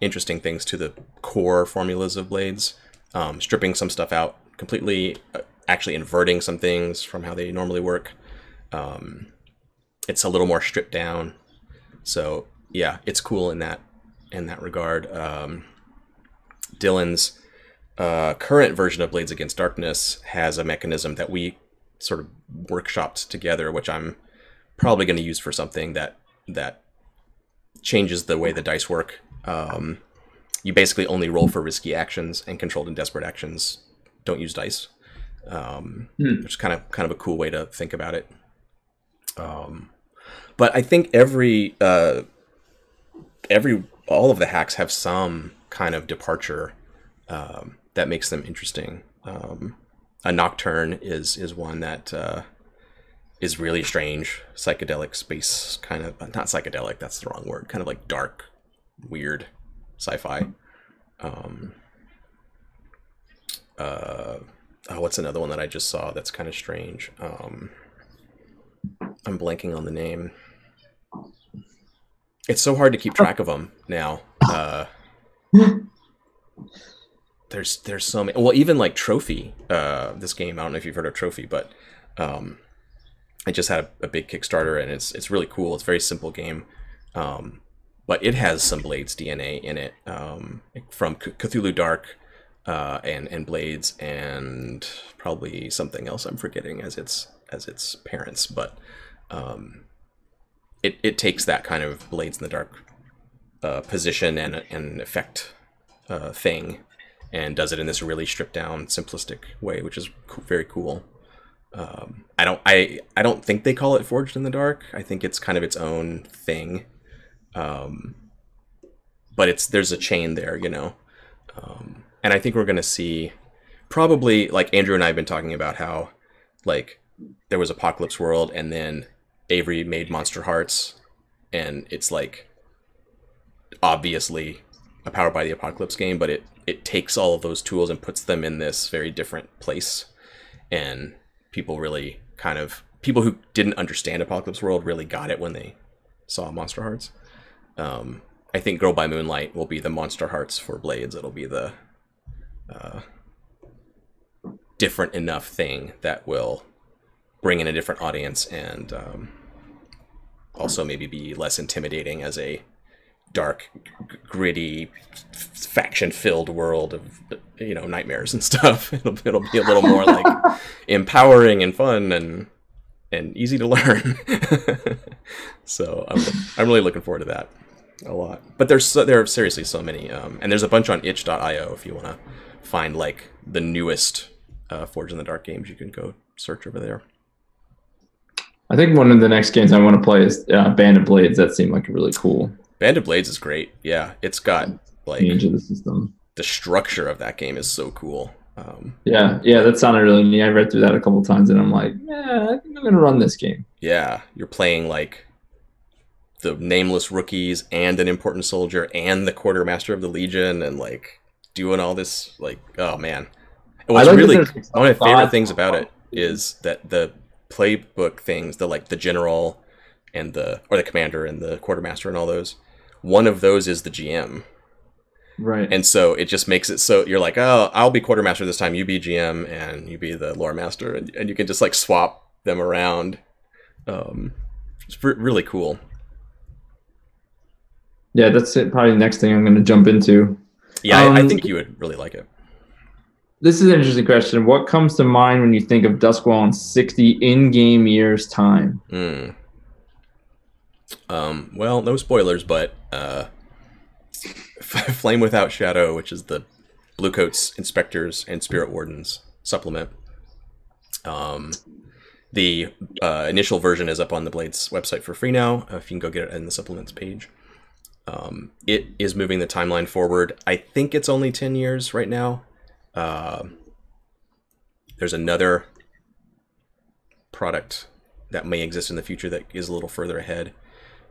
Speaker 2: interesting things to the core formulas of blades, um, stripping some stuff out completely, uh, actually inverting some things from how they normally work. Um, it's a little more stripped down, so yeah, it's cool in that in that regard. Um, Dylan's uh, current version of Blades Against Darkness has a mechanism that we sort of workshopped together, which I'm probably going to use for something that that changes the way the dice work. Um, you basically only roll for risky actions, and controlled and desperate actions don't use dice. Um,
Speaker 1: Hmm.
Speaker 2: Which is kind of kind of a cool way to think about it. Um, but I think every uh, every all of the hacks have some kind of departure um, that makes them interesting. Um, a nocturne is is one that uh, is really strange, psychedelic space kind of not psychedelic. That's the wrong word. Kind of like dark, weird, sci-fi. Um, uh, oh, what's another one that I just saw that's kind of strange? Um, I'm blanking on the name. It's so hard to keep track of them now. Uh, there's there's so many. Well, even like Trophy, uh, this game. I don't know if you've heard of Trophy, but um, I just had a, a big Kickstarter, and it's it's really cool. It's a very simple game, um, but it has some Blades DNA in it um, from C- Cthulhu Dark uh, and and Blades, and probably something else I'm forgetting as its as its parents, but um, it it takes that kind of Blades in the Dark uh, position and and effect uh, thing, and does it in this really stripped down, simplistic way, which is co- very cool. Um, I don't I I don't think they call it Forged in the Dark. I think it's kind of its own thing. Um, but it's there's a chain there, you know. Um, and I think we're gonna see probably like Andrew and I have been talking about how like there was Apocalypse World and then Avery made Monster Hearts and it's like obviously a Powered by the Apocalypse game, but it it takes all of those tools and puts them in this very different place. And people really kind of people who didn't understand Apocalypse World really got it when they saw Monster Hearts. Um, I think Girl by Moonlight will be the Monster Hearts for Blades. It'll be the uh, different enough thing that will bring in a different audience and um, also maybe be less intimidating as a dark, gritty, faction-filled world of you know nightmares and stuff. It'll it'll be a little more like empowering and fun and and easy to learn. so I'm I'm really looking forward to that a lot. But there's so, there are seriously so many, um, and there's a bunch on itch.io if you want to find like the newest uh, Forged in the Dark games. You can go search over there.
Speaker 1: I think one of the next games I want to play is uh, Band of Blades. That seemed like a really cool
Speaker 2: Band of Blades is great. Yeah, it's got like
Speaker 1: the system.
Speaker 2: the structure of that game is so cool. Um,
Speaker 1: Yeah, yeah, that sounded really neat. I read through that a couple times, and I'm like, yeah, I think I'm gonna run this game.
Speaker 2: yeah, you're playing like the nameless rookies and an important soldier and the quartermaster of the legion and like doing all this like oh man. And what's
Speaker 1: like
Speaker 2: really one of my favorite things about it is that the playbook things, the like the general and the or the commander and the quartermaster and all those, one of those is the GM.
Speaker 1: Right.
Speaker 2: And so it just makes it so you're like, oh, I'll be quartermaster this time, you be GM, and you be the lore master, and, and you can just like swap them around. Um, it's re- really cool.
Speaker 1: yeah, that's it. Probably the next thing I'm gonna jump into.
Speaker 2: Yeah, I, I
Speaker 1: Um,
Speaker 2: think you would really like it.
Speaker 1: This is an interesting question. What comes to mind when you think of Duskwall in 60 in-game years time?
Speaker 2: Mm. Um, well, no spoilers, but uh, Flame Without Shadow, which is the Bluecoats Inspectors and Spirit Wardens supplement. Um, the uh, initial version is up on the Blades website for free now. If you can go get it in the supplements page. Um, it is moving the timeline forward. I think it's only 10 years right now. Uh, there's another product that may exist in the future that is a little further ahead.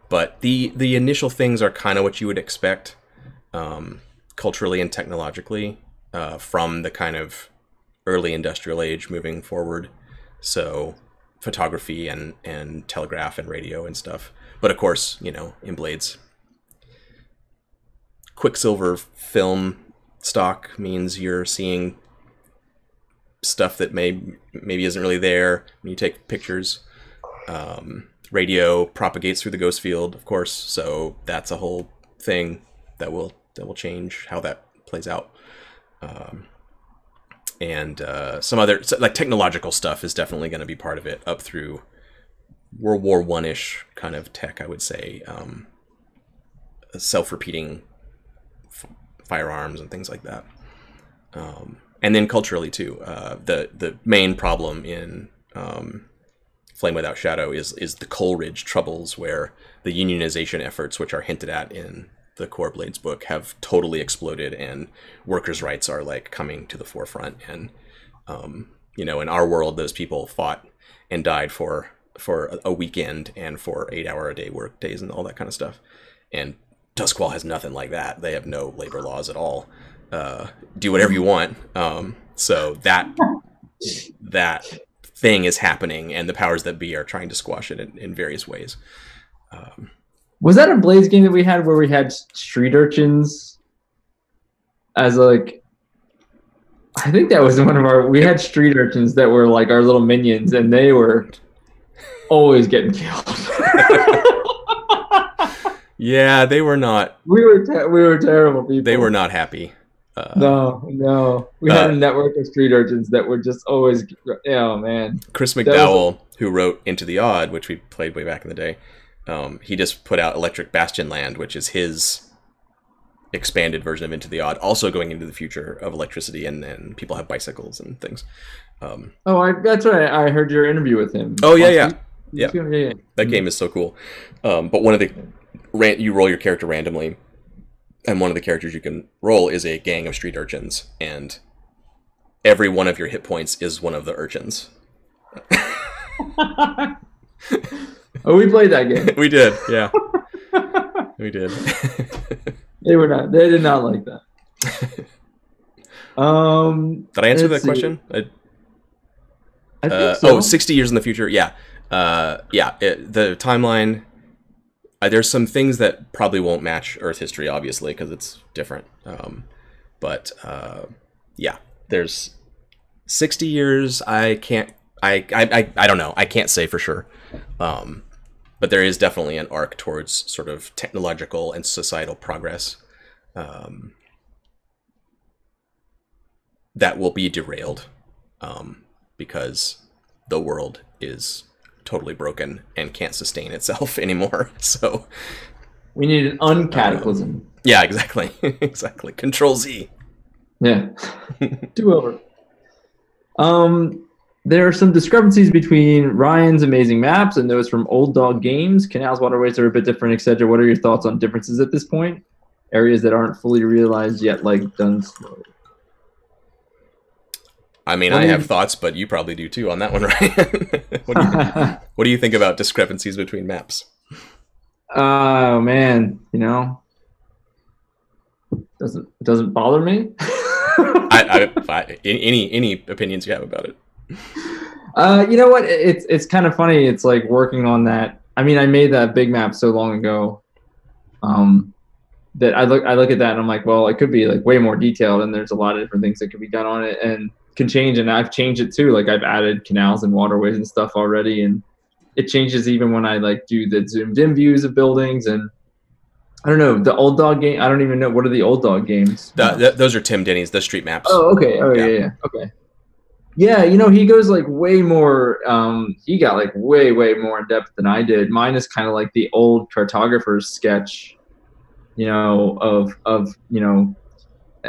Speaker 2: But the the initial things are kind of what you would expect, um, culturally and technologically, uh, from the kind of early industrial age moving forward. So photography and and telegraph and radio and stuff. But of course, you know, in blades, quicksilver film stock means you're seeing stuff that may maybe isn't really there when you take pictures. Um, radio propagates through the ghost field, of course, so that's a whole thing that will that will change how that plays out. Um, and uh, some other like technological stuff is definitely going to be part of it up through World War One ish kind of tech, I would say. Um, Self repeating firearms and things like that. Um, and then culturally too, uh, the the main problem in um, Flame Without Shadow is is the Coalridge troubles, where the unionization efforts, which are hinted at in the Core Blades book, have totally exploded, and workers' rights are like coming to the forefront. And um, you know, in our world, those people fought and died for for a weekend and for eight hour a day work days and all that kind of stuff. And Duskwall has nothing like that. They have no labor laws at all. Uh, do whatever you want. Um, so that that thing is happening, and the powers that be are trying to squash it in, in various ways. Um,
Speaker 1: Was that a Blades game that we had where we had street urchins as like? I think that was one of our. We had street urchins that were like our little minions, and they were always getting killed.
Speaker 2: yeah, they were not.
Speaker 1: we were te- we were terrible people.
Speaker 2: They were not happy. Uh,
Speaker 1: No, no. We had
Speaker 2: Uh,
Speaker 1: a network of street urchins that were just always. Oh man.
Speaker 2: Chris McDowall, who wrote Into the Odd, which we played way back in the day, um, he just put out Electric Bastion Land, which is his expanded version of Into the Odd, also going into the future of electricity, and, and people have bicycles and things. Um,
Speaker 1: Oh, I, that's right. I heard your interview with him.
Speaker 2: Oh, yeah, yeah. Yeah.
Speaker 1: yeah, yeah.
Speaker 2: that game is so cool. Um, but one of the ran- you roll your character randomly, and one of the characters you can roll is a gang of street urchins, and every one of your hit points is one of the urchins.
Speaker 1: oh, we played that game.
Speaker 2: we did, yeah, we did.
Speaker 1: They were not. They did not like that. Um,
Speaker 2: Did I answer that
Speaker 1: see.
Speaker 2: question? I,
Speaker 1: I think
Speaker 2: uh,
Speaker 1: so.
Speaker 2: Oh, 60 years in the future. Yeah. Uh, yeah. It, the timeline. Uh, there's some things that probably won't match Earth history, obviously, because it's different. Um, but uh, yeah, there's 60 years. I can't. I, I, I, I don't know. I can't say for sure. Um, but there is definitely an arc towards sort of technological and societal progress. Um, that will be derailed um, because the world is totally broken and can't sustain itself anymore. So,
Speaker 1: we need an uncataclysm.
Speaker 2: yeah, exactly, exactly. Control Z.
Speaker 1: Yeah. Do over. Um, there are some discrepancies between Ryan's amazing maps and those from Old Dog Games. Canals, waterways are a bit different, etc. What are your thoughts on differences at this point? Areas that aren't fully realized yet, like Dunslough.
Speaker 2: I mean,
Speaker 1: What
Speaker 2: I
Speaker 1: you-
Speaker 2: have thoughts, but you probably do too on that one, right? what, do you, what do you think about discrepancies between maps?
Speaker 1: oh man, you know, doesn't it doesn't bother me.
Speaker 2: I, I, I, any any opinions you have about it?
Speaker 1: Uh, you know what? It's it's kind of funny. It's like working on that. I mean, I made that big map so long ago, um, that I look I look at that and I'm like, well, it could be like way more detailed, and there's a lot of different things that could be done on it, and can change. And I've changed it too. Like I've added canals and waterways and stuff already, and it changes even when I like do the zoomed in views of buildings and. I don't know the old dog game. I don't even know what are the old dog games.
Speaker 2: Th- th- those are Tim Denee's, the street maps.
Speaker 1: Oh, okay. Oh, yeah,
Speaker 2: Yeah.
Speaker 1: yeah, Okay. Yeah, you know, he goes like way more. Um, he got like way, way more in depth than I did. Mine is kind of like the old cartographer's sketch, you know, of of you know,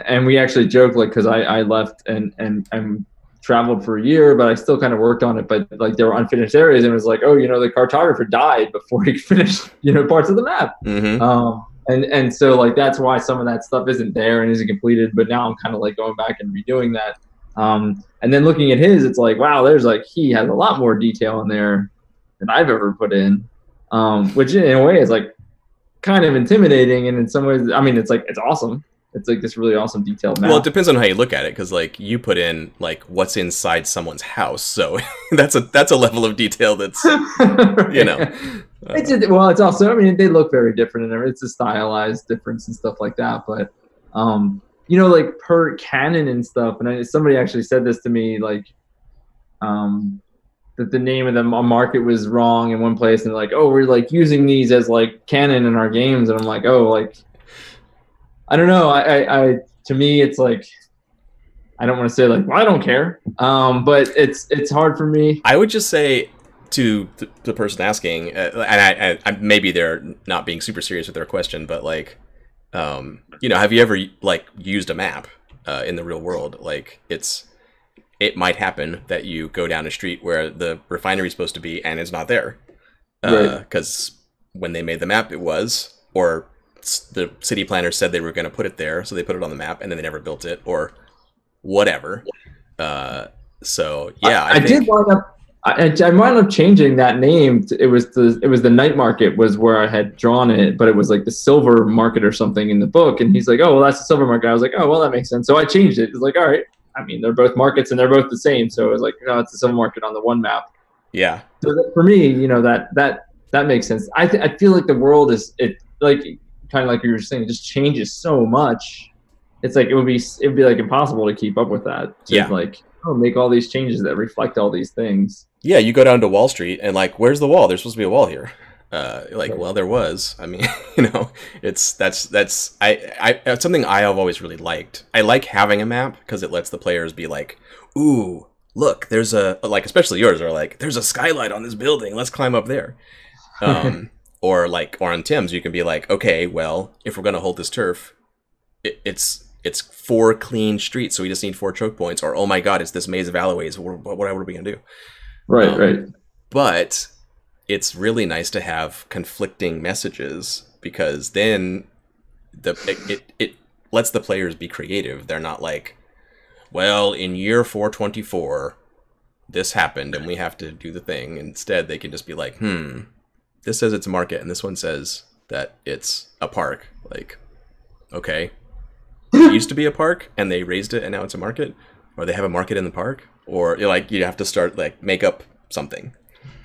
Speaker 1: and we actually joke like because I I left and and and traveled for a year, but I still kind of worked on it. But like there were unfinished areas, and it was like, oh, you know, the cartographer died before he finished, you know, parts of the map.
Speaker 2: Mm-hmm.
Speaker 1: Um, and and so like that's why some of that stuff isn't there and isn't completed. But now I'm kind of like going back and redoing that. Um, and then looking at his, it's like wow, there's like he has a lot more detail in there than I've ever put in. Um, which in a way is like kind of intimidating, and in some ways, I mean, it's like it's awesome. It's like this really awesome detailed map.
Speaker 2: Well, it depends on how you look at it, because like you put in like what's inside someone's house, so that's a that's a level of detail that's you know. Uh,
Speaker 1: it's a, well, it's also I mean they look very different and it's a stylized difference and stuff like that. But um, you know, like per canon and stuff, and I, somebody actually said this to me, like um, that the name of the market was wrong in one place, and like, oh, we're like using these as like canon in our games, and I'm like, oh, like I don't know. I, I, I to me, it's like I don't want to say like, well, I don't care. Um, but it's it's hard for me.
Speaker 2: I would just say to the, the person asking, uh, and I, I, maybe they're not being super serious with their question, but like, um, you know, have you ever like used a map uh, in the real world? Like, it's it might happen that you go down a street where the refinery is supposed to be and it's not there because uh, right. when they made the map, it was, or the city planners said they were going to put it there, so they put it on the map, and then they never built it, or whatever. Uh, so yeah,
Speaker 1: I, I, I did wind up. I, I wound up changing that name. To, it was the it was the night market was where I had drawn it, but it was like the silver market or something in the book. And he's like, "Oh, well, that's the silver market." I was like, "Oh, well, that makes sense." So I changed it. It's like, all right. I mean, they're both markets and they're both the same. So it was like, oh, it's the silver market on the one map.
Speaker 2: Yeah.
Speaker 1: So for me, you know that that that makes sense. I th- I feel like the world is it like kind of like you were saying, it just changes so much. It's like it would be it would be like impossible to keep up with that.
Speaker 2: Yeah.
Speaker 1: Like oh, make all these changes that reflect all these things.
Speaker 2: Yeah, you go down to Wall Street and like, where's the wall? There's supposed to be a wall here. Uh, like, well, there was. I mean, you know, it's that's that's I I something I have always really liked. I like having a map because it lets the players be like, ooh, look, there's a like, especially yours are like, there's a skylight on this building. Let's climb up there. Um, or like or on Tim's, you can be like, okay, well, if we're gonna hold this turf, it, it's it's four clean streets, so we just need four choke points. Or oh my god, it's this maze of alleyways. What, what, what are we gonna do?
Speaker 1: Right, um, right.
Speaker 2: But it's really nice to have conflicting messages because then the it, it, it lets the players be creative. They're not like, well, in year 424, this happened and we have to do the thing. Instead, they can just be like, hmm, this says it's a market and this one says that it's a park. Like, okay. it used to be a park and they raised it and now it's a market? Or they have a market in the park? Or like you have to start like make up something.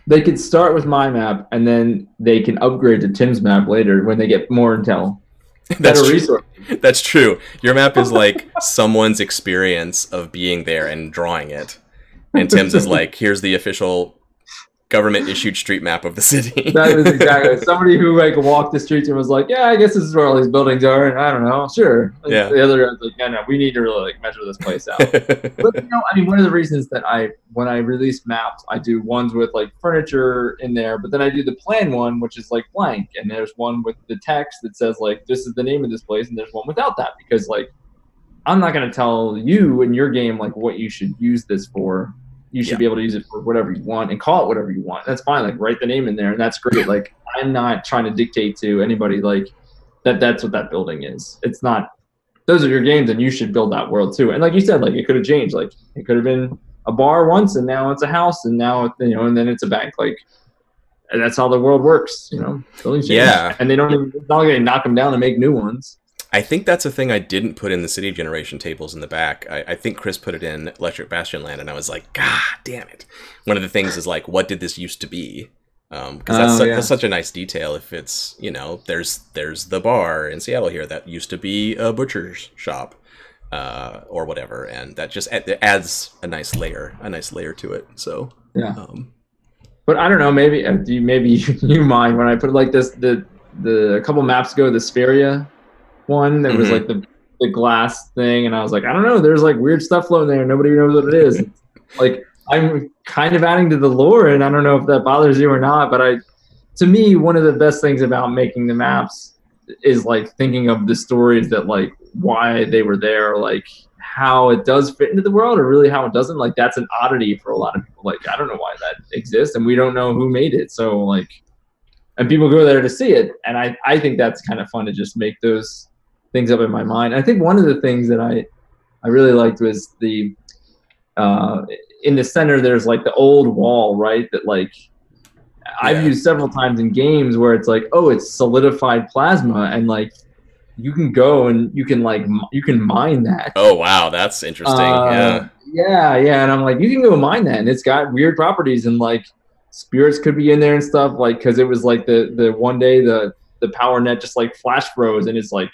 Speaker 1: They could start with my map and then they can upgrade to Tim's map later when they get more intel.
Speaker 2: That's true. Resource. That's true. Your map is like someone's experience of being there and drawing it. And Tim's is like, here's the official government issued street map of the city.
Speaker 1: that is exactly somebody who like walked the streets and was like, "Yeah, I guess this is where all these buildings are." And I don't know, sure. Like,
Speaker 2: yeah.
Speaker 1: The other guy's like, "No, no, we need to really like measure this place out." but you know, I mean, one of the reasons that I when I release maps, I do ones with like furniture in there, but then I do the plan one, which is like blank, and there's one with the text that says like, "This is the name of this place," and there's one without that because like. I'm not going to tell you in your game like what you should use this for you should yeah. be able to use it for whatever you want and call it whatever you want. That's fine. Like write the name in there, and that's great. Like I'm not trying to dictate to anybody like that. That's what that building is. It's not. Those are your games, and you should build that world too. And like you said, like it could have changed. Like it could have been a bar once, and now it's a house, and now you know, and then it's a bank. Like that's how the world works. You know,
Speaker 2: buildings change. Yeah,
Speaker 1: and they don't even to knock them down and make new ones.
Speaker 2: I think that's a thing I didn't put in the city generation tables in the back. I, I, think Chris put it in Electric Bastion Land, and I was like, God damn it! One of the things is like, what did this used to be? Because um, that's, oh, yeah. that's such a nice detail. If it's you know, there's there's the bar in Seattle here that used to be a butcher's shop, uh, or whatever, and that just it adds a nice layer, a nice layer to it. So
Speaker 1: yeah. Um, but I don't know. Maybe do maybe you mind when I put it like this? The the a couple maps ago, the Spheria one that mm-hmm. was like the the glass thing, and I was like, I don't know, there's like weird stuff floating there. Nobody knows what it is. like I'm kind of adding to the lore, and I don't know if that bothers you or not, but I, to me, one of the best things about making the maps is like thinking of the stories that like why they were there, like how it does fit into the world, or really how it doesn't. Like that's an oddity for a lot of people. Like I don't know why that exists, and we don't know who made it. So like, and people go there to see it, and I I think that's kind of fun to just make those things up in my mind. I think one of the things that I I really liked was the uh, in the center. There's like the old wall, right? That like yeah. I've used several times in games where it's like, oh, it's solidified plasma, and like you can go and you can like you can mine that.
Speaker 2: Oh wow, that's interesting.
Speaker 1: Uh,
Speaker 2: yeah.
Speaker 1: yeah, yeah. And I'm like, you can go mine that, and it's got weird properties, and like spirits could be in there and stuff. Like, because it was like the the one day the the power net just like flash froze, and it's like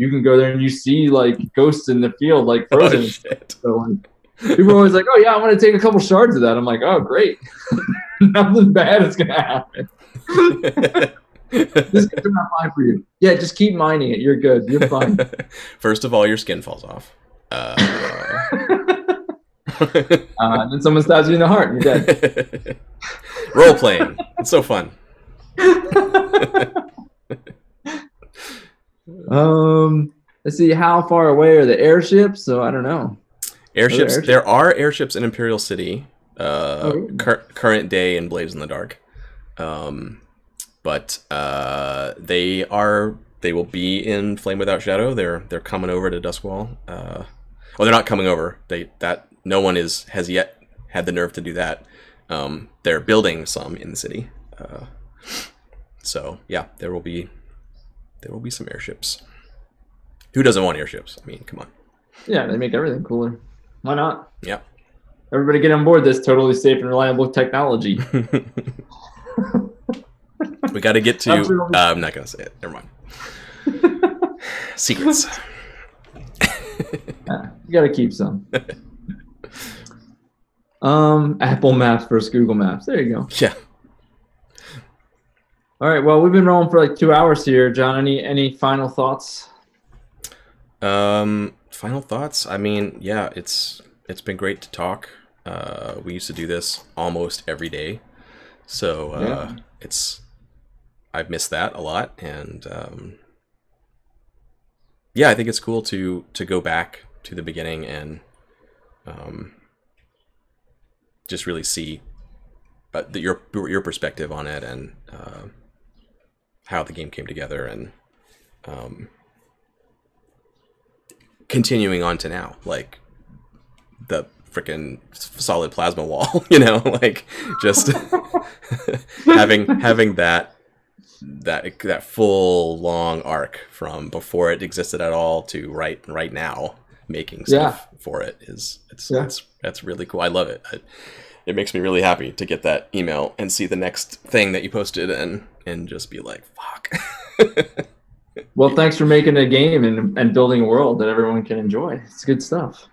Speaker 1: you can go there and you see like ghosts in the field, like
Speaker 2: Oh,
Speaker 1: frozen.
Speaker 2: shit.
Speaker 1: so like, people are always like, oh yeah, I'm gonna take a couple shards of that. I'm like, oh great, nothing bad is gonna happen. This turn out fine for you. Yeah, just keep mining it. You're good. You're fine.
Speaker 2: First of all, your skin falls off. Uh,
Speaker 1: uh, and then someone stabs you in the heart and you're dead.
Speaker 2: Role playing. It's so fun.
Speaker 1: Um, let's see, how far away are the airships? So I don't know.
Speaker 2: Airships.
Speaker 1: airships?
Speaker 2: There are airships in Imperial City. Uh,
Speaker 1: Oh,
Speaker 2: cur- current day in Blades in the Dark. Um, but uh, they are. They will be in Flame Without Shadow. They're they're coming over to Duskwall. Uh, well, they're not coming over. They that no one is has yet had the nerve to do that. Um, they're building some in the city. Uh, so yeah, there will be there will be some airships. Who doesn't want airships? I mean, come on.
Speaker 1: Yeah, they make everything cooler. Why not?
Speaker 2: Yeah.
Speaker 1: Everybody get on board this totally safe and reliable technology.
Speaker 2: we got to get to. Uh, I'm not gonna say it. Never mind. Secrets.
Speaker 1: Yeah, you got to keep some. um, Apple Maps versus Google Maps. There you go.
Speaker 2: yeah.
Speaker 1: All right. Well, we've been rolling for like two hours here, John. Any any final thoughts?
Speaker 2: Um. Final thoughts. I mean, yeah. It's it's been great to talk. Uh, we used to do this almost every day, so uh,
Speaker 1: Yeah.
Speaker 2: it's I've missed that a lot, and um, yeah, I think it's cool to to go back to the beginning and um, just really see uh, the, your your perspective on it and uh, how the game came together and um, continuing on to now, like the freaking solid plasma wall, you know, like just having having that that that full long arc from before it existed at all to right right now making stuff for it is it's
Speaker 1: Yeah.
Speaker 2: it's that's really cool. I love it. I, it makes me really happy to get that email and see the next thing that you posted and and just be like, fuck.
Speaker 1: Well, thanks for making a game and, and building a world that everyone can enjoy. It's good stuff.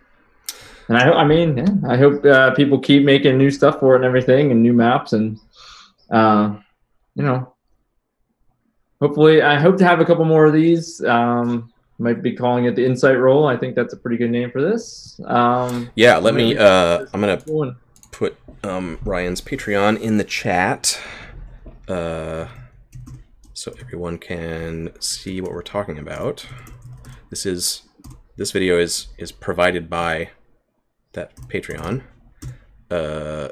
Speaker 1: And I, I mean, yeah, I hope uh, people keep making new stuff for it and everything, and new maps, and uh, you know, hopefully, I hope to have a couple more of these. Um, might be calling it the Insight Roll. I think that's a pretty good name for this. Um,
Speaker 2: yeah, let me uh I'm gonna
Speaker 1: cool one.
Speaker 2: Put um, Ryan's Patreon in the chat, uh, so everyone can see what we're talking about. This is this video is is provided by that Patreon. Uh,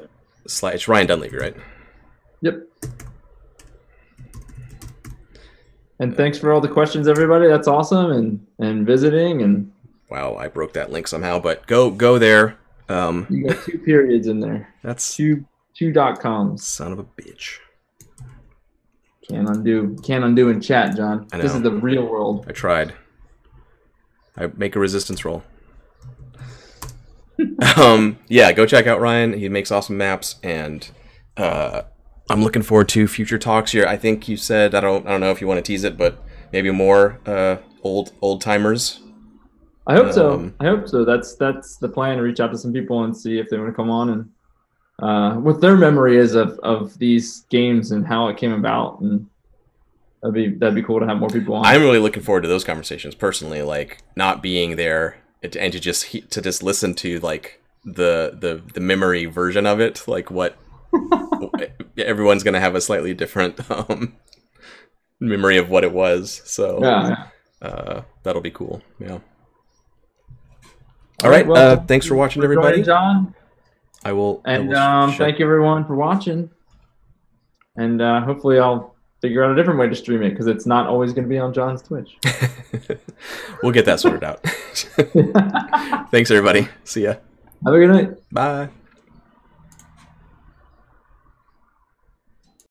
Speaker 2: sli- it's Ryan Dunleavy, right?
Speaker 1: Yep. And thanks for all the questions, everybody. That's awesome, and and visiting, and
Speaker 2: Wow, I broke that link somehow, but go go there. Um,
Speaker 1: you got two periods in there.
Speaker 2: that's
Speaker 1: Two two dot coms.
Speaker 2: son of a bitch.
Speaker 1: Can't undo. Can't undo in chat, John. This is the real world.
Speaker 2: I tried. I make a resistance roll. um, yeah, go check out Ryan. He makes awesome maps, and uh, I'm looking forward to future talks here. I think you said I don't I don't know if you want to tease it, but maybe more uh, old old timers.
Speaker 1: I hope so.
Speaker 2: Um,
Speaker 1: I hope so. That's that's the plan. To reach out to some people and see if they want to come on and uh, what their memory is of of these games and how it came about, and that'd be that'd be cool to have more people on.
Speaker 2: I'm really looking forward to those conversations personally, like not being there and to just to just listen to like the the the memory version of it, like what everyone's gonna have a slightly different um, memory of what it was. So
Speaker 1: yeah.
Speaker 2: uh, that'll be cool. Yeah. All right.
Speaker 1: well,
Speaker 2: uh, thanks for watching, everybody.
Speaker 1: John.
Speaker 2: I will. I
Speaker 1: And
Speaker 2: will
Speaker 1: um, thank you everyone for watching. And uh, hopefully I'll figure out a different way to stream it because it's not always going to be on John's Twitch.
Speaker 2: we'll get that sorted out. thanks, everybody. See ya.
Speaker 1: Have a good night.
Speaker 2: Bye.